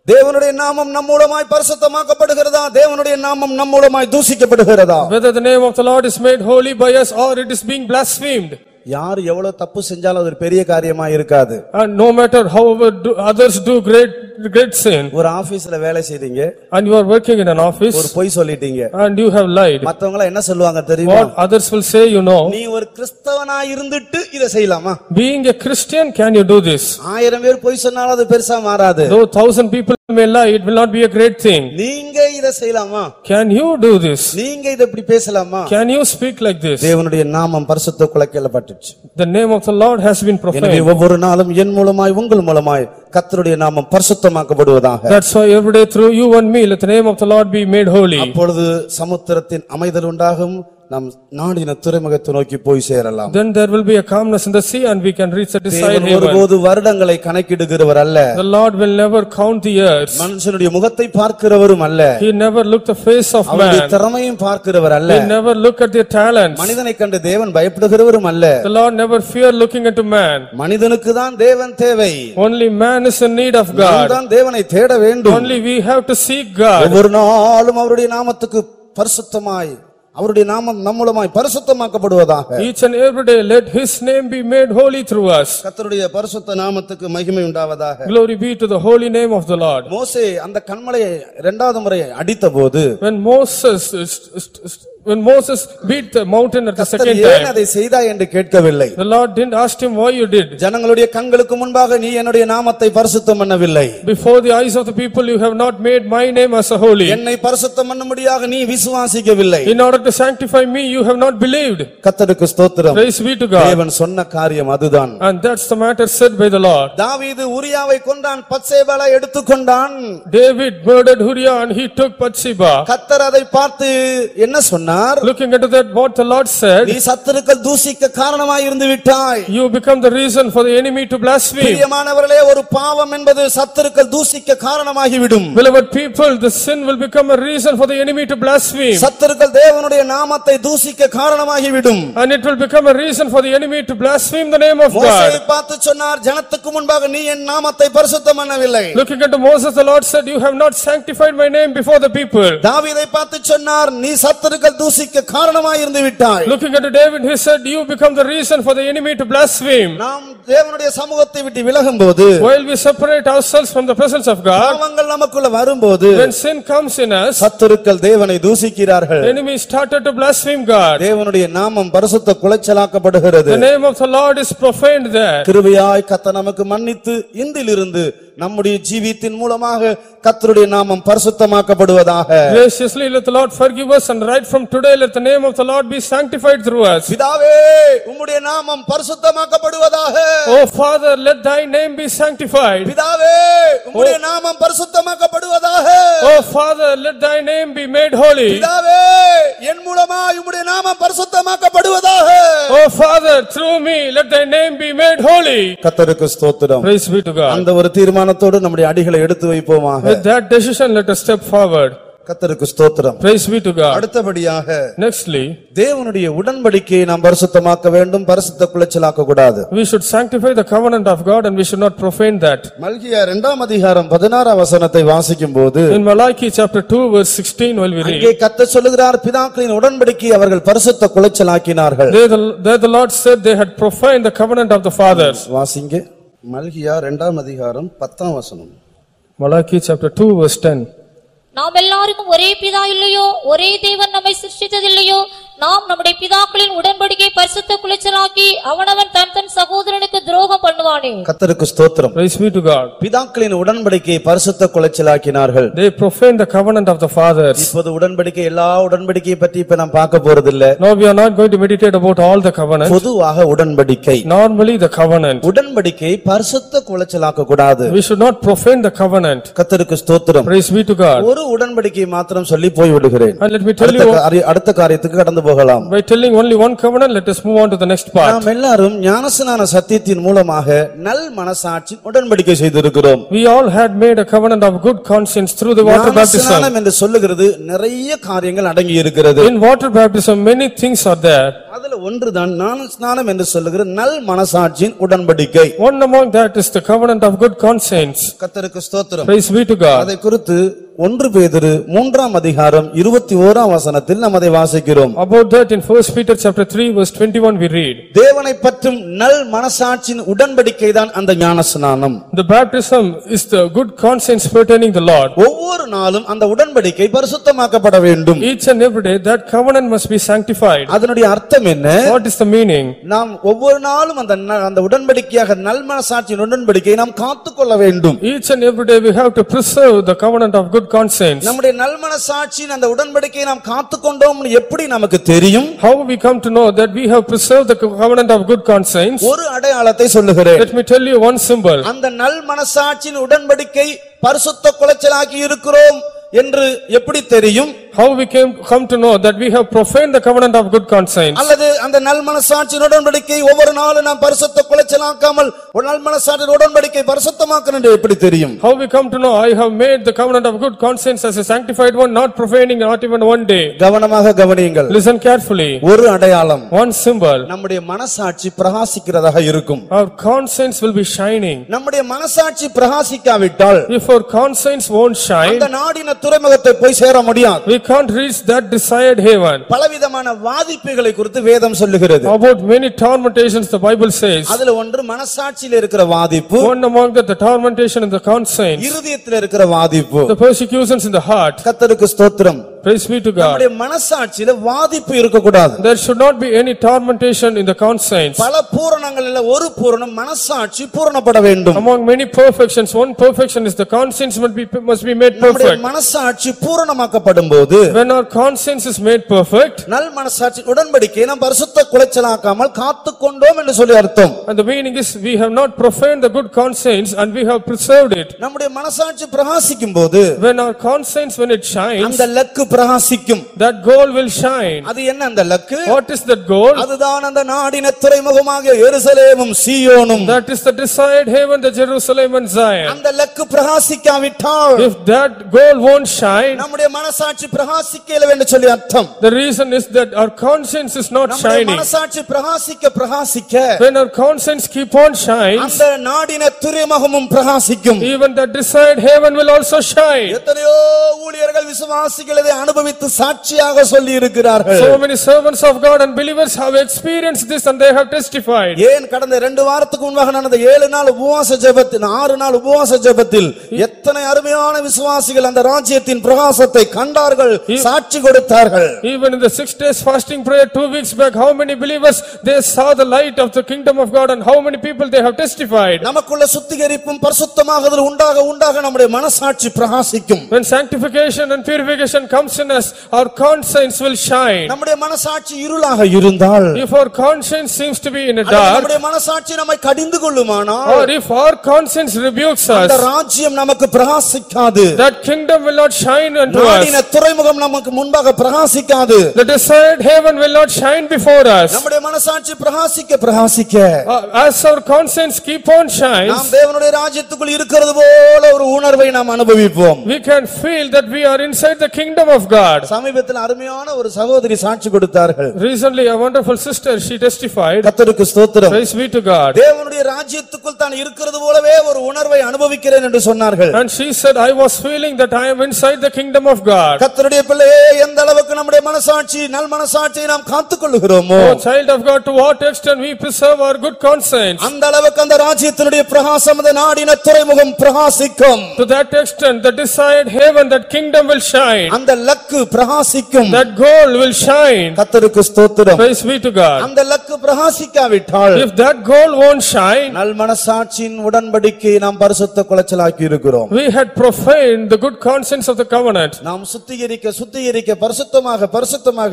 தேவனுடைய நாமம் நம் மூலமாய் பரிசுத்தமாக்கப்படுகிறதா தேவனுடைய நாமம் நம் மூலமாய் தூசிக்கப்படுகிறதா Whether the name of the Lord is made holy by us or it is being blasphemed. யார் எவ்வளவு தப்பு செஞ்சாலும் அது ஒரு பெரிய காரியமா இருக்காது And no matter however do, others do great, great sin, ஒரு ஆபீஸ்ல வேலை செய்றீங்க and you are working in an ஒரு office, பொய் சொல்லிட்டீங்க and you have lied, மத்தவங்க எல்லாம் என்ன சொல்லுவாங்க தெரியுமா what others will say, you know, நீ ஒரு கிறிஸ்தவனா இருந்துட்டு இதை செய்யலாமா being a Christian, can you do this? ஆயிரம் பேர் பொய் சொன்னாலும் அது பெருசா மாறாது Though thousand people may lie, it will not be a great thing. நீங்க இதை செய்யலாமா Can you do this? நீங்க இதை இப்படி பேசலாமா Can you speak like this? தேவனுடைய நாமம் பரிசுத்த குலைக்கலப்பட்டுச்சு The name of the Lord has been எனவே profaned. ஒவ்வொரு நாளும் என் மூலமாய் உங்கள் மூலமாய் கர்த்தருடைய நாமம் பரிசுத்தமாக்கப்படுவதாக That's why every day through you and me, let the name of the Lord be made holy. அப்பொழுது சமுத்திரத்தின் அமைதல் உண்டாகும் நம் நாடின துறைமுகத்தை நோக்கி போய் சேரலாம் Then there will be a calmness in the sea and we can reach the desired haven. ஒருபோது வருடங்களை கணக்கிடுகிறவர் அல்ல The Lord will never count the years. மனுஷனுடைய முகத்தை பார்க்கிறவரும் அல்ல He never looked the face of அவருடைய man. திறமையும் பார்க்கிறவர் அல்ல He never look at their talents. மனிதனை கண்டு தேவன் பயப்படுகிறவரும் அல்ல The Lord never fear looking into man. மனிதனுக்கு தான் தேவன் தேவை Only man is in need of God. தான் தேவனை தேட வேண்டும் Only we have to seek God. ஒவ்வொரு நாளும் அவருடைய நாமத்துக்கு பரிசுத்தமாய் அவருடைய நாமம் நம்மூலமாய் பரிசுத்தமாக்கப்படுவதாக Each and every day, let his name be made holy through us. கர்த்தருடைய பரிசுத்த நாமத்துக்கு மகிமை உண்டாவதாக Glory be to the holy name of the Lord. மோசே அந்த கண்மலையை இரண்டாவது முறை அடித்தபோது When Moses, when Moses beat the mountain at the second ஏன் time, அதை செய்தாய் என்று கேட்கவில்லை the Lord didn't ask him why you did. ஜனங்களுடைய கண்களுக்கு முன்பாக நீ என்னுடைய நாமத்தை பரிசுத்தம் பண்ணவில்லை Before the eyes of the people, you have not made my name as a holy. என்னை பரிசுத்தம் பண்ணும்படியாக நீ விசுவாசிக்கவில்லை In order to sanctify me, you have not believed. கர்த்தருக்கு ஸ்தோத்திரம் Praise be to God. தேவன் சொன்ன காரியம் அதுதான் And that's the matter said by the Lord. தாவீது உரியாவை கொண்டான் பத்சேபாலை எடுத்துக்கொண்டான் David murdered Uriah and he took Bathsheba. கர்த்தர் அதை பார்த்து என்ன சொன்னார் Looking into that, what the Lord said, நீ சத்துருக்கள் தூசிக்க காரணமாய் இருந்து விட்டாய் you become the reason for the enemy to blaspheme. பிரியமானவர்களே ஒரு பாவம் என்பது சத்துருக்கள் தூசிக்க காரணமாகிவிடும் Beloved people, the sin will become a reason for the enemy to blaspheme. சத்துருக்கள் தேவனுடைய நாமத்தை தூசிக்க காரணமாகிவிடும் And it will become a reason for the enemy to blaspheme the name of மோசேயை God. பார்த்து சொன்னார் ஜனத்துக்கு முன்பாக நீ என் நாமத்தை பரிசுத்தம் பண்ணவில்லை Looking into Moses, the Lord said, you have not sanctified my name before the people. தாவீதை பார்த்து சொன்னார் நீ சத்துருக்கள் தூசிக்க காரணமாய் இருந்து விட்டாய் Looking into David, he said, you become the reason for the enemy to blaspheme. நாம் தேவனுடைய சமூகத்தை விட்டு விலகும்போது While we separate ourselves from the presence of God, பாவங்கள் நமக்குள்ள வரும்போது when sin comes in us, சத்துருக்கள் தேவனை தூசிக்கிறார்கள் enemy started to blaspheme God. தேவனுடைய நாமம் பரிசுத்த குலைச்சலாக்கப்படுகிறது The name of the Lord is profaned there. கிருபையாய் கத்த நமக்கு மன்னித்து இன்றிலிருந்து நம்முடைய ஜீவியத்தின் மூலமாக கத்தருடைய நாமம் பரிசுத்தமாக்கப்படுவதாக Graciously let the Lord forgive us and right from today let the name of the Lord be sanctified through us. பிதாவே உம்முடைய நாமம் பரிசுத்தமாக்கப்படுவதாக Oh Father, let thy name be sanctified. பிதாவே உம்முடைய நாமம் பரிசுத்தமாக்கப்படுவதாக Oh Father, let thy name be made holy. பிதாவே என் மூலமா உம்முடைய நாமம் பரிசுத்தமாக்கப்படுவதாக Oh Father, through me let thy name be made holy. கத்தருக்கு ஸ்தோத்திரம் Praise be to God. அந்த ஒரு தீர்மானத்தோடு நம்முடைய அடிகளை எடுத்து வைப்போமாக With that decision, let us step forward. கத்தருக்கு ஸ்தோத்திரம் Praise be to God. அடுத்தபடியாக Nextly, தேவனுடைய உடன்படிக்கையை நாம் பரிசுத்தமாக்க வேண்டும் பரிசுத்த குலைச்சலாக்க கூடாது we should sanctify the covenant of God and we should not profane that. மல்கியா இரண்டாம் அதிகாரம் பதினாறாம் வசனத்தை வாசிக்கும் போது In Malachi chapter 2 verse 16 while we read, அங்கே கத்த சொல்லுகிறார் பிதாக்களின் உடன்படிக்கை அவர்கள் பரிசுத்த குலைச்சலாக்கினார்கள் there the, there the Lord said they had profaned the covenant of the fathers. வாசிங்க மல்கியா இரண்டாம் அதிகாரம் பத்தாம் வசனம். Malachi chapter 2 verse 10. நாம் எல்லாருக்கும் ஒரே பிதா இல்லையோ? ஒரே தேவன் நம்மை சிருஷ்டித்ததில்லையோ? நாம் நம்முடைய பிதாக்களின் உடன்படிக்கை பரிசுத்த குலைச்சலாக்கி அவனவன் தன் தன் சகோதரனுக்கு துரோகம் பண்ணுவானே கத்தருக்கு ஸ்தோத்திரம் Praise be to God. பிதாக்களின் உடன்படிக்கையை பரிசுத்த குலைச்சலாக்கினார்கள் They profaned the covenant of the fathers. இப்போது உடன்படிக்கை எல்லா உடன்படிக்கையை பற்றி இப்ப நாம் பார்க்க போறதில்ல Now we are not going to meditate about all the covenants. பொதுவாக உடன்படிக்கை Normally the covenant. உடன்படிக்கை பரிசுத்த குலைச்சலாக்க கூடாது We should not profane the covenant. கத்தருக்கு ஸ்தோத்திரம் Praise be to God. ஒரு உடன்படிக்கை மாத்திரம் சொல்லி போய் விடுகிறேன் And let me tell அடுத்த you, அடுத்த காரியத்துக்கு கடந்து போகலாம் by telling only one covenant, let us move on to the next part. நாம் எல்லாரும் ஞானஸ்நான சத்தியத்தின் மூலமாக நல் மனசாட்சி உடன்படிக்கை செய்திருக்கிறோம் We all had made a covenant of good conscience through the water baptism. ஞானஸ்நானம் என்று சொல்லுகிறது நிறைய காரியங்கள் அடங்கி இருக்கிறது In water baptism, many things are there. அதுல ஒன்றுதான் ஞானஸ்நானம் என்று சொல்லுகிற நல் மனசாட்சியின் உடன்படிக்கை One among that is the covenant of good conscience. கத்தருக்கு ஸ்தோத்திரம் Praise be to God. அதை குறித்து ஒன்று பேதுரு மூன்றாம் அதிகாரம் இருபத்தி ஓராம் வசனத்தில் நாம் அதை வாசிக்கிறோம் About that in first Peter chapter 3 verse 21 we read. தேவனை பற்றும் நல் மனசாட்சியின் உடன்படிக்கை தான் அந்த ஞானஸ்நானம் The baptism is the good conscience pertaining the Lord. ஒவ்வொரு நாளும் அந்த உடன்படிக்கை பரிசுத்தமாக்கப்பட வேண்டும் Each and every day that covenant must be sanctified. அதனுடைய அர்த்தம் என்ன What is the meaning? நாம் ஒவ்வொரு நாளும் அந்த ந- அந்த உடன்படிக்கையாக நல் மனசாட்சியின் உடன்படிக்கையை நாம் காத்துக்கொள்ள வேண்டும் Each and every day we have to preserve the covenant of good conscience. நம்முடைய நல் மனசாட்சியின் அந்த உடன்படிக்கையை நாம் காத்துக்கொண்டோம்னு எப்படி நமக்கு தெரியும் How we come to know that we have preserved the covenant of good conscience? ஒரு அடையாளத்தை சொல்லுகிறேன் Let me tell you one symbol. அந்த நல் மனசாட்சியின் உடன்படிக்கை பரிசுத்த குலைச்சலாக்கி இருக்கிறோம் என்று எப்படி தெரியும் How we came, come to know that we have profaned the covenant of good conscience? அல்லது அந்த நல் மனசாட்சியின் உடன்படிக்கை ஒவ்வொரு நாளும் நாம் பரிசுத்த குலைச்சலாக்காமல் ஒரு நல் மனசாட்சியின் உடன்படிக்கை பரிசுத்தமாக்கணும் என்று எப்படி தெரியும் How we come to know I have made the covenant of good conscience as a sanctified one, not profaning not even one day. கவனமாக கவனியுங்கள் Listen carefully. ஒரு அடையாளம் One symbol, நம்முடைய மனசாட்சி பிரகாசிக்கிறதாக இருக்கும் our conscience will be shining. நம்முடைய மனசாட்சி பிரகாசிக்காவிட்டால் If our conscience won't shine, அந்த நாடின துறைமுகத்தை போய் சேர முடியாது we can't reach that desired heaven. பலவிதமான வாதிப்புகளை குறித்து வேதம் சொல்லுகிறது About many tormentations, the Bible says, அதுல ஒன்று மனசாட்சியில இருக்கிற வாதிப்பு one among that the tormentation in the conscience, இருதயத்தில் இருக்கிற வாதிப்பு the persecutions in the heart. கத்தருக்கு ஸ்தோத்திரம் Praise be to God. நம்முடைய மனசாட்சியில வாதிப்பு இருக்கக்கூடாது There should not be any tormentation in the conscience. பல பூரணங்கள்ல ஒரு பூரணம் மனசாட்சி பூரணப்பட வேண்டும் Among many perfections, one perfection is the conscience must be, must be made நம்முடைய perfect. மனசாட்சி பூரணமாக்கப்படும் போது When our conscience is made perfect, நல் மனசாட்சி உடன்படிக்கை நாம் பரிசுத்த குலைச்சலாக்காமல் காத்துக் கொண்டோம் என்று சொல்லி அர்த்தம் and the meaning is we have not profaned the good conscience and we have preserved it. நம்முடைய மனசாட்சி பிரகாசிக்கும் போது When our conscience, when it shines, அந்த லக்கு பிரகாசிக்கும் that goal will shine. அது என்ன அந்த லக்கு What is that goal? அதுதான் அந்த நாடின துறைமுகமாக எருசலேமும் சீயோனும் That is the desired haven, the Jerusalem and Zion. அந்த லக்கு பிரகாசிக்காவிட்டால் If that goal won't shine, நம்முடைய மனசாட்சி பிரகாசிக்கல என்று சொல்லி அர்த்தம் the reason is that our conscience is not நம்முடைய shining. மனசாட்சி பிரகாசிக்க பிரகாசிக்க When our conscience keep on shines, அந்த நாடின துறைமுகமும் பிரகாசிக்கும் even the desired haven will also shine. எத்தனையோ ஊழியர்கள் விசுவாசிகள் இதை அனுபவித்து சாட்சியாக சொல்லி இருக்கிறார்கள் So many servants of God and believers have experienced this and they have testified. ஏன் கடந்த ரெண்டு வாரத்துக்கு முன்பாக நடந்த ஏழு நாள் உபவாச ஜெபத்தில் ஆறு நாள் உபவாச ஜெபத்தில் எத்தனை அருமையான விசுவாசிகள் அந்த ராஜ்யத்தின் பிரகாசத்தை கண்டார்கள் சாட்சி கொடுத்தார்கள் Even in the six days fasting prayer two weeks back, how many believers they saw the light of the kingdom of God and how many people they have testified. நமக்குள்ள சுத்திகரிப்பும் பரிசுத்தமாகுதல் உண்டாக உண்டாக நம்முடைய மனசாட்சி பிரகாசிக்கும் When sanctification and purification comes us, our conscience will shine. நம்முடைய மனசாட்சி இருளாக இருந்தால் If our conscience seems to be in a அல்லது dark, நம்முடைய மனசாட்சி நம்மை கடிந்து கொள்ளுமானால் or if our conscience rebukes அந்த us, ராஜ்யம் நமக்கு பிரகாசிக்காது that kingdom will not shine unto நாடின us. துறைமுகம் நமக்கு முன்பாக பிரகாசிக்காது The desired heaven will not shine before us. நம்முடைய மனசாட்சி பிரகாசிக்க பிரகாசிக்க Uh, As our conscience keep on நாம் தேவனுடைய ராஜ்யத்துக்குள் இருக்கிறது போல ஒரு உணர்வை நாம் அனுபவிப்போம் we can feel that we are inside the kingdom of God. சமீபத்தில் அருமையான ஒரு சகோதரி சாட்சி கொடுத்தார்கள் Recently, a wonderful sister, she testified, கத்தருக்கு ஸ்தோத்திரம் praise be to God. தேவனுடைய ராஜ்யத்துக்குள் தான் இருக்கிறது போலவே ஒரு உணர்வை அனுபவிக்கிறேன் என்று சொன்னார்கள் And she said, I was feeling that I am inside the kingdom of God. கத்தருடைய பிள்ளையே எந்த அளவுக்கு நம்முடைய மனசாட்சி நல் மனசாட்சியை நாம் காத்துக் Oh, child of God, to what extent we preserve our good conscience. அந்த அளவுக்கு அந்த ராஜ்யத்தினுடைய பிரகாசம் அந்த நாடின துறைமுகம் பிரகாசிக்கும் To that extent, the desired heaven, that kingdom will shine. அந்த லக்கு பிரகாசிக்கும் That goal will shine. கத்தருக்கு ஸ்தோத்திரம் Praise be to God. அந்த லக்கு பிரகாசிக்காவிட்டால் If that goal won't shine, நல் மனசாட்சியின் உடன்படிக்கையை நாம் பரிசுத்த குலைச்சலாக்கி இருக்கிறோம் we had profaned the good conscience of the covenant. நாம் சுத்திகரிக்க சுத்திகரிக்க பரிசுத்தமாக பரிசுத்தமாக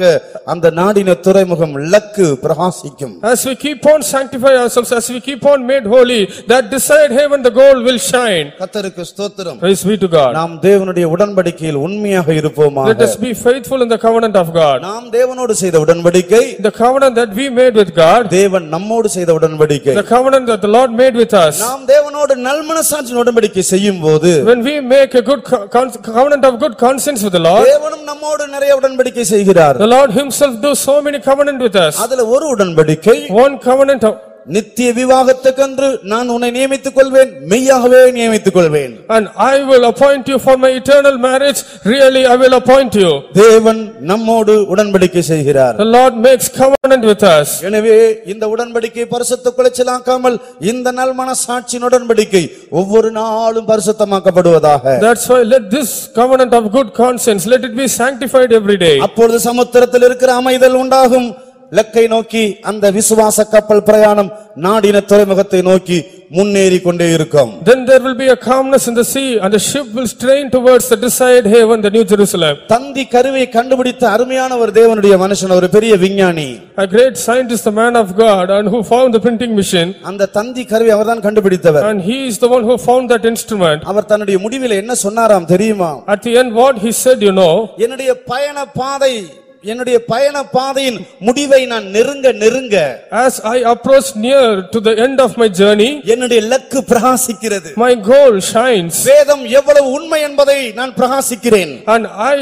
அந்த நாடின துறைமுகம் லக்கு பிரகாசிக்கும் As we keep on sanctify ourselves, as we keep on made holy, that desired heaven, the goal will shine. கத்தருக்கு ஸ்தோத்திரம் Praise be to God. நாம் தேவனுடைய உடன்படிக்கையில் உண்மையாக Let இருப்போமாக us be faithful in the covenant of God. நாம் தேவனோடு செய்த உடன்படிக்கை The covenant that we made with God, தேவன் நம்மோடு செய்த உடன்படிக்கை the covenant that the Lord made with us. நாம் தேவனோடு நல்மனசாட்சியின் உடன்படிக்கை செய்யும் போது When we make a good co- con- covenant of good conscience with the Lord, தேவனும் நம்மோடு நிறைய உடன்படிக்கை செய்கிறார் the Lord himself do so many covenant with us. அதுல ஒரு உடன்படிக்கை One covenant of, நித்திய விவாகத்துக்கென்று நான் உன்னை நியமித்துக் கொள்வேன் மெய்யாகவே நியமித்துக் கொள்வேன் and I will appoint you for my eternal marriage, really I will appoint you. தேவன் நம்மோடு உடன்படிக்கை செய்கிறார் The Lord makes covenant with us. எனவே இந்த உடன்படிக்கை பரிசுத்த குலைச்சலாக்காமல் இந்த நல்மன சாட்சியின் உடன்படிக்கை ஒவ்வொரு நாளும் பரிசுத்தமாக்கப்படுவதாக That's why let this covenant of good conscience, let it be sanctified every day. அப்பொழுது சமுத்திரத்தில் இருக்கிற அமைதல் உண்டாகும் லக்கை நோக்கி அந்த விசுவாச கப்பல் பிரயாணம் நாடின துறைமுகத்தை நோக்கி முன்னேறி கொண்டே இருக்கும் Then there will be a calmness in the sea and the ship will strain towards the desired haven, the New Jerusalem. தந்தி கருவை கண்டுபிடித்த அருமையான ஒரு தேவனுடைய மனுஷன் ஒரு பெரிய விஞ்ஞானி A great scientist, the man of God, and who found the printing machine, அந்த தந்தி கருவை அவர்தான் கண்டுபிடித்தவர் and he is the one who found that instrument. அவர் தன்னுடைய முடிவில் என்ன சொன்னாராம் தெரியுமா At the end, what he said, you know, என்னுடைய பயண பாதை என்னுடைய பயண பாதையின் முடிவை நான் நெருங்க நெருங்க As I approach near to the end of my journey, என்னுடைய லக்கு பிரகாசிக்கிறது my goal shines. வேதம் எவ்வளவு உண்மை என்பதை நான் பிரகாசிக்கிறேன் And I,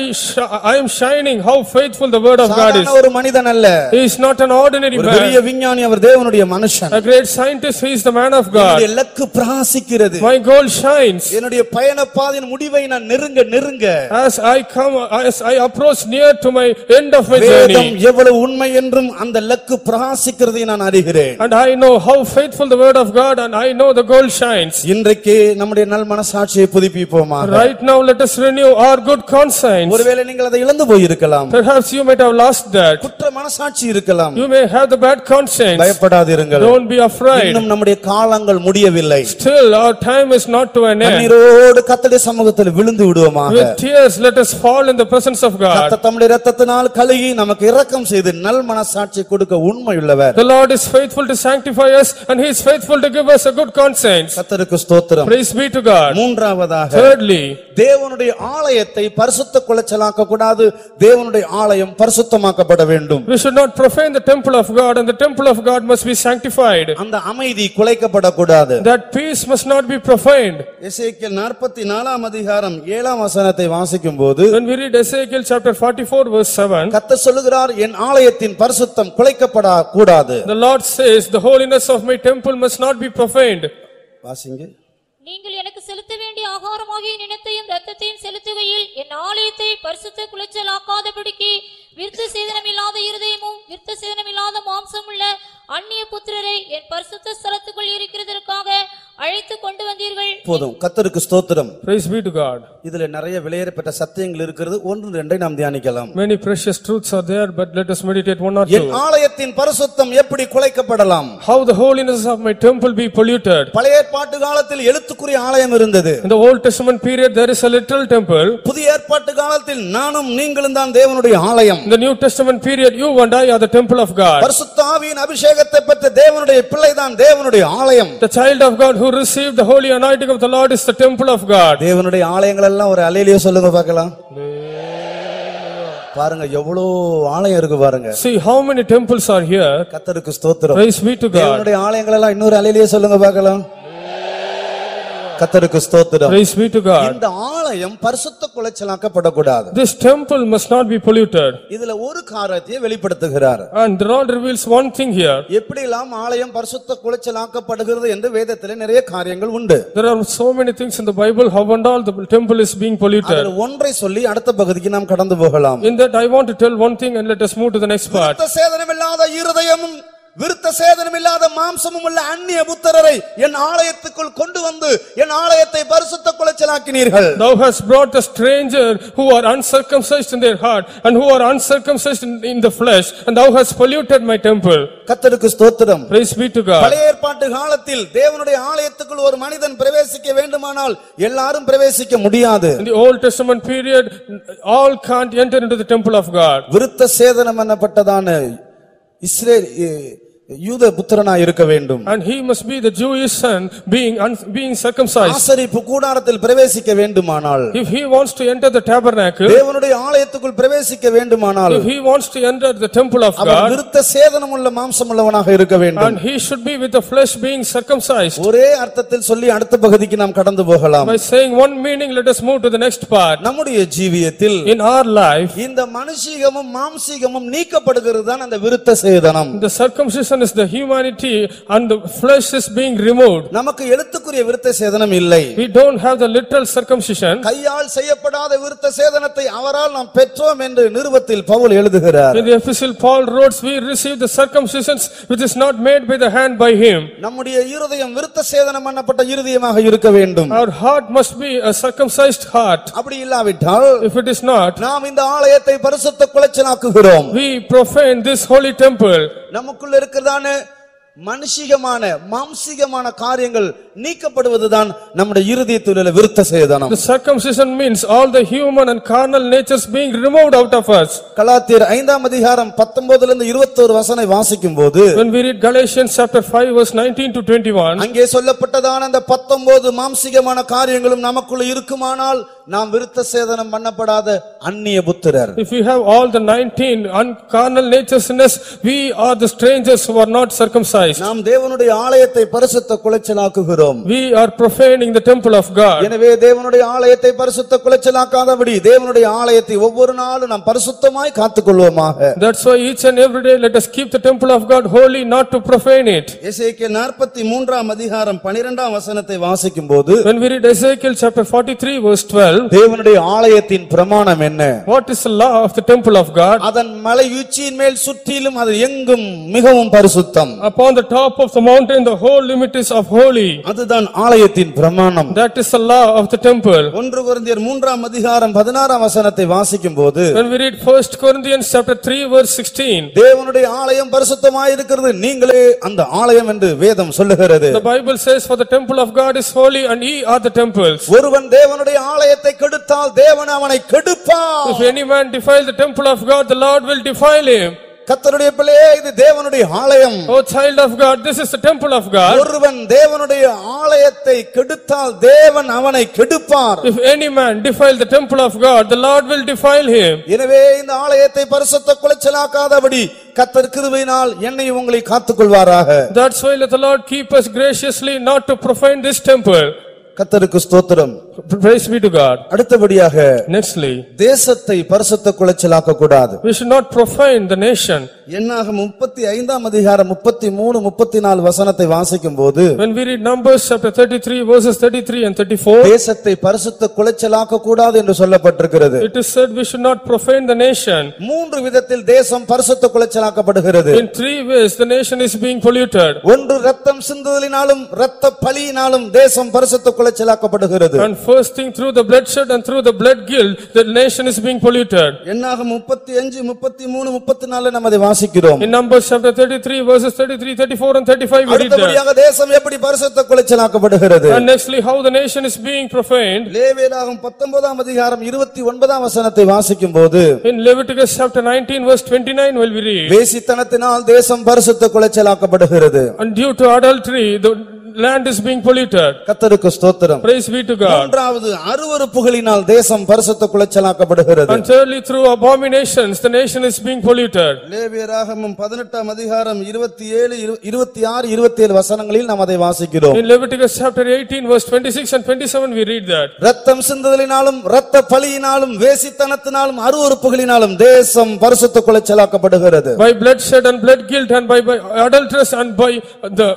I am shining how faithful the word of God is. ஒரு மனிதன் அல்ல He is not an ordinary ஒரு பெரிய man. விஞ்ஞானி அவர் தேவனுடைய மனுஷன் A great scientist, he is the man of என்னுடைய God. லக்கு பிரகாசிக்கிறது My goal shines. என்னுடைய பயண பாதையின் முடிவை நான் நெருங்க நெருங்க As I come, as I approach near to my end of my வேதம் journey. எவ்வளவு உண்மை என்றும் அந்த லக்கு பிரகாசிக்கிறதை நான் அறிகிறேன் And I know how faithful the word of God and I know the goal shines. இன்றைக்கு நம்முடைய நல் மனசாட்சியை புதுப்பிப்போமாக Right now, let us renew our good conscience. ஒருவேளை நீங்கள் அதை இழந்து போயிருக்கலாம் Perhaps you might have lost that. குற்ற மனசாட்சி இருக்கலாம் You may have the bad conscience. பயப்படாதிருங்கள் Don't be afraid. இன்னும் நம்முடைய காலங்கள் முடியவில்லை Still, our time is not to an end. கண்ணீரோடு கத்தடைய சமூகத்தில் விழுந்து விடுவோமாக With tears, let us fall in the presence of God. கர்த்தர் தம்முடைய ரத்தத்தினால் கழுகி நமக்கு இரக்கம் செய்து நல் மனசாட்சி கொடுக்க உண்மையுள்ளவர் The Lord is faithful to sanctify us and He is faithful to give us a good conscience. கத்தருக்கு ஸ்தோத்திரம் Praise be to God. மூன்றாவதாக Thirdly, தேவனுடைய ஆலயத்தை பரிசுத்த குலைச்சலாக்க கூடாது தேவனுடைய ஆலயம் பரிசுத்தமாக்கப்பட வேண்டும் we should not profane the temple of God and the temple of God must be sanctified. அந்த அமைதி குலைக்கப்படக்கூடாது That peace must not be profaned. எசேக்கியேல் நாற்பத்தி நாலாம் அதிகாரம் ஏழாம் வசனத்தை வாசிக்கும் போது When we read Ezekiel chapter 44 verse 7, கத்தர் சொல்லுகிறார் என் ஆலயத்தின் பரிசுத்தம் குலைக்கப்படா கூடாது. The Lord says, "The holiness of my temple must not be profaned." வாசிங்க. நீங்கள் எனக்கு செலுத்த வேண்டிய ஆகாரமாகிய நினத்தையும் இரத்தத்தையும் செலுத்துகையில் என் ஆலயத்தை பரிசுத்த குலைச்சலாக்காதபடிக்கு விருத்த சேதனமில்லாத இருதயமும் விருத்த சேதனமில்லாத மாம்சமுள்ள அந்நிய புத்திரரை என் பரிசுத்த ஸ்தலத்துக்குள் இருக்கிறதற்காக அழைத்து கொண்டு வந்தீர்கள் போதும் கத்தருக்கு ஸ்தோத்திரம் Praise be to God. இதுல நிறைய விலையேறப்பட்ட சத்தியங்கள் இருக்கிறது ஒன்று ரெண்டை நாம் தியானிக்கலாம் Many precious truths are there, but let us meditate one or N two. ஆலயத்தின் பரிசுத்தம் எப்படி குலைக்கப்படலாம் How the holiness of my temple be polluted. பழைய ஏற்பாட்டு காலத்தில் எழுத்துக்குரிய ஆலயம் இருந்தது In the Old Testament period, there is a literal temple. புதிய ஏற்பாட்டு காலத்தில் நானும் நீங்களும் தான் தேவனுடைய ஆலயம் In the New Testament period, you and I are the temple of God. பரிசுத்த ஆவியின் அபிஷேகத்தை பெற்ற தேவனுடைய பிள்ளைதான் தேவனுடைய ஆலயம் The child of God who received the holy anointing of the Lord is the temple of God. தேவனுடைய ஆலயங்கள் எல்லாம் ஒரு அலையிலேயே சொல்லுங்க பார்க்கலாம் பாருங்க எவ்வளவு ஆலயம் இருக்கு பாருங்க See how many temples are here. கத்தருக்கு ஸ்தோத்திரம் Praise be to God. தேவனுடைய ஆலயங்கள் எல்லாம் இன்னொரு அலையிலேயே சொல்லுங்க பார்க்கலாம் கத்தருக்கு ஸ்தோத்திரம் Praise be to God. இந்த ஆலயம் பரிசுத்த குலைச்சலாக்கப்படக்கூடாது This temple must not be polluted. இதுல ஒரு காரியத்தை வெளிப்படுத்துகிறார் And the Lord reveals one thing here. எப்படியெல்லாம் ஆலயம் பரிசுத்த குலைச்சலாக்கப்படுகிறது என்று வேதத்திலே நிறைய காரியங்கள் உண்டு There are so many things in the Bible, how and all the temple is being polluted. அதில் ஒன்றை சொல்லி அடுத்த பகுதிக்கு நாம் கடந்து போகலாம் In that, I want to tell one thing and let us move to the next part. விருத்த சேதனமில்லாத இருதயமும் விருத்த சேதனமில்லாத மாம்சமும் உள்ள அந்நிய புத்திரரை என் ஆலயத்துக்குள் கொண்டு வந்து என் ஆலயத்தை பரிசுத்த குலைச்சலாக்கினீர்கள் Thou hast brought a stranger who are uncircumcised in their heart and who are uncircumcised in, in the flesh, and thou hast polluted my temple. கத்தருக்கு ஸ்தோத்திரம் Praise be to God. பழைய ஏற்பாட்டு காலத்தில் தேவனுடைய ஆலயத்துக்குள் ஒரு மனிதன் பிரவேசிக்க வேண்டுமானால் எல்லாரும் பிரவேசிக்க முடியாது In the Old Testament period, all can't enter into the temple of God. விருத்த சேதனம் என்னப்பட்டதான இஸ்ரேல் யூத புத்திரனா இருக்க வேண்டும் And he must be the Jewish son being, being circumcised. ஆசரிப்பு கூடாரத்தில் பிரவேசிக்க வேண்டுமானால் If he wants to enter the tabernacle, தேவனுடைய ஆலயத்துக்குள் பிரவேசிக்க வேண்டுமானால் if he wants to enter the temple of our God, விருத்த சேதனம் உள்ள மாம்சம் உள்ளவனாக இருக்க வேண்டும் and he should be with the flesh being circumcised. ஒரே அர்த்தத்தில் சொல்லி அடுத்த பகுதிக்கு நாம் கடந்து போகலாம் By saying one meaning, let us move to the next part. நம்முடைய ஜீவியத்தில் In our life, இந்த மனுஷீகமும் மாம்சீகமும் நீக்கப்படுகிறது தான் அந்த விருத்த சேதனம் the circumcision is the humanity and the flesh is being removed. நமக்கு எழுத்துக்குரிய விருத்த சேதனம் இல்லை We don't have the literal circumcision. கையால் செய்யப்படாத விருத்த சேதனத்தை அவரால் நாம் பெற்றோம் என்று நிருபத்தில் பவுல் எழுதுகிறார் In the epistle Paul wrote, we receive the circumcisions which is not made by the hand by him. நம்முடைய இருதயம் விருத்த சேதனம் பண்ணப்பட்ட இருதயமாக இருக்க வேண்டும் Our heart must be a circumcised heart. அப்படி இல்லாவிட்டால் If it is not, நாம் இந்த ஆலயத்தை பரிசுத்த குலைச்சலாக்குகிறோம் we profane this holy temple. நமக்குள்ள இருக்கிறதான மனுஷிகமான மாம்சிகமான காரியங்கள் நீக்கப்படுவதுதான் நம்முடைய இருதயத்தில் உள்ள விருத்த சேதனம் The circumcision means all the human and carnal natures being removed out of us. கலாத்தியர் ஐந்தாம் அதிகாரம் பத்தொன்பதுல இருந்து இருபத்தோரு வசனை வாசிக்கும் போது When we read Galatians chapter 5 verse 19 to 21, அங்கே சொல்லப்பட்டதான அந்த பத்தொன்பது மாம்சிகமான காரியங்களும் நமக்குள்ள இருக்குமானால் நாம் விருத்த சேதனம் பண்ணப்படாத அந்நிய புத்திரர் if we have all the 19 un- carnal natures in us, we are the strangers who are not circumcised. நாம் தேவனுடைய ஆலயத்தை பரிசுத்த குலைச்சலாக்குகிறோம் We are profaning the temple of God. எனவே தேவனுடைய ஆலயத்தை பரிசுத்த குலைச்சலாக்காதபடி தேவனுடைய ஆலயத்தை ஒவ்வொரு நாளும் நாம் பரிசுத்தமாய் காத்துக்கொள்வோமாக That's why each and every day let us keep the temple of God holy, not to profane it. எசேக்கியேல் நாற்பத்தி மூன்றாம் அதிகாரம் பனிரெண்டாம் வசனத்தை வாசிக்கும் போது When we read Ezekiel chapter 43 verse 12, தேவனுடைய ஆலயத்தின் பிரமாணம் என்ன what is the law of the temple of God? அதன் மலை உச்சியின் மேல் சுற்றிலும் அது எங்கும் மிகவும் பரிசுத்தம் Upon the top of the mountain, the whole limit is of holy. அதுதான் ஆலயத்தின் பிரமாணம் That is the law of the temple. ஒன்று குருந்தியர் மூன்றாம் அதிகாரம் பதினாறாம் வசனத்தை வாசிக்கும் போது When we read first Corinthians chapter 3 verse 16, தேவனுடைய ஆலயம் பரிசுத்தமாய் இருக்கிறது நீங்களே அந்த ஆலயம் என்று வேதம் சொல்லுகிறது the Bible says, "For the temple of God is holy and ye are the temples." ஒருவன் தேவனுடைய ஆலயத்தை கெடுத்தால் தேவன் அவனை கெடுப்பார் If any man defile the temple of God, the Lord will defile him. கர்த்தருடைய பிள்ளையே இது தேவனுடைய ஆலயம் child of God, this is the temple of God. ஒருவன் தேவனுடைய ஆலயத்தை கெடுத்தால் தேவன் அவனை கெடுப்பார் If any man defile the temple of God, the Lord will defile him. எனவே இந்த ஆலயத்தை பரிசுத்த குலைச்சலாக்காதபடி கத்தர் கிருபையினால் என்னை உங்களை காத்துக்கொள்வாராக That's why let the Lord keep us graciously not to profane this temple. கத்தருக்கு ஸ்தோத்திரம் Praise be to God. அடுத்தபடியாக Nextly, தேசத்தை பரிசுத்த குலைச்சலாக்க கூடாது we should not profane the nation. என்னாக முப்பத்தி ஐந்தாம் அதிகாரம் முப்பத்தி மூணு முப்பத்தி நாலு வசனத்தை வாசிக்கும் போது When we read Numbers chapter 33 verses 33 and 34, தேசத்தை பரிசுத்த குலைச்சலாக்க கூடாது என்று சொல்லப்பட்டிருக்கிறது it is said we should not profane the nation. மூன்று விதத்தில் தேசம் பரிசுத்த குலைச்சலாக்கப்படுகிறது In three ways, the nation is being polluted. ஒன்று ரத்தம் சிந்துதலினாலும் ரத்த பலியினாலும் தேசம் பரிசுத்த குலைச்சலாக்கப்படுகிறது And first thing, through the bloodshed and through the blood guilt, the nation is being polluted. என்னாக முப்பத்தி அஞ்சு முப்பத்தி மூணு முப்பத்தி நாலு நம்ம அதை வாசிக்கிறோம் In Numbers chapter 33 verses 33, 34 and 35, we read. அடுத்தபடியாக தேசம் எப்படி பரிசுத்த குலைச்சலாக்கப்படுகிறது And nextly, how the nation is being profaned. லேவியராகும் பத்தொன்பதாம் அதிகாரம் இருபத்தி ஒன்பதாம் வசனத்தை வாசிக்கும் போது In Leviticus chapter 19 verse 29 will we read. வேசித்தனத்தினால் தேசம் பரிசுத்த குலைச்சலாக்கப்படுகிறது And due to adultery, the land is being polluted. கத்தருக்கு ஸ்தோத்திரம் Praise be to God. மூன்றாவது அருவருப்புகளினால் தேசம் பரிசுத்த குலைச்சலாக்கப்படுகிறது And thirdly, through abominations, the nation is being polluted. லேவியராகமும் பதினெட்டாம் அதிகாரம் இருபத்தி ஏழு இருபத்தி ஆறு இருபத்தி ஏழு வசனங்களில் நாம் அதை வாசிக்கிறோம் In Leviticus chapter 18 verse 26 and 27 we read that. ரத்தம் சிந்துதலினாலும் ரத்த பலியினாலும் வேசித்தனத்தினாலும் அருவருப்புகளினாலும் தேசம் பரிசுத்த குலைச்சலாக்கப்படுகிறது By bloodshed and blood guilt and by by adulteress and by the,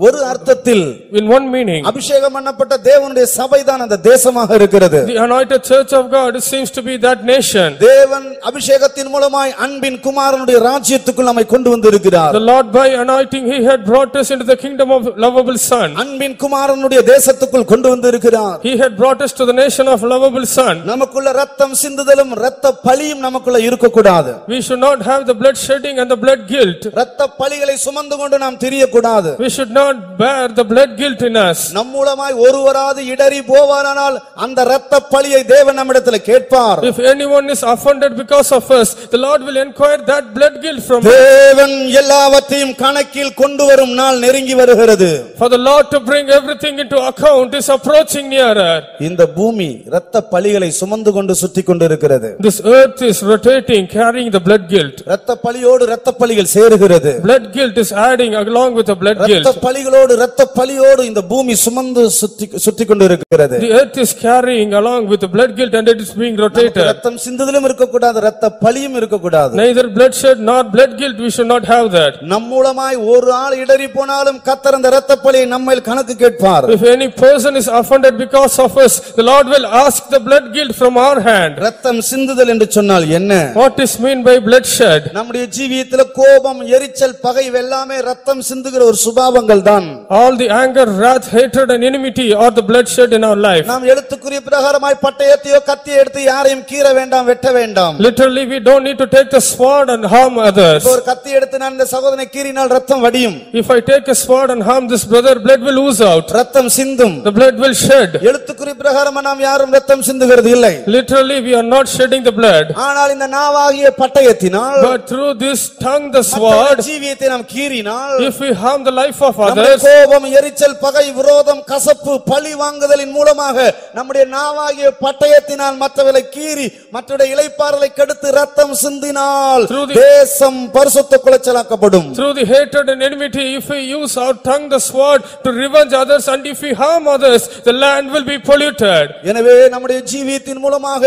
ஒரு அர்த்தத்தில் in one meaning, அபிஷேகம் பண்ணப்பட்ட தேவனுடைய சபைதான் அந்த தேசமாக இருக்கிறது the anointed church of God it seems to be that nation. தேவன் அபிஷேகத்தின் மூலமாய் அன்பின் குமாரனுடைய ராஜ்யத்துக்குள் நம்மை கொண்டு வந்திருக்கிறார் The Lord by anointing, he had brought us into the kingdom of lovable son. அன்பின் குமாரனுடைய தேசத்துக்குள் கொண்டு வந்திருக்கிறார் He had brought us to the nation of lovable son. நமக்குள்ள ரத்தம் சிந்துதலும் ரத்த பலியும் நமக்குள்ள இருக்கக்கூடாது We should not have the blood shedding and the blood guilt. ரத்த பலிகளை சுமந்து கொண்டு நாம் தெரியக்கூடாது We should not bear the blood guilt in us. நம் மூலமாய் ஒருவராது இடறி போவாரானால் அந்த ரத்த பலியை தேவன் நம்மிடத்தில் கேட்பார் If anyone is offended because of us, the Lord will inquire that blood guilt from us. தேவன் எல்லாவற்றையும் கணக்கில் கொண்டு வரும் நாள் நெருங்கி வருகிறது For the Lord to bring everything into account is approaching nearer. இந்த பூமி ரத்த பலிகளை சுமந்து கொண்டு சுற்றி கொண்டிருக்கிறது This earth is rotating, carrying the blood guilt. ரத்த பலியோடு ரத்த பலிகள் சேருகிறது Blood guilt is adding along with the blood ரத்த guilt. பலிகளோடு ரத்த பலியோடு இந்த பூமி சுமந்து சுத்தி சுற்றி கொண்டிருக்கிறது The earth is carrying along with the blood guilt and it is being rotated. ரத்தம் சிந்துதலும் இருக்கக்கூடாது ரத்த பலியும் இருக்கக்கூடாது Neither bloodshed nor blood guilt, we should not have that. நம் மூலமாய் ஒரு ஆள் இடறி போனாலும் கத்தர் அந்த ரத்த பலியை நம்மைல் கணக்கு கேட்பார் If any person is offended because of us, the Lord will ask the blood guilt from our hand. ரத்தம் சிந்துதல் என்று சொன்னால் என்ன What is mean by bloodshed? நம்முடைய ஜீவியத்துல கோபம் எரிச்சல் பகை எல்லாமே ரத்தம் சிந்துகிற ஒரு சுபாவங்கள் ரத்தங்கள் தான் All the anger, wrath, hatred and enmity are the bloodshed in our life. நாம் எழுத்துக்குரிய பிரகாரமாய் பட்டயத்தையோ கத்தியை எடுத்து யாரையும் கீற வேண்டாம் வெட்ட வேண்டாம் Literally, we don't need to take the sword and harm others. இப்ப ஒரு கத்தி எடுத்து நான் இந்த சகோதரனை கீறினால் ரத்தம் வடியும் If I take a sword and harm this brother, blood will ooze out. ரத்தம் சிந்தும் The blood will shed. எழுத்துக்குரிய பிரகாரமா நாம் யாரும் ரத்தம் சிந்துகிறது இல்லை Literally, we are not shedding the blood. ஆனால் இந்த நாவாகிய பட்டயத்தினால் But through this tongue, the மற்றவருடைய sword, ஜீவியத்தை நாம் கீறினால் if we harm the life of நம்முடைய others, கோபம் எரிச்சல் பகை விரோதம் கசப்பு பழி வாங்குதலின் மூலமாக நம்முடைய நாவாகிய பட்டயத்தினால் மற்றவர்களை கீறி மற்றவருடைய இளைப்பாறலை கெடுத்து ரத்தம் சிந்தினால் தேசம் பரிசுத்த குலைச்சலாக்கப்படும் through the hatred and enmity, if we use our tongue, the sword, to revenge others, and if we harm others, the land will be polluted. எனவே நம்முடைய ஜீவியத்தின் மூலமாக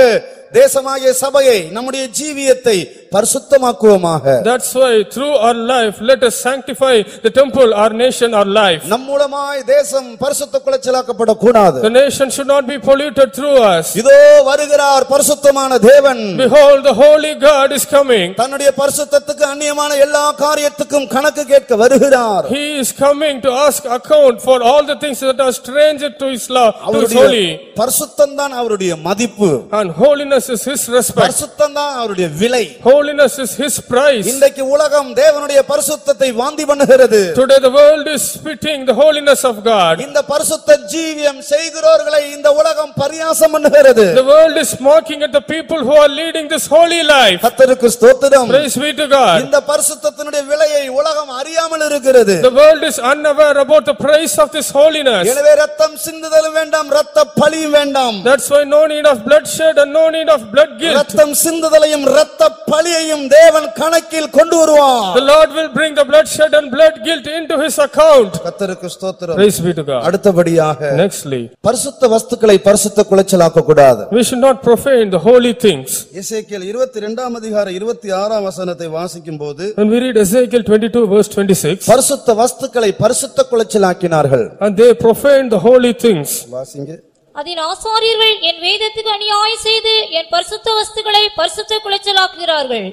தேசமாகிய சபையை நம்முடைய ஜீவியத்தை பரிசுத்தமாக்குவோமாக That's why through our life, let us sanctify the temple, our nation, our life. நம் மூலமாய் தேசம் பரிசுத்த குலைச்சலாக்கப்படக்கூடாது The nation should not be polluted through us. இதோ வருகிறார் பரிசுத்தமான தேவன் Behold, the holy God is coming. தன்னுடைய பரிசுத்தத்துக்கு அந்நியமான எல்லா காரியத்துக்கும் கணக்கு கேட்க வருகிறார் He is coming to ask account for all the things that are strange to his law, to his அவருடைய holy. பரிசுத்தம் தான் அவருடைய மதிப்பு And holiness is his respect. பரிசுத்தம் தான் அவருடைய விலை Holiness is his price. இன்றைக்கு உலகம் தேவனுடைய பரிசுத்தத்தை வாந்தி பண்ணுகிறது Today the world is spitting the holiness of God. இந்த பரிசுத்த ஜீவியம் செய்கிறவர்களை இந்த உலகம் பரியாசம் பண்ணுகிறது The world is mocking at the people who are leading this holy life. கர்த்தருக்கு ஸ்தோத்திரம் Praise be to God. இந்த பரிசுத்தத்தினுடைய விலையை உலகம் அறியாமல் இருக்கிறது The world is unaware about the price of this holiness. எனவே ரத்தம் சிந்துதலும் வேண்டாம் ரத்த பழியும் வேண்டாம் That's why no need of bloodshed and no need of blood guilt. ரத்தம் சிந்துதலையும் ரத்த பழியையும் தேவன் கணக்கில் கொண்டு வருவார் The Lord will bring the bloodshed and blood guilt into his account. கர்த்தருக்கு ஸ்தோத்திரம் Praise be to God. அடுத்தபடியாக Nextly, பரிசுத்த வஸ்துக்களை பரிசுத்த குலைச்சலாக்க கூடாது we should not profane the holy things. எசேக்கியேல் இருபத்தி இரண்டாம் அதிகாரம் இருபத்தி ஆறாம் வசனத்தை வாசிக்கும் போது When we read Ezekiel 22 verse 26, பரிசுத்த வஸ்துக்களை பரிசுத்த குலைச்சலாக்கினார்கள் and they profaned the holy things. வாசிங்க அதில் ஆசாரியர்கள் என் வேதத்துக்கு அநியாயம் செய்து என் பரிசுத்த வஸ்துக்களை பரிசுத்த குலைச்சலாக்குகிறார்கள்.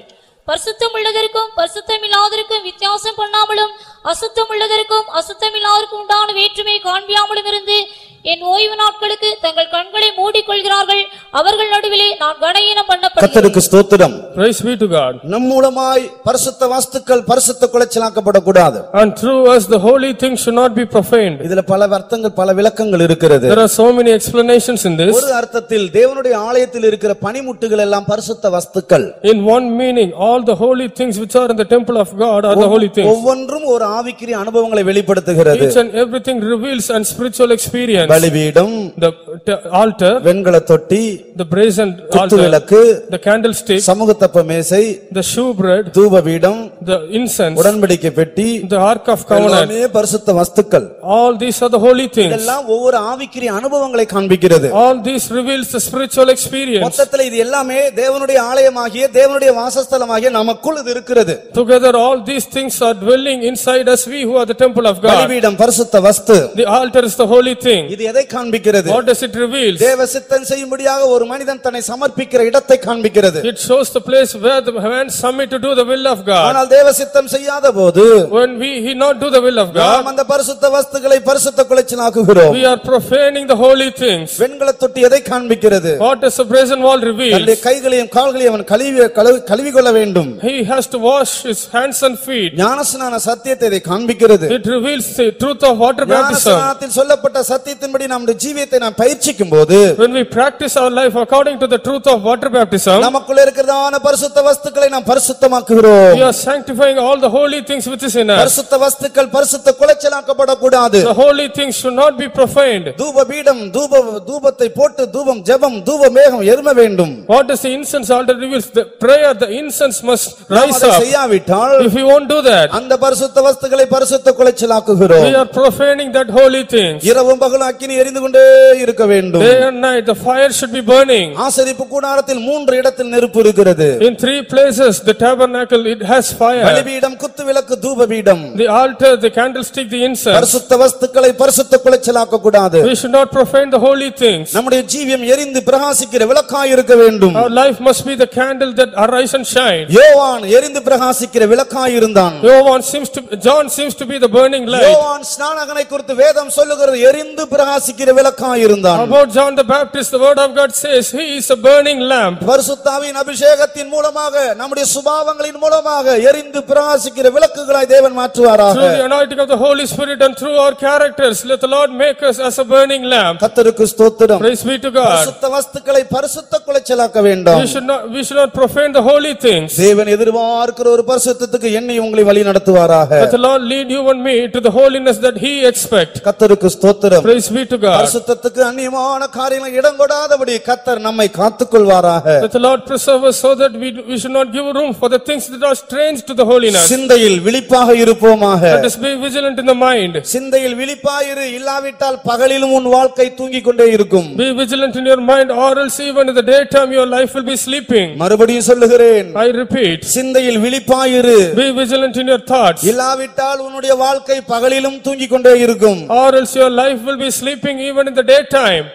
பரிசுத்தம் உள்ளதற்கும் பரிசுத்தம் இல்லாததற்கும் வித்தியாசம் பண்ணாமலும் அசுத்தம் உள்ளதற்கும் அசுத்தம் இல்லாததற்கும் உண்டான வேற்றுமை காண்பியாமலும் இருந்து என் ஓய்வு நாட்களுக்கு தங்கள் கண்களை மூடிக்கொள்கிறார்கள் அவர்கள் நடுவிலே நான் கனயீனம் பண்ணப்படுகிறேன் கர்த்தருக்கு ஸ்தோத்திரம் Praise be to God. நம் மூலமாய் பரிசுத்த வஸ்துக்கள் பரிசுத்த குலைச்சலாக்கப்படக்கூடாது And through us, the holy things should not be profaned. இதுல பல அர்த்தங்கள் பல விளக்கங்கள் இருக்கிறது There are so many explanations in this. ஒரு அர்த்தத்தில் தேவனுடைய ஆலயத்தில் இருக்கிற பனிமுட்டுகள் எல்லாம் பரிசுத்த வஸ்துக்கள் In one meaning, all the holy things which are in the temple of God are the holy things. ஒவ்வொன்றும் ஒரு ஆவிக்குரிய அனுபவங்களை வெளிப்படுத்துகிறது Each and everything reveals and spiritual experience. பலிபீடம் The t- altar, வெண்கல தொட்டி the brazen குத்து altar, விளக்கு the candlestick, சமூகத்தப்ப மேசை the shewbread, தூபபீடம் the incense, உடன்படிக்கை பெட்டி the ark of covenant. எல்லாமே பரிசுத்த வஸ்துக்கள் All these are the holy things. இதெல்லாம் ஒவ்வொரு ஆவிக்குரிய அனுபவங்களை காண்பிக்கிறது All these reveals the spiritual experience. மொத்தத்துல இது எல்லாமே தேவனுடைய ஆலயமாகிய தேவனுடைய வாசஸ்தலமாகிய நமக்குள் இது இருக்கிறது Together, all these things are dwelling inside us, we who are the temple of God. பலிபீடம் பரிசுத்த வஸ்து The altar is the holy thing. இது எதை காண்பிக்கிறது What does it reveal? தேவ சித்தம் செய்யும்படியாக ஒரு மனிதன் தன்னை சமர்ப்பிக்கிற இடத்தை காண்பிக்கிறது It shows the place where the man submit to do the will of God. ஆனால் தேவ சித்தம் செய்யாத போது When we, he not do the will of God, நாம் அந்த பரிசுத்த வஸ்துக்களை பரிசுத்த குலைச்சலாக்குகிறோம் we are profaning the holy things. வெண்கல தொட்டி எதை காண்பிக்கிறது What does the brazen wall reveal? தன்னுடைய கைகளையும் கால்களையும் அவன் கழுவி கழுவி- கழுவிக் கொள்ள வேண்டும் He has to wash his hands and feet. ஞானஸ்நான சத்தியத்தை இதை காண்பிக்கிறது It reveals the truth of water baptism. ஞானஸ்நானத்தில் சொல்லப்பட்ட சத்தியத்தின்படி நம்முடைய ஜீவியத்தை நாம் பயிற்சிக்கும் போது When we practice our life according to the truth of water baptism, நமக்குள்ள இருக்கிறதான பரிசுத்த வஸ்துக்களை நாம் பரிசுத்தமாக்குகிறோம் we are sanctifying all the holy things which is in us. பரிசுத்த வஸ்துக்கள் பரிசுத்த குலைச்சலாக்கப்படக்கூடாது The holy things should not be profaned. தூப பீடம் தூப தூபத்தை போட்டு தூபம் ஜெபம் தூப மேகம் எரும வேண்டும் What does the incense altar reveals? The prayer, the incense must rise அதை up. செய்யாவிட்டால் If we won't do that, அந்த பரிசுத்த வஸ்துக்களை பரிசுத்த குலைச்சலாக்குகிறோம் we are profaning that holy things. இரவும் பகலும் அக்கினி எரிந்து கொண்டே இருக்க வேண்டும் Day and night, the fire should be burning. ஆசரிப்பு கூடாரத்தில் மூன்று இடத்தில் நெருப்பு இருக்கிறது In three places, the tabernacle, it has fire. பலிபீடம் குத்து விளக்கு தூபபீடம் The altar, the candlestick, the incense. பரிசுத்த வஸ்துக்களை பரிசுத்த குலைச்சலாக்க கூடாது We should not profane the holy things. நம்முடைய ஜீவியம் எரிந்து பிரகாசிக்கிற விளக்காய் இருக்க வேண்டும் Our life must be the candle that arise and shine. யோவான் எரிந்து பிரகாசிக்கிற விளக்காய் இருந்தான் Johan seems to, John seems to be the burning light. யோவான் ஸ்நானகனை குறித்து வேதம் சொல்லுகிறது எரிந்து பிரகாசிக்கிற விளக்காய் இருந்தான் About John the Baptist, the word of God says, he is a burning lamp. பரிசுத்தாவின் அபிஷேகத்தின் மூலமாக நம்முடைய சுபாவங்களின் மூலமாக எரிந்து பிரகாசிக்கிற விளக்குகளாய் தேவன் மாற்றுவாராக Through the anointing of the Holy Spirit and through our characters, let the Lord make us as a burning lamp. கத்தருக்கு ஸ்தோத்திரம் Praise be to God. பரிசுத்த வஸ்துக்களை பரிசுத்த குலைச்சலாக்க வேண்டும் We should not, we should not profane the holy things. தேவன் எதிர்பார்க்கிற ஒரு பரிசுத்தத்துக்கு என்னை உங்களை வழி நடத்துவாராக the Lord lead you and me to the holiness that he expect. கத்தருக்கு ஸ்தோத்திரம் Praise be to God. பரிசுத்தத்துக்கு அந்நியமான காரியங்களை இடம் கொடாதபடி கத்தர் நம்மை காத்துக்கொள்வாராக Let the Lord preserve us so that we, we should not give room for the things that are strange to the holiness. சிந்தையில் விழிப்பாக இருப்போமாக Let us be vigilant in the mind. சிந்தையில் விழிப்பாயிரு இல்லாவிட்டால் பகலிலும் உன் வாழ்க்கை தூங்கிக் கொண்டே இருக்கும் Be vigilant in your mind or else even in the daytime your life will be sleeping. மறுபடியும் சொல்லுகிறேன் I repeat, சிந்தையில் விழிப்பாயிரு be vigilant in your thoughts இல்லாவிட்டால் உன்னுடைய வாழ்க்கை பகலிலும் தூங்கிக் கொண்டே இருக்கும் or else your life will be sleeping even in the daytime.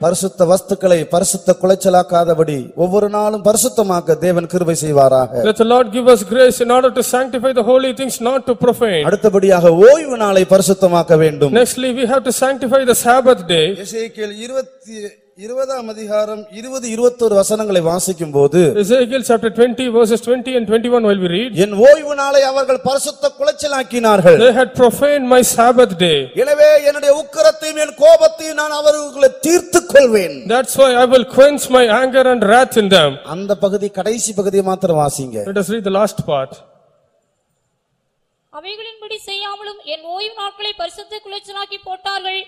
பரிசுத்த வஸ்துக்களை பரிசுத்த குலைச்சலாக்காதபடி ஒவ்வொரு நாளும் பரிசுத்தமாக்க தேவன் கிருபை செய்வாராக Let the Lord give us grace in order to sanctify the holy things, not to profane. அடுத்தபடியாக ஓய்வு நாளை பரிசுத்தமாக்க வேண்டும் Nextly, we have to sanctify the Sabbath day. எசேக்கியேல் இருபத்தி இருபதாம் அதிகாரம் இருபது இருபத்தொரு வசனங்களை வாசிக்கும் போது Ezekiel chapter 20 verses 20 and 21 while we read, என் ஓய்வு நாளை அவர்கள் பரிசுத்த குலைச்சலாக்கினார்கள் They had profaned my Sabbath day. எனவே என்னுடைய உக்கரத்தையும் என் கோபத்தையும் நான் அவர்களை தீர்த்துக் கொள்வேன் That's why I will quench my anger and wrath in them. அந்த பகுதி கடைசி பகுதியை மாத்திரம் வாசிங்க Let us read the last part. அவைகளின்படி செய்யாமலும் என் ஓய்வு நாட்களை பரிசுத்த குலைச்சலாக்கி போட்டார்கள்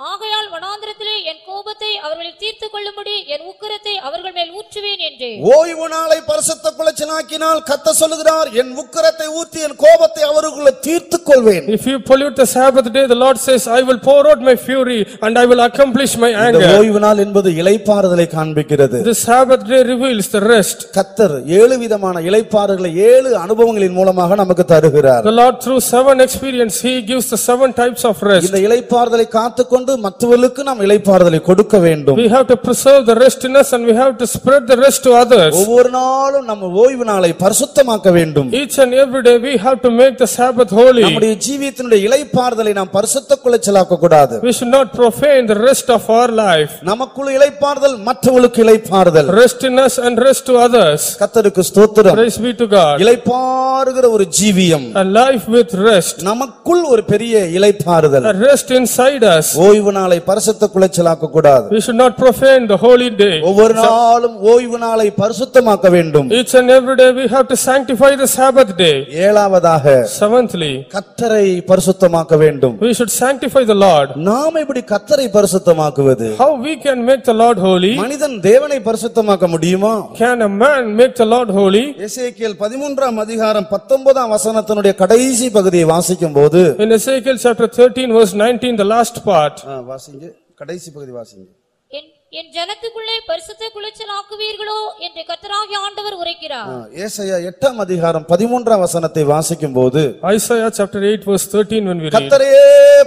ஆகையால் வனாந்திரத்திலே என் கோபத்தை அவர்களில் தீர்த்துக் கொள்ளும்படி என் உக்கிரத்தை அவர்கள் மேல் ஊற்றுவேன் என்றேன் ஓய்வு நாளை பரிசுத்த குலைச்சலாக்கினால் கத்த சொல்லுகிறார் என் உக்கரத்தை ஊற்றி என் கோபத்தை அவர்களுக்குள்ள தீர்த்துக் கொள்வேன் If you pollute the Sabbath day, the Lord says, I will pour out my fury and I will accomplish my இந்த anger. ஓய்வு நாள் என்பது இளைப்பாறுதலை காண்பிக்கிறது The Sabbath day reveals the rest. கத்தர் ஏழு விதமான இளைப்பாறுதலை ஏழு அனுபவங்களின் மூலமாக நமக்கு தருகிறார் The Lord through seven experience, He gives the seven types of rest. இந்த இளைப்பாறுதலை காத்துக்கொண்டு மற்றவர்களுக்கு நாம் இளைப்பாறுதலை கொடுக்க வேண்டும் We have to preserve the rest in us and we have to spread the rest to others. ஒவ்வொரு நாளும் நம்ம ஓய்வு நாளை பரிசுத்தமாக்க வேண்டும் Each and every day we have to make the Sabbath holy. நம்முடைய ஜீவியத்தினுடைய இளைப்பாறுதலை நாம் பரிசுத்த குலைச்சலாக்க கூடாது We should not profane the rest of our life. நமக்குள்ள இளைப்பாறுதல் மற்றவர்களுக்கு இளைப்பாறுதல் Rest in us and rest to others. கத்தருக்கு ஸ்தோத்திரம் Praise be to God. இளைப்பாறுகிற ஒரு ஜீவியம் A life with rest. நமக்குள் ஒரு பெரிய இளைப்பாறுதல் rest inside us. ஓய்வு நாளை பரிசுத்த குலைச்சலாக்க கூடாது We should not profane the holy day. ஒவ்வொரு நாளும் ஓய்வு நாளை பரிசுத்தமாக்க வேண்டும் Each and every day we have to sanctify the Sabbath day. ஏழாவதாக Seventhly, கத்தரை பரிசுத்தமாக்க வேண்டும் we should sanctify the Lord. நாம் எப்படி கத்தரை பரிசுத்தமாக்குவது How we can make the Lord holy? மனிதன் தேவனை பரிசுத்தமாக்க முடியுமா Can a man make the Lord holy? எசேக்கியேல் பதிமூன்றாம் அதிகாரம் பத்தொன்பதாம் வசனத்தினுடைய கடைசி பகுதியை வாசிக்கும் போது In Ezekiel chapter 13 verse 19, the last part, வாசிங்க கடைசி பகுதி வாசிங்க என் என் ஜனத்துக்குள்ளே பரிசுத்த குலைச்சல் ஆக்குவீர்களோ என்று கர்த்தராகிய ஆண்டவர் உரைக்கிறார் ஏசாயா எட்டாம் அதிகாரம் பதிமூன்றாம் வசனத்தை வாசிக்கும் போது Isaiah chapter 8 verse 13 when we read.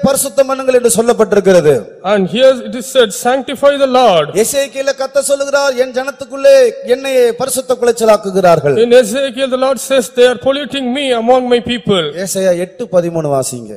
பரிசுத்தம் பண்ணுங்கள் என்று சொல்லப்பட்டிருக்கிறது And here it is said, sanctify the Lord. எசேக்கியேல கத்த சொல்லுகிறார் என் ஜனத்துக்குள்ளே என்னையே பரிசுத்த குலைச்சலாக்குகிறார்கள் In Ezekiel, the Lord says, they are polluting me among my people. ஏசாயா எட்டு பதிமூணு வாசிங்க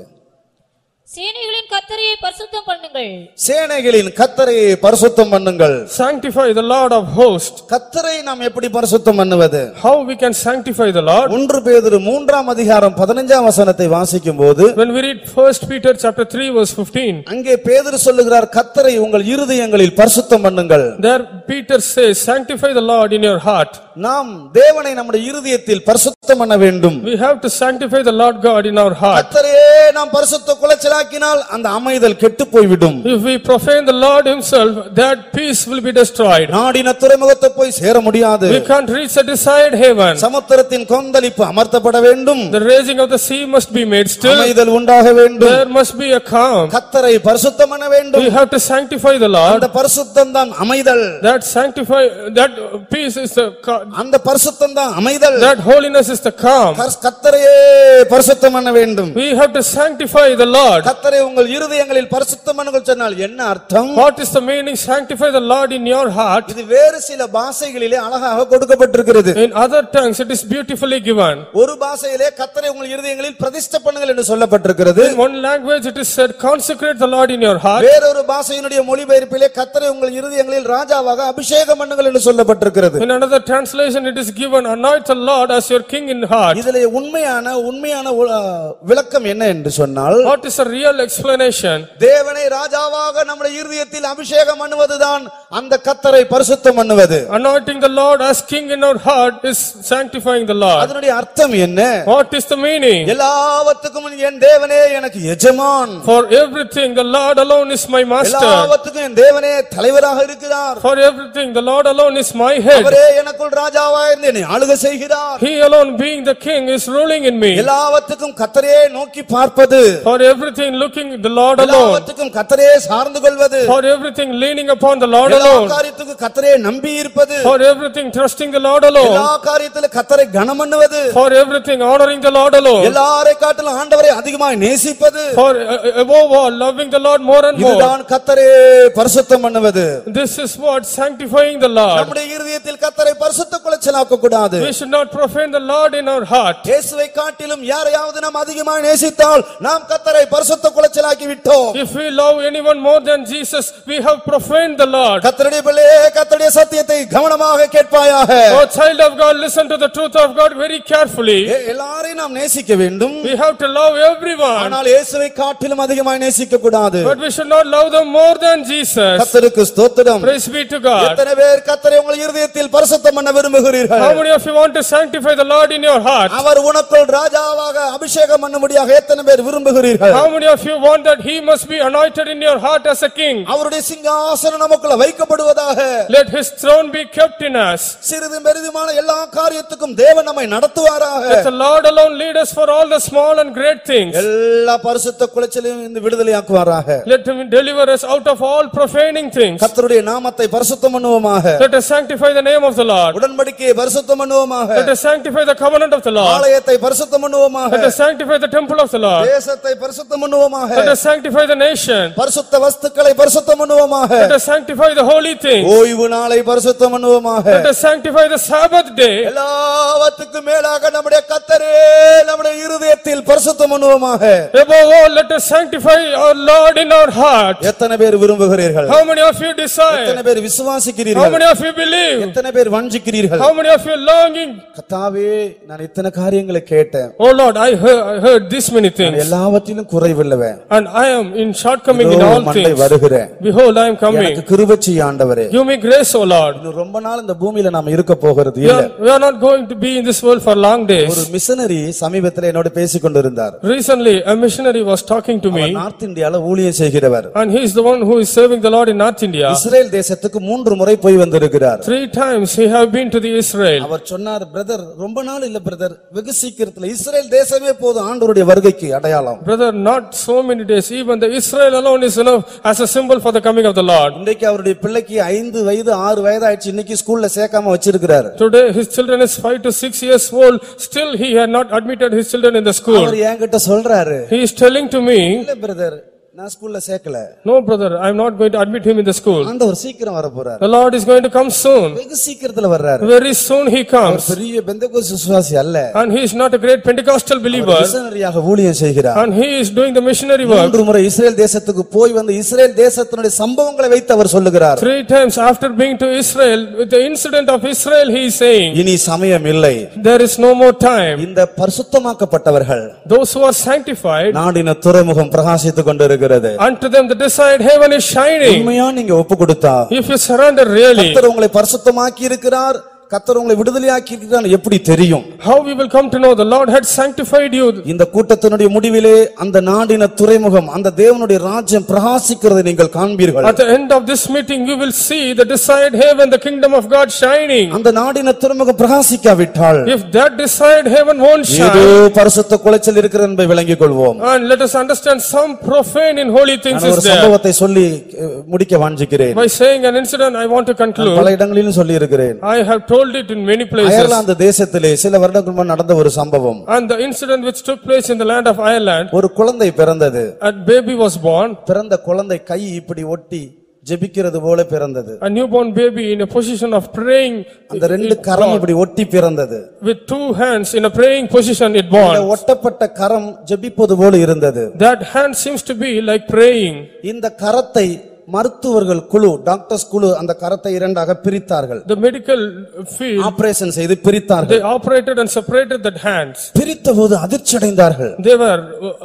சேனைகளின் கர்த்தரையை பரிசுத்தம் பண்ணுங்கள் சேனைகளின் கத்தரையை பரிசுத்தம் பண்ணுங்கள் Sanctify the Lord of hosts. கத்தரை நாம் எப்படி பரிசுத்தம் பண்ணுவது How we can sanctify the Lord? ஒன்று பேதுரு மூன்றாம் அதிகாரம் பதினஞ்சாம் வசனத்தை வாசிக்கும் போது When we read first Peter chapter 3 verse 15, அங்கே பேதுரு சொல்லுகிறார் கத்தரை உங்கள் இருதயங்களில் பரிசுத்தம் பண்ணுங்கள் there Peter says, sanctify the Lord in your heart. நாம் தேவனை நம்முடைய இருதயத்தில் பரிசுத்தம் பண்ண வேண்டும் We have to sanctify the Lord God in our heart. கத்தரையே நாம் பரிசுத்த குலைச்சலாக்கினால் அந்த அமைதல் கெட்டு போய்விடும் If we profane the Lord himself, that peace will be destroyed. நாடின துறைமுகத்தை போய் சேர முடியாது We can't reach the desired haven. சமுத்திரத்தின் கொந்தளிப்பு அமர்த்தப்பட வேண்டும் The raging of the sea must be made still. அமைதல் உண்டாக வேண்டும் There must be a calm. கத்தரை பரிசுத்தம் பண்ண வேண்டும் We have to sanctify the Lord. அந்த பரிசுத்தம் தான் அமைதல் That sanctify, that peace is the, அந்த பரிசுத்தம் தான் அமைதல் that holiness is the calm. கத்தரையே பரிசுத்தம் பண்ண வேண்டும் We have to sanctify the Lord. கத்தரை உங்கள் இருதயங்களில் பரிசுத்தம் பண்ணுங்கள் சொன்னால் என்ன அர்த்தம் What is the meaning sanctify the Lord in your heart? இது வேறு சில பாஷைகளிலே அழகாக கொடுக்கப்பட்டிருக்கிறது In other tongues, it is beautifully given. ஒரு பாஷையிலே கத்தரை உங்கள் இருதயங்களில் பிரதிஷ்டை பண்ணுங்கள் என்று சொல்லப்பட்டிருக்கிறது In one language, it is said consecrate the Lord in your heart. வேறொரு பாஷையினுடைய மொழிபெயர்ப்பிலே கத்தரை உங்கள் இருதயங்களில் ராஜாவாக அபிஷேகம் பண்ணுங்கள் என்று சொல்லப்பட்டிருக்கிறது In another translation, it is given anoint the Lord as your king in heart. இதிலே உண்மையான உண்மையான விளக்கம் என்ன என்று சொன்னால் What is the real explanation? தேவனை ராஜாவாக நம்முடைய இருதயத்தில் அபிஷேகம் பண்ணுவதுதான் அந்த கத்தரை பரிசுத்தம் பண்ணுவது Anointing the Lord as king in our heart is sanctifying the Lord. அதனுடைய அர்த்தம் என்ன What is the meaning? எல்லாவற்றுக்கும் என் தேவனே எனக்கு எஜமான் For everything, the Lord alone is my master. எல்லாவற்றுக்கும் என் தேவனே தலைவராக இருக்கிறார் For everything, the Lord alone is my head. அவரே எனக்குள் ராஜாவாக இருந்து என்னை ஆளுகை செய்கிறார் He alone being the king is ruling in me. எல்லாவற்றுக்கும் கத்தரே நோக்கி பார்ப்பது For everything, looking the Lord alone. எல்லாவற்றுக்கும் கத்தரே சார்ந்து கொள்வது For everything, leaning upon the Lord எல்லா alone. காரியத்துக்கும் கத்தரே நம்பி இருப்பது For everything, trusting the Lord alone. எல்லா காரியத்திலும் கத்தரை கனம் பண்ணுவது For everything, honoring the Lord alone. எல்லாரை காட்டிலும் ஆண்டவரை அதிகமாய் நேசிப்பது For uh, above all, loving the Lord more and more. இதுதான் கத்தரே பரிசுத்தம் பண்ணுவது This is what sanctifying the Lord. நம்முடைய இருதயத்தில் கத்தரை பரிசுத்த குலைச்சலாக்க கூடாது We should not profane the Lord in our heart. இயேசுவை காட்டிலும் யாரையாவது நாம் அதிகமாய் நேசித்தால் நாம் கத்தரை பரிசுத்த குலைச்சலாக்கி விட்டோம் If we love anyone more than Jesus, we have profaned the Lord. கத்தருடைய பிள்ளையே கத்தருடைய சத்தியத்தை கவனமாக கேட்பாயாக Oh child of God, listen to the truth of God very carefully. எ- எல்லாரையும் நாம் நேசிக்க வேண்டும் We have to love everyone, ஆனால் இயேசுவை காட்டிலும் அதிகமாய் நேசிக்க கூடாது but we should not love them more than Jesus. கத்தருக்கு ஸ்தோத்திரம் Praise be to God. எத்தனை பேர் கத்தரை உங்கள் இருதயத்தில் பரிசுத்தம் பண்ண விரும்புகிறீர்கள் How many of you want to sanctify the Lord in your heart? அவர் உனக்குள் ராஜாவாக அபிஷேகம் பண்ணும்படியாக எத்தனை பேர் விரும்புகிறீர்கள் How many of you want that he must be anointed in your heart as a king? அவருடைய சிங்காசனம் நமக்குள்ள வைக்கப்படுவதாக Let his throne be kept in us. சிறிதும் பெரிதுமான எல்லா காரியத்துக்கும் தேவன் நம்மை நடத்துவாராக Let the Lord alone lead us for all the small and great things. எல்லா பரிசுத்த குலைச்சலையும் இந்த விடுதலையாக்குவாராக Let him deliver us out of all profaning things. கர்த்தருடைய நாமத்தை பரிசுத்தம் பண்ணுவோமாக Let us sanctify the name of the Lord. உடன்படிக்கையை பரிசுத்தம் பண்ணுவோமாக Let us sanctify the covenant of the Lord. ஆலயத்தை பரிசுத்தம் பண்ணுவோமாக Let us sanctify the temple of the Lord. தேசத்தை பரிசுத்தம் பண்ணுவோமாக Let us sanctify the nation. பரிசுத்த வஸ்துக்களை பரிசுத்தம் பண்ணுவோமாக Let us sanctify the holy things. ஓய்வு நாளை பரிசுத்தம் பண்ணுவோமாக Let us sanctify the Sabbath day. எல்லாவற்றுக்கும் மேலாக நம்முடைய கத்தரே நம்முடைய இருதயத்தில் பரிசுத்தம் பண்ணுவோமாக Above all, let us sanctify our Lord in our heart. எத்தனை பேர் விரும்புகிறீர்கள் How many of you desire? எத்தனை பேர் How விசுவாசிக்கிறீர்கள் many of you believe? எத்தனை பேர் வஞ்சிக்கிறீர்கள் How many of you longing? கத்தாவே நான் இத்தனை காரியங்களை கேட்டேன் Oh Lord, I heard, I heard this many நான் things. எல்லாவற்றிலும் குறைவில்லவன் And I am in shortcoming in இதோ all மண்டை things. வருகிறேன் Behold, I am coming. எனக்கு கிருபச்சி ஆண்டவரே Give me grace, O Lord. இன்னும் ரொம்ப நாள் இந்த பூமியில நாம இருக்க போகிறது We இல்ல are, we are not going to be in this world for long ஒரு days. மிஷனரி சமீபத்தில் என்னோட பேசிக் கொண்டிருந்தார் Recently, a missionary was talking to me north இந்தியால ஊழியம் செய்கிறவர் and he is the one who is serving the Lord in North India. Israel தேசத்துக்கு மூன்று முறை போய் வந்திருக்கிறார் Three times he have been to the Israel. அவர் சொன்னார் பிரதர் ரொம்ப நாள் இல்ல பிரதர் வெகு சீக்கிரத்துல இஸ்ரேல் தேசமே போதும் ஆண்டவருடைய வருகைக்கு அடையாளம் Brother, not so many days, even the Israel alone is enough as a symbol for the coming of the Lord. இன்றைக்கு அவருடைய பிள்ளைக்கு ஐந்து வயது ஆறு வயது ஆயிடுச்சு இன்னைக்கு ஸ்கூல்ல சேர்க்காம வச்சிருக்கிறாரு Today, his children is five to six years old, still he had not admitted his children in the school. அவர் என்கிட்ட சொல்றாரு He is telling to me, இல்ல பிரதர் நான் ஸ்கூல்ல சேர்க்கல no brother, I am not going to admit him in the school. ஆண்டவர் சீக்கிரம் வர போறார் The Lord is going to come soon. வெகு சீக்கிரத்துல வர்றாரு Very soon he comes. பெரிய பெந்தகோஸ் விசுவாசி அல்ல And he is not a great Pentecostal believer. மிஷனரியாக ஊழியம் செய்கிறார் And he is doing the missionary work. மூன்று முறை இஸ்ரேல் தேசத்துக்கு போய் வந்து இஸ்ரேல் தேசத்தினுடைய சம்பவங்களை வைத்து அவர் சொல்லுகிறார் Three times after being to Israel, with the incident of Israel, he is saying, இனி சமயம் இல்லை there is no more time. இந்த பரிசுத்தமாக்கப்பட்டவர்கள் Those who are sanctified, நாடின துறைமுகம் பிரகாசித்துக் கொண்டிருக்கிறது unto them the desired heaven is shining. உண்மையா நீங்க ஒப்பு கொடுத்தா If you surrender really, கர்த்தர் உங்களை பரிசுத்தமாக்கி இருக்கிறார் கத்தர் உங்களை விடுதலையாக்கி எப்படி தெரியும் How we will come to know the Lord had sanctified you. இந்த கூட்டத்தினுடைய முடிவிலே அந்த நாடின துறைமுகம் அந்த தேவனுடைய ராஜ்யம் பிரகாசிக்கிறதை நீங்கள் காண்பீர்கள் At the end of this meeting, you will see the desired heaven, the kingdom of God shining. அந்த நாடின துறைமுகம் பிரகாசிக்காவிட்டால் If that desired heaven won't shine, பரிசுத்த குலைச்சல் இருக்கிறது என்பதை விளங்கிக் கொள்வோம் and let us understand some profane in holy things is ஒரு there. சம்பவத்தை சொல்லி முடிக்க வாஞ்சிக்கிறேன் By saying an incident, I want to conclude. பல இடங்களிலும் சொல்லி இருக்கிறேன் I have told it in many places. Ireland தேசத்திலே சில வருடங்கள் முன்பு நடந்த ஒரு சம்பவம் And the incident which took place in the land of Ireland, ஒரு குழந்தை பிறந்தது a baby was born, பிறந்த குழந்தை கை இப்படி ஒட்டி ஜெபிக்கிறது போல பிறந்தது a newborn baby in a position of praying அந்த ரெண்டு கரம் இப்படி ஒட்டி பிறந்தது with two hands in a praying position it இந்த born. ஒட்டப்பட்ட கரம் ஜெபிப்பது போல இருந்தது That hand seems to be like praying. இந்த கரத்தை மருத்துவர்கள் குழு டாக்டர்ஸ் குழு அந்த கரத்தை இரண்டாக பிரித்தார்கள் The medical field, ஆபரேஷன் செய்து பிரித்தார்கள் they operated and separated that hands. பிரித்த போது அதிர்ச்சி அடைந்தார்கள் They were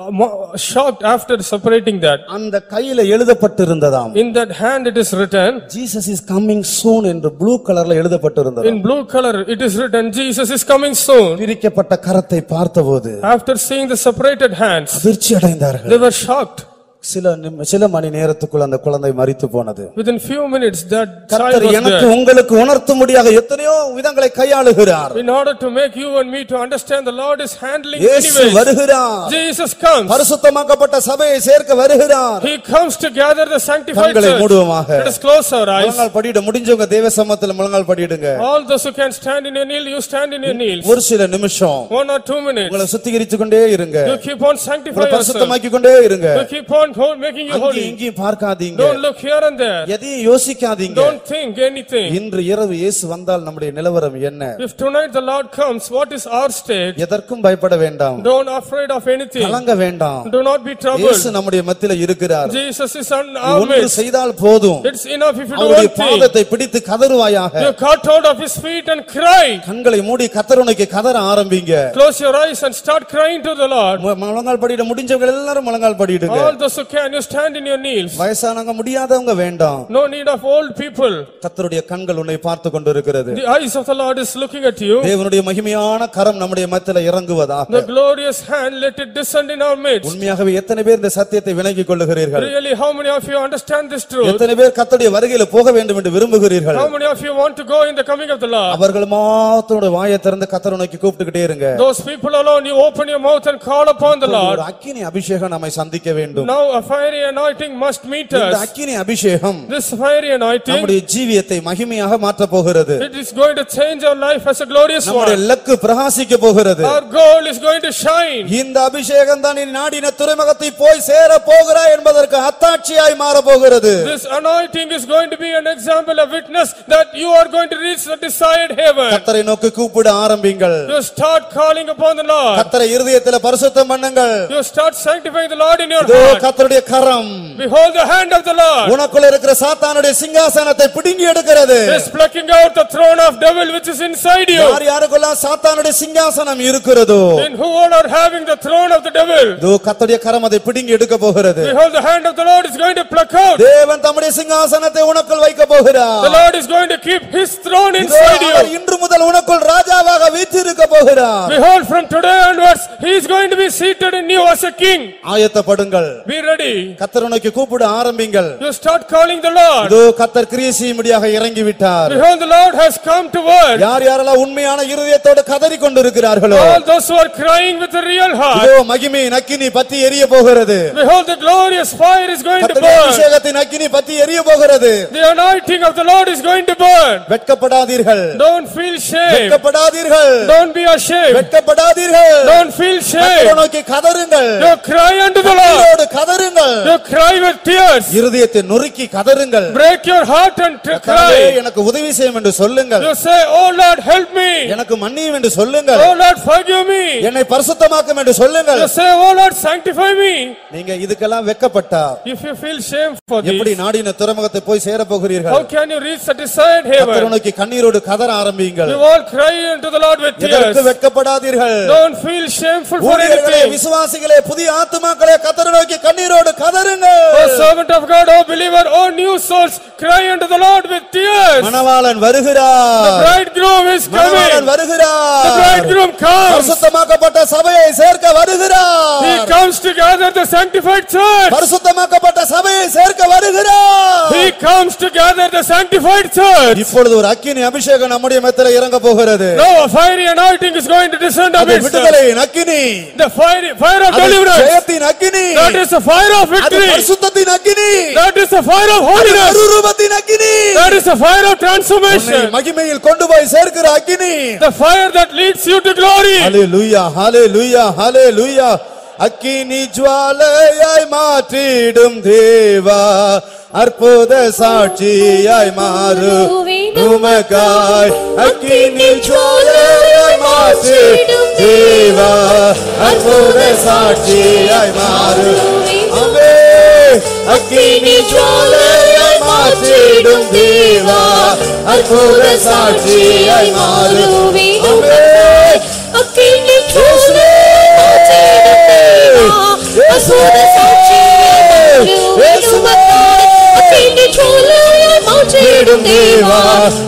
uh, shocked after separating that. அந்த கையில எழுதப்பட்டிருந்ததாம் In that hand it is written, Jesus is coming soon என்று ப்ளூ கலர்ல எழுதப்பட்டிருந்தது in blue color it is written, Jesus is coming soon. பிரிக்கப்பட்ட கரத்தை பார்த்தபோது After seeing the separated hands, அதிர்ச்சி அடைந்தார்கள் they were shocked. சில சில மணி நேரத்துக்குள் அந்த குழந்தை மரித்து போனது Within few minutes that child கர்த்தர் எனக்கு. உங்களுக்கு உணர்த்தும்படியாக எத்தனையோ விதங்களை கையாளுகிறார் In order to make you and me to understand the Lord is handling இயேசு. வருகிறார் Jesus comes. பரிசுத்தமாக்கப்பட்ட சபையை சேர்க்க வருகிறார் He comes to gather the sanctified கண்களை. மூடுவோமாக Let us close our eyes. முழங்கால் படியிட முடிஞ்சவங்க தேவ சமத்துல முழங்கால் படியிடுங்க All those who can stand in your kneel, you stand in your kneels. ஒரு சில நிமிஷம் One or two minutes. உங்களை சுத்திகரித்து கொண்டே இருங்க You keep on sanctifying yourself. பரிசுத்தமாக்கி கொண்டே இருங்க You keep on making you அங்கேயும் holy. இங்கேயும் பார்க்காதீங்க Don't look here and there. எதையும் யோசிக்காதீங்க Don't think anything. இன்று இரவு இயேசு வந்தால் நம்முடைய நிலவரம் என்ன If tonight the Lord comes, what is our state? எதற்கும் பயப்பட வேண்டாம் Don't afraid of anything. கலங்க வேண்டாம் Do not be இயேசு troubled. நம்முடைய மத்தியில இருக்கிறார் Jesus is on நீ our ஒன்று. செய்தால் போதும் It's enough if you do அவருடைய one thing. பாதத்தை பிடித்து கதறுவாயாக You caught hold of his feet and cry. கண்களை மூடி கத்தருனைக்கு கதற ஆரம்பிங்க Close your eyes and start crying to the Lord. மு- முழங்கால் படியிட முடிஞ்சவங்க எல்லாரும் முழங்கால் படியிடுங்க All those who can, you stand in your kneels. வயசானவங்க முடியாதவங்க வேண்டாம் No need of old people. கத்தருடைய கண்கள் உன்னை பார்த்து கொண்டிருக்கிறது The eyes of the Lord is looking at you. தேவனுடைய மகிமையான கரம் நம்முடைய மத்தியில இறங்குவதாக The glorious hand, let it descend in our midst. உண்மையாகவே எத்தனை பேர் இந்த சத்தியத்தை விளங்கிக் கொள்ளுகிறீர்கள் Really, how many of you understand this truth? எத்தனை பேர் கத்தருடைய வருகையில போக வேண்டும் என்று விரும்புகிறீர்கள் How many of you want to go in the coming of the Lord? அவர்கள் மாத்தனுடைய வாயை திறந்து கத்தரை நோக்கி கூப்பிட்டுக்கிட்டே இருங்க Those people alone, you open your mouth and call upon the Lord. ஒரு அக்கினி அபிஷேகம் நம்மை சந்திக்க வேண்டும் Now a fiery anointing must meet இந்த us. அக்கினி அபிஷேகம் This fiery anointing, நம்முடைய ஜீவியத்தை மகிமையாக மாற்ற போகிறது it is going to change our life as a glorious நம்முடைய one. லக்கு பிரகாசிக்க போகிறது Our goal is going to shine. இந்த அபிஷேகம் தான் நீ நாடின துறைமுகத்தை போய் சேர போகிறாய் என்பதற்கு அத்தாட்சியாய் மாற போகிறது This anointing is going to be an example, a witness that you are going to reach the desired heaven. கத்தரை நோக்கி கூப்பிட ஆரம்பிங்கள் You start calling upon the Lord. கத்தரை இருதயத்தில் பரிசுத்தம் பண்ணுங்கள் You start sanctifying the Lord in your heart. கத்தருடைய கரம் Behold the hand of the Lord. உனக்குள்ள இருக்கிற சாத்தானுடைய சிங்காசனத்தை பிடுங்கி எடுக்கிறது is plucking out the throne of devil which is inside you. யார் யாருக்கெல்லாம் சாத்தானுடைய சிங்காசனம் இருக்கிறதோ In who all are having the throne of the devil. இதோ கத்தருடைய கரம் அதை பிடுங்கி எடுக்க போகிறது Behold, the hand of the Lord is going to pluck out. தேவன் தம்முடைய சிங்காசனத்தை உனக்குள் வைக்க போகிறார் The Lord is going to keep his throne inside you. இன்று முதல் உனக்குள் ராஜாவாக வீற்றிருக்க போகிறார் Behold, from today onwards, he is going to be seated in you as a king. ஆயத்தப்படுங்கள் Be ready. கத்தர் உனக்கு கூப்பிட ஆரம்பிங்கள் You start calling the Lord. இதோ கத்தர் கிரியை செய்யும்படியாக இறங்கி விட்டார் Behold, the Lord has come to word. யார் யாரெல்லாம் உண்மையான இருதயத்தோடு கதறி கொண்டிருக்கிறார்களோ All those who are crying with a real heart. இதோ மகிமை நக்கினி பத்தி எரிய போகிறது Behold, the glorious fire is going to burn. அபிஷேகத்தின் அக்கினி பத்தி எரிய போகிறது The anointing of the Lord is going to burn. வெட்கப்படாதீர்கள் Don't feel shame. வெட்கப்படாதீர்கள் Don't be ashamed. வெட்கப்படாதீர்கள் Don't feel shame. நோக்கி கதறுங்கள் You cry unto the Lord. கண்ணீரோடு கதறுங்கள் You cry with tears. இருதயத்தை நொறுக்கி கதறுங்கள் Break your heart and t- கர்த்தாவே, cry. எனக்கு உதவி செய்யும் என்று சொல்லுங்கள் You say, Oh Lord, help me. எனக்கு மன்னியும் என்று சொல்லுங்கள் Oh Lord, forgive me. என்னை பரிசுத்தமாக்கும் என்று சொல்லுங்கள் You say, Oh Lord, sanctify me. நீங்க இதுக்கெல்லாம் வெட்கப்பட்டா If you feel shame for எப்படி this, நாடின துறைமுகத்தை போய் சேர போகிறீர்கள் how can you reach the desired கத்தர் heaven? உனக்கு கண்ணீரோடு கதற ஆரம்பியுங்கள் You all cry unto the Lord with எதற்கு tears. வெட்கப்படாதீர்கள் Don't feel shameful for ஊழியர்களே anything. விசுவாசிகளே புதிய ஆத்துமாக்களே கத்தரை நோக்கி கண்ணீரோடு கண்ணீரோடு கதறுங்க O servant of God, O believer, O new souls, cry unto the Lord with tears. Manavalan The வருகிறார் bridegroom is Manavalan coming. The வருகிறார் bridegroom comes. பரிசுத்தமாக்கப்பட்ட சபையை சேர்க்க He வருகிறார் comes to gather the sanctified church. பரிசுத்தமாக்கப்பட்ட சபையை சேர்க்க வருகிறார் He comes to gather the sanctified church. இப்பொழுது ஒரு அக்கினி அபிஷேகம் நம்முடைய மெத்தல இறங்க போகிறது Now a fiery anointing is going to descend அது amidst us. விடுதலையின் அக்கினி The fire, fire of அது deliverance. ஜெயத்தின் அக்கினி That is the fire of அது victory. பரிசுத்தத்தின் அக்கினி That is the fire of அது holiness. மறுரூபத்தின் அக்கினி That is the fire of transformation. மகிமையில் கொண்டு போய் சேர்க்கிற அக்கினி The fire that leads you to glory. ஹalleluya ஹalleluya ஹalleluya அக்கினி ஜுவாலையாய் மாற்றிடும் தேவா அற்புத சாட்சியாய் மாறு உமக்காய் அக்கினி ஜுவாலையாய் மாற்றிடும் தேவா அற்புத சாட்சியாய் மாறு அமே அக்கினி ஜுவாலையாய் மாற்றிடும் தேவா அற்புத சாட்சியாய் மாறு அமே அக்கினி இயேசுவே! தேடும் தேவா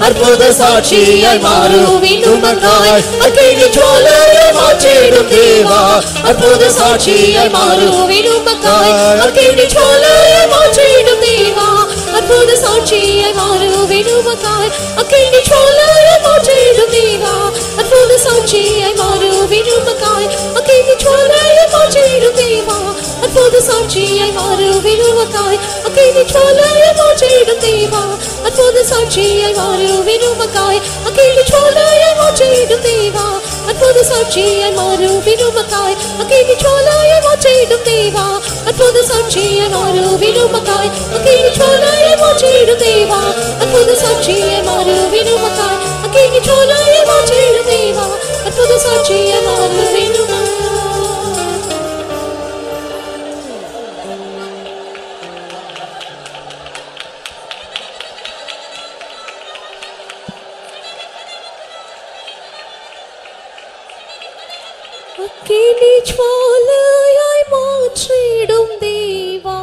அற்புத சாட்சியாய் மாறுவின் உமக்காய் அக்கினி ஜுவாலையாய் மாற்றிடும் தேவா அற்புத சாட்சியாய் மாறுவின் உமக்காய் அக்கினி ஜுவாலையாய் மாற்றிடும் தேவா அற்புத சாட்சியாய் மாறுவின் உமக்காய் அக்கினி ஜுவாலையாய் மாற்றிடும் தேவா அற்புத சாட்சியாய் மாறுவின் உமக்காய் அக்கினி ஜுவாலையாய் மாற்றிடும் தேவா அற்புத சாட்சியாய் மாறுவின் உமக்காய் அக்கினி ஜுவாலையாய் மாற்றிடும் தேவா அற்புத சாட்சியாய் மாறுவின் உமக்காய் அக்கினி ஜுவாலையாய் மாற்றிடும் தேவா அற்புத சாட்சியாய் மாறுவின் உமக்காய் அக்கினி ஜுவாலையாய் மாற்றிடும் தேவா அற்புத சாட்சியாய் மாறுவின் உமக்காய் அக்கினி ஜுவாலையாய் மாற்றிடும் தேவா அற்புத சாட்சியாய் மாறுவின் உமக்காய் அக்கினி ஜுவாலையாய் மாற்றிடும் தேவா அற்புத சாட்சியாய் மாறுவின் உமக்காய் அக்கினி மாற்றிடும் தேவா.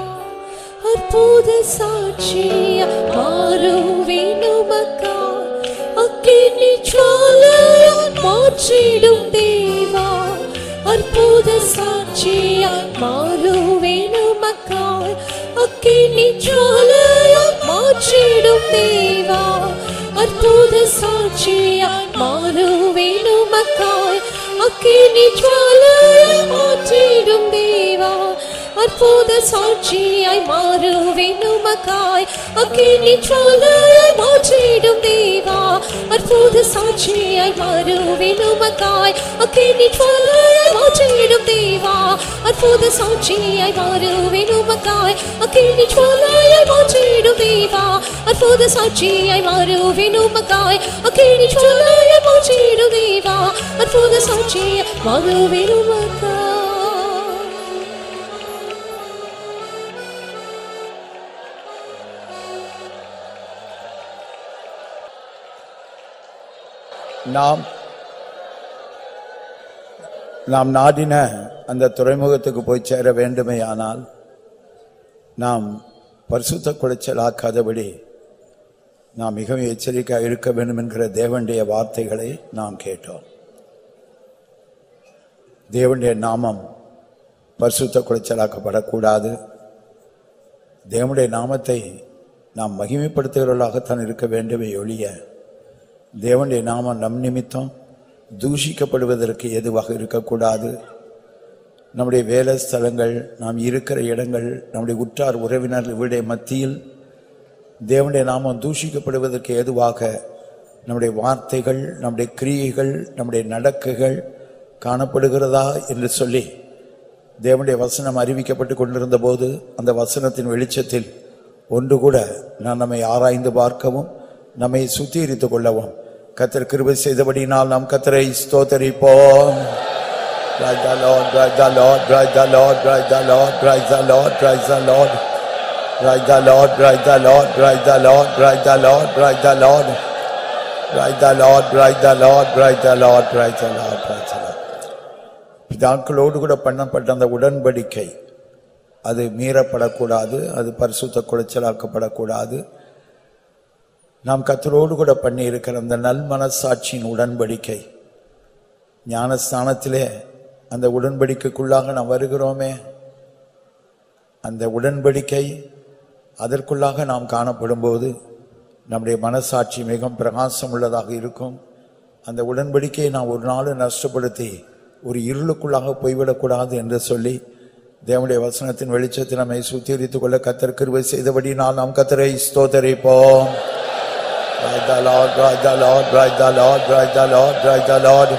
அற்புத சாட்சிய மாறுவேன் அக்கினி ஜுவாலையாய் மாற்றிடும் தேவா. அற்புத சாட்சிய மாறுவேன் அக்கினி ஜுவாலையாய் மாற்றிடும் தேவா. அற்புத சாட்சியாய் மாறுவேன் அக்கினி ஜுவாலையாய் மாற்றிடும் தேவா அற்புத சாட்சியாய் மாறுவேன் உமக்காய். அக்கினி ஜுவாலையாய் மாற்றிடும் தேவா. அற்புத சாட்சியாய் மாறுவேன் உமக்காய். அக்கினி ஜுவாலையாய் மாற்றிடும் தேவா. அற்புத சாட்சியாய் மாறுவேன் உமக்காய். அக்கினி ஜுவாலையாய் மாற்றிடும் தேவா. அற்புத சாட்சியாய் மாறுவேன் உமக்காய். அக்கினி ஜுவாலையாய் மாற்றிடும் தேவா. அற்புத சாட்சியாய் மாறுவேன் உமக்காய். நாம் நாம் நாடின அந்த துறைமுகத்துக்கு போய் சேர வேண்டுமேயானால் நாம் பரிசுத்த குலைச்சல் ஆக்காதபடி நாம் மிகவும் எச்சரிக்கையாக இருக்க வேண்டும் என்கிற தேவனுடைய வார்த்தைகளை நாம் கேட்டோம். தேவனுடைய நாமம் பரிசுத்த குலைச்சலாக்கப்படக்கூடாது தேவனுடைய நாமத்தை நாம் மகிமைப்படுத்துகிறவர்களாகத்தான் இருக்க வேண்டுமே ஒழிய தேவனுடைய நாமம் நம் நிமித்தம் தூஷிக்கப்படுவதற்கு எதுவாக இருக்கக்கூடாது. நம்முடைய வேலை ஸ்தலங்கள் நாம் இருக்கிற இடங்கள் நம்முடைய உற்றார் உறவினர் இவருடைய மத்தியில் தேவனுடைய நாமம் தூஷிக்கப்படுவதற்கு ஏதுவாக நம்முடைய வார்த்தைகள் நம்முடைய கிரியைகள் நம்முடைய நடக்குகள் காணப்படுகிறதா என்று சொல்லி தேவனுடைய வசனம் அறிவிக்கப்பட்டு கொண்டிருந்த போது அந்த வசனத்தின் வெளிச்சத்தில் ஒன்று கூட நான் நம்மை ஆராய்ந்து பார்க்கவும் நம்மை சுத்திகரித்துக் கொள்ளவும் கத்தர் கிருபை செய்தபடினால் நாம் கத்தரை ஸ்தோத்தரிப்போம் Praise the Lord, praise the Lord, praise the Lord, praise the Lord, praise the Lord, praise the Lord. Praise the Lord, praise the Lord, praise the Lord, praise the Lord, praise the Lord. Praise the Lord, praise the Lord, praise the Lord, praise the Lord, praise the Lord. பிதாக்களோடு கூட பண்ணப்பட்ட அந்த உடன்படிக்கை அது மீறப்படக்கூடாது அது பரிசுத்த குலைச்சலாக்கப்படக்கூடாது நாம் கத்தரோடு கூட பண்ணியிருக்கிற அந்த நல் மனசாட்சியின் உடன்படிக்கை. ஞானஸ்தானத்திலே அந்த உடன்படிக்கைக்குள்ளாக நாம் வருகிறோமே. அந்த உடன்படிக்கை அதற்குள்ளாக நாம் காணப்படும்போது நம்முடைய மனசாட்சி மிகவும் பிரகாசம் உள்ளதாக இருக்கும். அந்த உடன்படிக்கையை நாம் ஒரு நாள் நஷ்டப்படுத்தி ஒரு இருளுக்குள்ளாக போய்விடக்கூடாது என்று சொல்லி தேவனுடைய வசனத்தின் வெளிச்சத்தை நம்மை சுத்திகரித்துக் கொள்ள கத்தர் கிருபை செய்தபடினால் நாம் கத்தரை ஸ்தோத்தரிப்போம். Praise the Lord, praise the Lord, praise the Lord, praise the Lord, praise the Lord.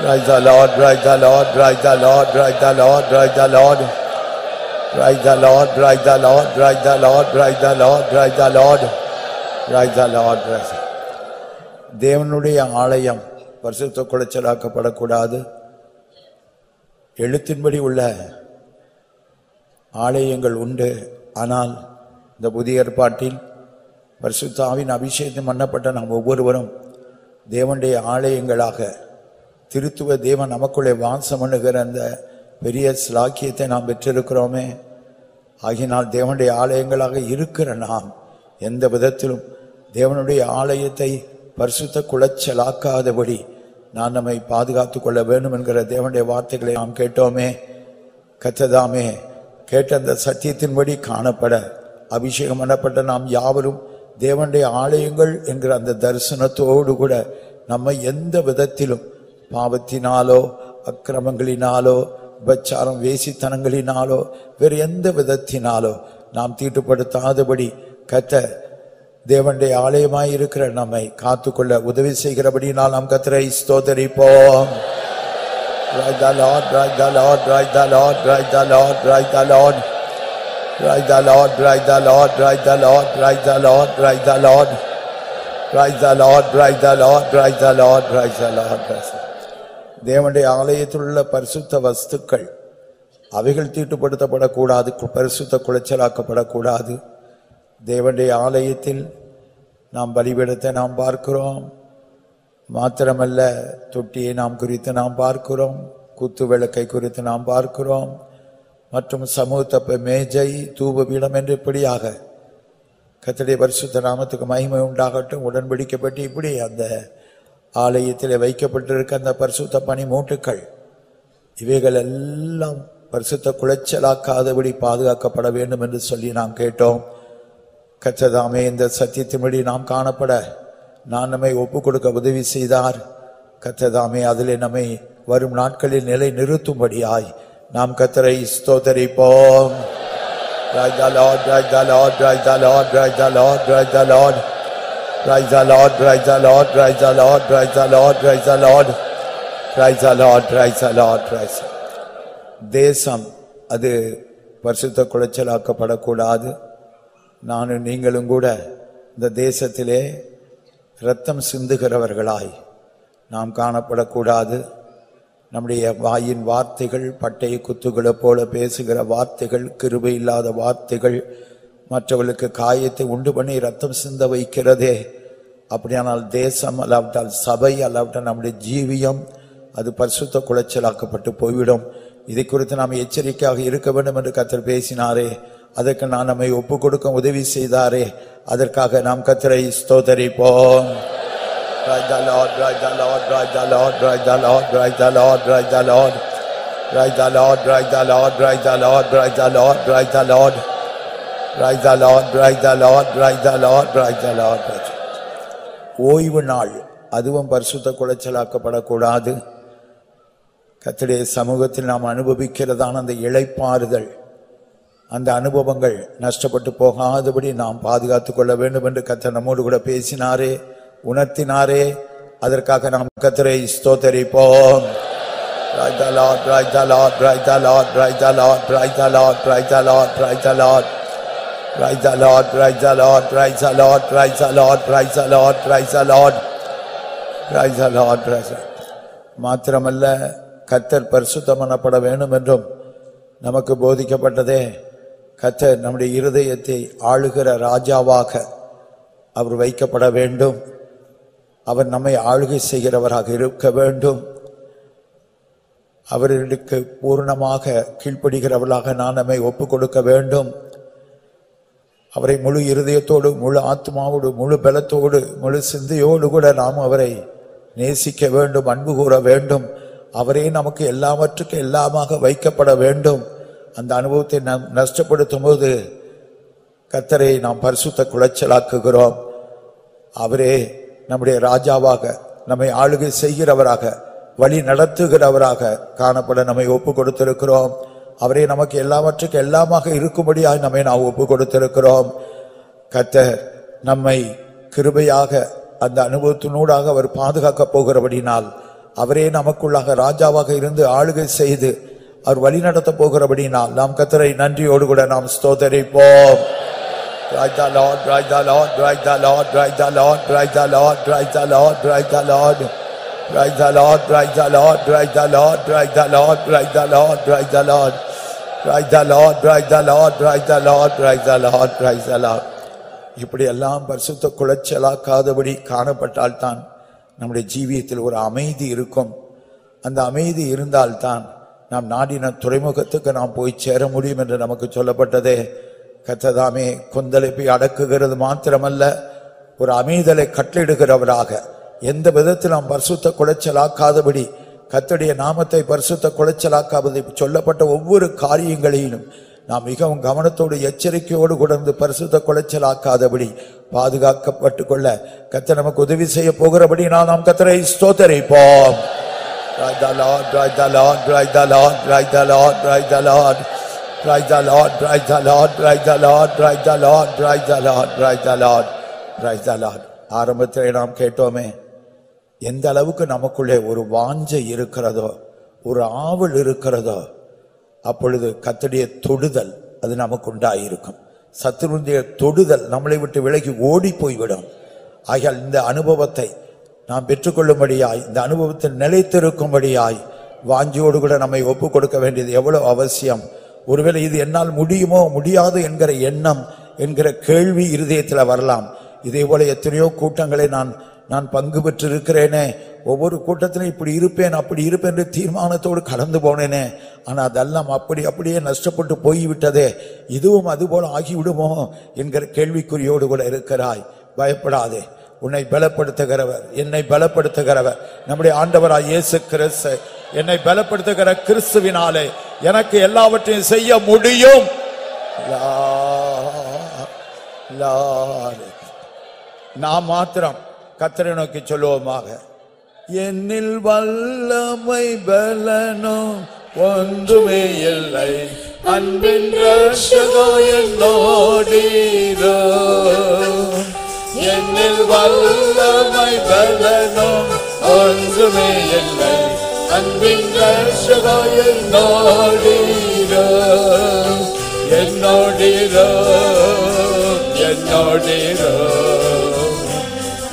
Praise the Lord, praise the Lord, praise the Lord, praise the Lord, praise the Lord. Praise the Lord, praise the Lord, praise the Lord, praise the Lord, praise the Lord. Praise the Lord, praise the தேவனுடைய ஆலயம் பரிசுத்த குலைச்சலாக்கப்படக்கூடாது எழுத்தின்படி உள்ள ஆலயங்கள் உண்டு ஆனால் இந்த புதிய ஏற்பாட்டில் பரிசுத்தாவின் அபிஷேகம் பண்ணப்பட்ட நாம் ஒவ்வொருவரும் தேவனுடைய ஆலயங்களாக திருத்துவ தேவன் நமக்குள்ளே வாசம் பண்ணுகிற அந்த பெரிய ஸ்லாக்கியத்தை நாம் பெற்றிருக்கிறோமே. ஆகினால் தேவனுடைய ஆலயங்களாக இருக்கிற நாம் எந்த விதத்திலும் தேவனுடைய ஆலயத்தை பரிசுத்த குளச்சலாக்காதபடி நான் நம்மை பாதுகாத்து கொள்ள வேண்டும் என்கிற தேவனுடைய வார்த்தைகளை நாம் கேட்டோமே. கத்ததாமே கேட்ட அந்த சத்தியத்தின்படி காணப்பட அபிஷேகம் பண்ணப்பட்ட நாம் யாவரும் தேவனுடைய ஆலயங்கள் என்கிற அந்த தரிசனத்தோடு கூட நம்ம எந்த விதத்திலும் பாவத்தினாலோ அக்கிரமங்களினாலோ உபச்சாரம் வேசித்தனங்களினாலோ வேறு எந்த விதத்தினாலோ நாம் தீட்டுப்படுத்தாதபடி கத்த தேவனுடைய ஆலயமாய் இருக்கிற நம்மை காத்துக்கொள்ள உதவி செய்கிறபடினால் நாம் கத்தரை ஸ்தோதரிப்போம் Praise the Lord, praise the Lord, praise the Lord, praise the Lord, the Lord. Praise the Lord, praise the Lord, praise the Lord, praise the Lord, praise the Lord. Praise the Lord, praise the Lord, praise the Lord, praise the Lord, praise the தேவனுடைய ஆலயத்தில் உள்ள பரிசுத்த வஸ்துக்கள் அவைகள் தீட்டுப்படுத்தப்படக்கூடாது கு- பரிசுத்த குலைச்சலாக்கப்படக்கூடாது தேவனுடைய ஆலயத்தில் நாம் பலிபீடத்தை நாம் பார்க்கிறோம் மாத்திரமல்ல தொட்டியை நாம் குறித்து நாம் பார்க்கிறோம் குத்து விளக்கை குறித்து நாம் பார்க்கிறோம் மற்றும் சமூகத்தப்ப மேஜை தூபபீடம் என்று இப்படியாக கத்தடைய பரிசுத்த நாமத்துக்கு மகிமை உண்டாகட்டும். உடன்படிக்கப்பட்டு இப்படி அந்த ஆலயத்தில் வைக்கப்பட்டிருக்க அந்த பரிசுத்த பனி மூட்டுக்கள் இவைகள் எல்லாம் பரிசுத்த குலைச்சலாக்காதபடி பாதுகாக்கப்பட வேண்டும் என்று சொல்லி நாம் கேட்டோம். கச்சதாமே இந்த சத்தியத்தின்படி நாம் காணப்பட நான் நம்மை ஒப்பு கொடுக்க உதவி செய்தார். கத்ததாமே அதிலே நம்மை வரும் நாட்களில் நிலை நிறுத்தும்படியாய் நாம் கத்தரை ஸ்தோத்தரிப்போம் Praise the Lord, praise the Lord, praise the Lord, praise the Lord, praise the Lord. Praise the Lord, praise the Lord, praise the Lord, praise the Lord, praise the Lord. Praise the Lord, praise the Lord, praise the தேசம் அது பரிசுத்த குலைச்சலாக்கப்படக்கூடாது நானும் நீங்களும் கூட இந்த தேசத்திலே இரத்தம் சிந்துகிறவர்களாய் நாம் காணப்படக்கூடாது நம்முடைய வாயின் வார்த்தைகள் பட்டை குத்துகளை போல பேசுகிற வார்த்தைகள் கிருபை இல்லாத வார்த்தைகள் மற்றவர்களுக்கு காயத்தை உண்டு பண்ணி ரத்தம் சிந்த வைக்கிறதே. அப்படியானால் தேசம் அல்லாவிட்டால் சபை அல்லாவிட்டால் நம்முடைய ஜீவியம் அது பரிசுத்த குலைச்சலாக்கப்பட்டு போய்விடும். இதை குறித்து நாம் எச்சரிக்கையாக இருக்க வேண்டும் என்று கத்தர் பேசினாரே. அதற்கு நான் நம்மை ஒப்பு கொடுக்க உதவி செய்தாரே. அதற்காக நாம் கத்தரை ஸ்தோதரிப்போம் Praise the Lord, praise the Lord, praise the Lord, praise the Lord, praise the Lord, praise the Lord. Praise the Lord, praise the Lord, praise the Lord, praise the Lord, praise the Lord. Praise the Lord, praise the Lord, praise the Lord, praise the Lord. ஓய்வு நாள் அதுவும் பரிசுத்த குலைச்சலாக்கப்படக்கூடாது கர்த்தருடைய சமூகத்தில் நாம் அனுபவிக்கிறதான அந்த இழைப்பாறுதல் அந்த அனுபவங்கள் நஷ்டப்பட்டு போகாதபடி நாம் பாதுகாத்துக் கொள்ள வேண்டும் என்று கத்தர் நம்மோடு கூட பேசினாரே உணர்த்தினாரே அதற்காக நாம் கத்தரை ஸ்தோத்தரிப்போம் Praise the Lord, praise the Lord, praise the Lord, praise the Lord, praise the Lord, praise the Lord, praise the Lord. Praise the Lord, praise the Lord, praise the Lord, praise the Lord, praise the Lord, praise the Lord. Praise the Lord, praise the Lord. மாத்திரமல்ல கத்தர் பரிசுத்தம் பண்ணப்பட வேண்டும் என்றும் நமக்கு போதிக்கப்பட்டதே கத்தர் நம்முடைய இருதயத்தை ஆளுகிற ராஜாவாக அவர் வைக்கப்பட வேண்டும் அவர் நம்மை ஆளுகை செய்கிறவராக இருக்க வேண்டும். அவர்களுக்கு பூர்ணமாக கீழ்ப்படுகிறவர்களாக நான் நம்மை ஒப்புக் கொடுக்க வேண்டும். அவரை முழு இருதயத்தோடு முழு ஆத்மாவோடு முழு பலத்தோடு முழு சிந்தையோடு கூட நாம் அவரை நேசிக்க வேண்டும் அன்பு கூற வேண்டும். அவரே நமக்கு எல்லாவற்றுக்கும் எல்லாமாக வைக்கப்பட வேண்டும். அந்த அனுபவத்தை நாம் நஷ்டப்படுத்தும் போது கத்தரை நாம் பரிசுத்த குலைச்சலாக்குகிறோம். அவரே நம்முடைய ராஜாவாக நம்மை ஆளுகை செய்கிறவராக வழி நடத்துகிறவராக காணப்பட நம்மை ஒப்பு கொடுத்திருக்கிறோம் அவரே நமக்கு எல்லாவற்றுக்கு எல்லாமாக இருக்கும்படியாக நம்மை நாம் ஒப்பு கொடுத்திருக்கிறோம் கத்தர் நம்மை கிருபையாக அந்த அனுபவத்தினூடாக அவர் பாதுகாக்கப் போகிறபடினால் அவரே நமக்குள்ளாக ராஜாவாக இருந்து ஆளுகை செய்து அவர் வழி நடத்தப் போகிறபடினால் நாம் கத்தரை நன்றியோடு கூட நாம் ஸ்தோதரிப்போம் Praise the Lord, praise the Lord, praise the Lord, praise the Lord, praise the Lord, praise the Lord, praise the Lord. Praise the Lord, praise the Lord, praise the Lord, praise the Lord, praise the Lord, praise the Lord. Praise the Lord, praise the Lord, praise the Lord, praise the Lord, praise the Lord. இப்படி எல்லாம் பரிசுத்த குலைச்சலாக்காதபடி காணப்பட்டால்தான் நம்முடைய ஜீவியத்தில் ஒரு அமைதி இருக்கும் அந்த அமைதி இருந்தால்தான் நாம் நாடின துறைமுகத்துக்கு நாம் போய் சேர முடியும் என்று நமக்கு சொல்லப்பட்டதே கத்ததாமே கொந்தளிப்பை அடக்குகிறது மாத்திரமல்ல ஒரு அமைதலை கட்டளிடுகிறவராக எந்த விதத்தில் நாம் பரிசுத்த குலைச்சலாக்காதபடி கத்தடைய நாமத்தை பரிசுத்த குலைச்சலாக்காவது சொல்லப்பட்ட ஒவ்வொரு காரியங்களையும் நாம் மிகவும் கவனத்தோடு எச்சரிக்கையோடு கொண்டு பரிசுத்த குலைச்சலாக்காதபடி பாதுகாக்கப்பட்டு கொள்ள கத்த நமக்கு உதவி செய்ய போகிறபடி நான் நாம் கத்தரை ஸ்தோத்தரிப்போம் Praise the Lord, praise the Lord, praise the Lord, praise the Lord, the Lord. Praise the Lord, praise the Lord, praise the Lord, praise the Lord, praise the Lord, praise the Lord, praise the Lord. ஆரம்பத்தில் நாம் கேட்டோமே எந்த அளவுக்கு நமக்குள்ளே ஒரு வாஞ்சை இருக்கிறதோ ஒரு ஆவல் இருக்கிறதோ அப்பொழுது கத்தடைய தொடுதல் அது நமக்கு உண்டாயிருக்கும் சத்துருடைய தொடுதல் நம்மளை விட்டு விலகி ஓடி போய்விடும். ஆகையால் இந்த அனுபவத்தை நாம் பெற்றுக்கொள்ளும்படியாய் இந்த அனுபவத்தில் நிலைத்திருக்கும்படியாய் வாஞ்சியோடு கூட நம்மை ஒப்பு கொடுக்க வேண்டியது எவ்வளோ அவசியம். ஒருவேளை இது என்னால் முடியுமோ முடியாது என்கிற எண்ணம் என்கிற கேள்வி இருதயத்தில் வரலாம். இதே போல எத்தனையோ கூட்டங்களை நான் நான் பங்கு பெற்று இருக்கிறேனே ஒவ்வொரு கூட்டத்திலும் இப்படி இருப்பேன் அப்படி இருப்பேன் என்று தீர்மானத்தோடு கடந்து போனேனே. ஆனால் அதெல்லாம் அப்படி அப்படியே நஷ்டப்பட்டு போய்விட்டதே. இதுவும் அதுபோல ஆகிவிடுமோ என்கிற கேள்விக்குறியோடு கூட இருக்கிறாய். பயப்படாதே. உன்னை பலப்படுத்துகிறவர் என்னை பலப்படுத்துகிறவர். நம்முடைய ஆண்டவராய் இயேசு கிறிஸ்து என்னை பலப்படுத்துகிற கிறிஸ்துவினாலே எனக்கு எல்லாவற்றையும் செய்ய முடியும். லா- நாம் மாத்திரம் கத்தரை நோக்கி சொல்லுவோமாக. என்னில் வல்லமை பலனும் ஒன்றுமே இல்லை. அன்பின் ரட்சகோடீரோ என்னில் வல்லமை பலனும் ஒன்றுமே இல்லை அன்பின் ரட்சகோடீரோ என்னோடீரோ என்னோடீரோ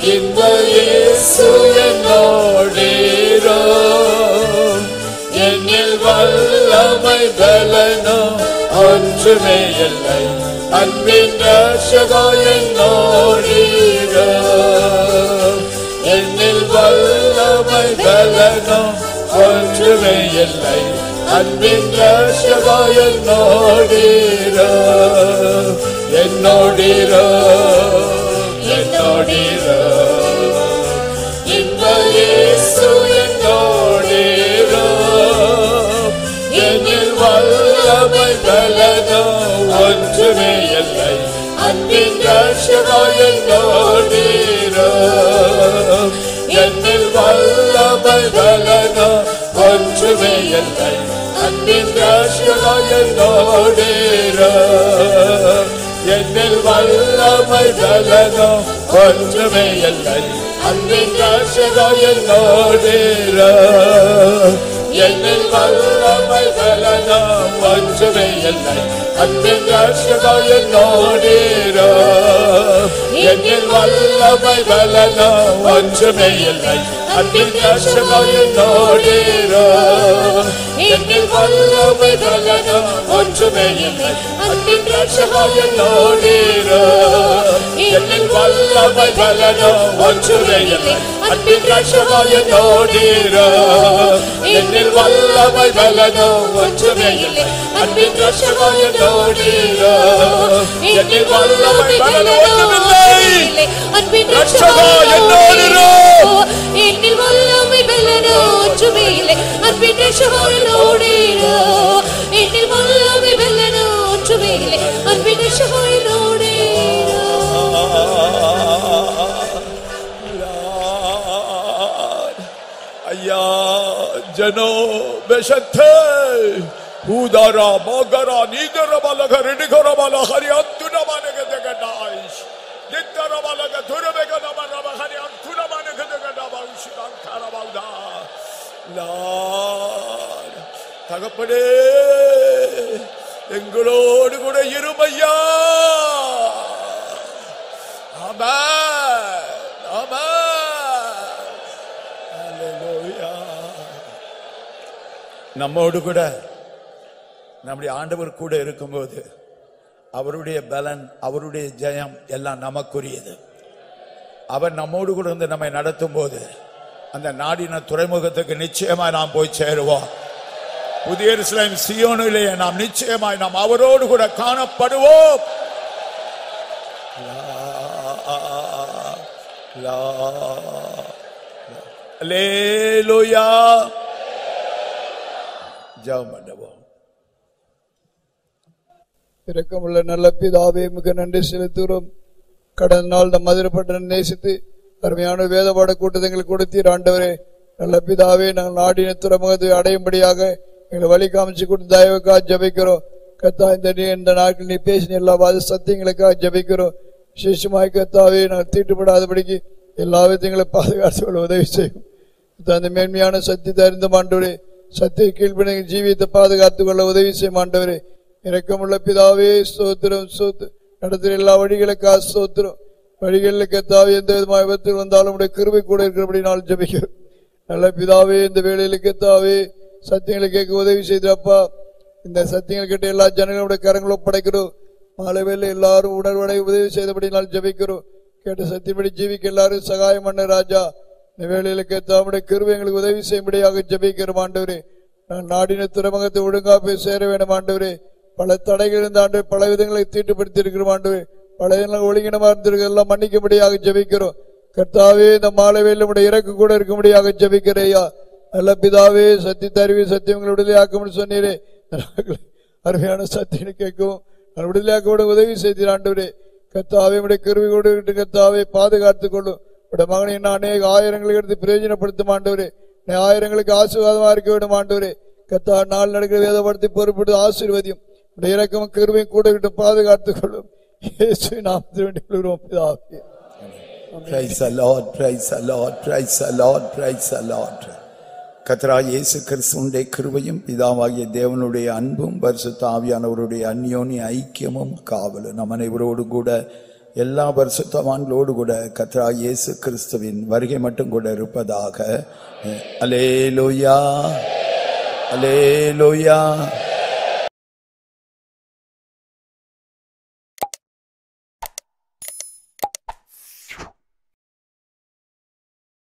இந்த இயேசு என்னோடீரோ என்னில் வல்லமை பலனோ ஒன்றுமே இல்லை அன்பின் ரட்சகோ என்னோடீரோ என்னில் வல்லமை பலனோ ஒன்றுமே இல்லை. அன்பின் ரட்சகோ என்னோடீரோ என்னோடீரோ. அன்பின் ரட்சகோ என்னோடீரோ என்னில் வல்லமை பலனோ ஒன்றுமே இல்லை அன்பின் ரட்சகோ என்னோடீரோ என்னில் வல்லமை பலனோ ஒன்றுமே இல்லை. அன்பின் ரட்சகோ என்னோடீரோ என்னில் வல்லமை பலனோ ஒன்றுமே இல்லை. அன்பின் ரட்சகோ என்னோடீரோ என்னில் வல்லமை பலனோ ஒன்றுமே இல்லை. அன்பின் ரட்சகோ என்னோடீரோ என்னில் வல்லமை பலனோ ஒன்றுமே இல்லை அன்பின் ரட்சகோ என்னோடீரோ என்னில் வல்லமை பலனோ ஒன்றுமே இல்லை அன்பின் ரட்சகர் என்னோடீரோ என்னில் வல்லமை பலனோ ஒன்றுமே இல்லை அன்பின் ரட்சகர் என்னோடீரோ என்னில் வல்லமை பலனோ ஒன்றுமில்லை அன்பின் ரட்சகா என்னோடிரோ. என்னில் வல்லமை பலனோ ஒன்றுமே இல்லை அன்பின் ரட்சகா என்னோடிரோ என்னில் வல்லமை பலனோ ஒன்றுமே இல்லை அன்பின் ரட்சகா என்னோடிரோ ஐயா ஜனோ பெஷத்தே ஹூதாரா மோகரா நீதர மலக ரிடிகர மலஹரி அத்துன மனக ஜெகநாய்ஷ் நித்தர மலக துரபெக நம ரமஹரி அத்துன மனக ஜெகநாய்ஷ் கார மௌதா லார்ட் தகப்பனே எங்களோடு கூட இருமையா ஆமென் ஆமென் ஹalleluya நம்மோடு கூட நம்முடைய ஆண்டவர் கூட இருக்கும்போது அவருடைய பலன் அவருடைய ஜெயம் எல்லாம் நமக்குரியது. அவர் நம்மோடு கூட இருந்து நம்மை நடத்தும் போது அந்த நாடின துறைமுகத்துக்கு நிச்சயமாய் நாம் போய் சேருவோம். புதிய எருசலேம் சியோனிலே நாம் நிச்சயமாய் நாம் அவரோடு கூட காணப்படுவோம். ஜெபம் பண்ணுவோம். இரக்கமுள்ள நல்ல பிதாவே மிக நன்றி செலுத்துகிறோம். கடந்த நாள் நம் மதுரப்பட்ட நேசித்து அருமையான வேதபாட கூட்டத்தை எங்களுக்கு கொடுத்தீர் ஆண்டவரே. நல்ல பிதாவே நாங்கள் நாடின துறைமுகத்தை அடையும்படியாக எங்களை வழி காமிச்சு கொடுத்து தயவுக்காக ஜபிக்கிறோம். கத்தா இந்த நீ இந்த நாட்கள் நீ பேசின எல்லா வாத சத்தியங்களுக்காக ஜபிக்கிறோம். விசேஷமாய் கத்தாவே நாங்கள் தீட்டுப்படாதபடிக்கு எல்லா விதங்களை பாதுகாத்து கொள்ள உதவி செய்யும் அந்த மேன்மையான சத்தியத்தை அறிந்த மாண்டவரே. சத்திய கீழ்ப்பணி ஜீவியத்தை பாதுகாத்து கொள்ள உதவி செய்யும் ஆண்டவரே. இறக்கமுள்ள பிதாவே ஸ்தோத்திரம் சோத்து நடத்துகிற எல்லா வழிகளுக்கு சோத்திரம் வழிகளில் கத்தாவே எந்த விதமாக விபத்தில் வந்தாலும் உடைய கிருபை கூட இருக்கிறபடி நாள் ஜபிக்கிறோம். நல்ல பிதாவே இந்த வேலையில கத்தாவே சத்தியங்களை கேட்க உதவி செய்தப்பா இந்த சத்தியங்கள் கிட்ட எல்லா ஜனங்களுடைய கரங்களும் ஒப்படைக்கிறோம். மாலை வேலை எல்லாரும் உணர்வடை உதவி செய்தபடி நாள் ஜபிக்கிறோம். கேட்ட சத்தியப்படி ஜீவிக்க எல்லாரும் சகாயம் பண்ண ராஜா. இந்த வேலையில கேத்தாவுடைய கிருவை எங்களுக்கு உதவி செய்யும்படியாக ஜபிக்கிறோம் ஆண்டவரே. நான் நாடின துறைமுகத்தை ஒழுங்கா போய் சேர வேண்டும் ஆண்டவரே. பல தடைகள் இருந்த ஆண்டு பல விதங்களை தீட்டுப்படுத்தி இருக்கிறோம் ஆண்டு பல விதங்களை ஒழுங்கினமா இருந்திருக்கு எல்லாம் மன்னிக்கும்படியாக ஜபிக்கிறோம். கர்த்தாவே இந்த மாலை வேலை உடைய இறக்கு கூட இருக்கும்படியாக ஜபிக்கிறையா நல்ல பிதாவே சத்தி தருவி சத்தியங்களை விடுதலையாக்கும்னு சொன்னீரே. அருமையான சத்தியனை கேட்கவும் நான் விடுதலையாக்க உதவி செய்தீர் ஆண்டவரே. கத்தாவே உடைய கருவி கொண்டு கத்தாவே பாதுகாத்துக் கொள்ளும். உடைய மகனை நான் அநேக ஆயிரங்களுக்கு எடுத்து பிரயோஜனப்படுத்தும் ஆண்டவரே. ஆயிரங்களுக்கு ஆசீர்வாதமா இருக்க வேண்டும் ஆண்டவரே. கத்தா நாள் நடக்கிற வேதப்படுத்தி பொறுப்பிட்டு ஆசீர்வதியும். உடைய இறக்கம் கருவையும் கூட விட்டு பாதுகாத்துக் கொள்ளும் இயேசு நாமத்தில் வேண்டிக் கொள்கிறோம் பிதாவே. Praise the Lord, praise praise Lord, praise the கத்ரா இயேசு கிறிஸ்துடைய கிருவையும் பிதாவாகிய தேவனுடைய அன்பும் பரிசுத்த ஆவியானவருடைய அந்யோனி ஐக்கியமும் காவலும் நம் அனைவரோடு கூட எல்லா பரிசுத்தவான்களோடு கூட கத்ரா இயேசு கிறிஸ்துவின் வருகை மட்டும் கூட இருப்பதாக. Hallelujah hallelujah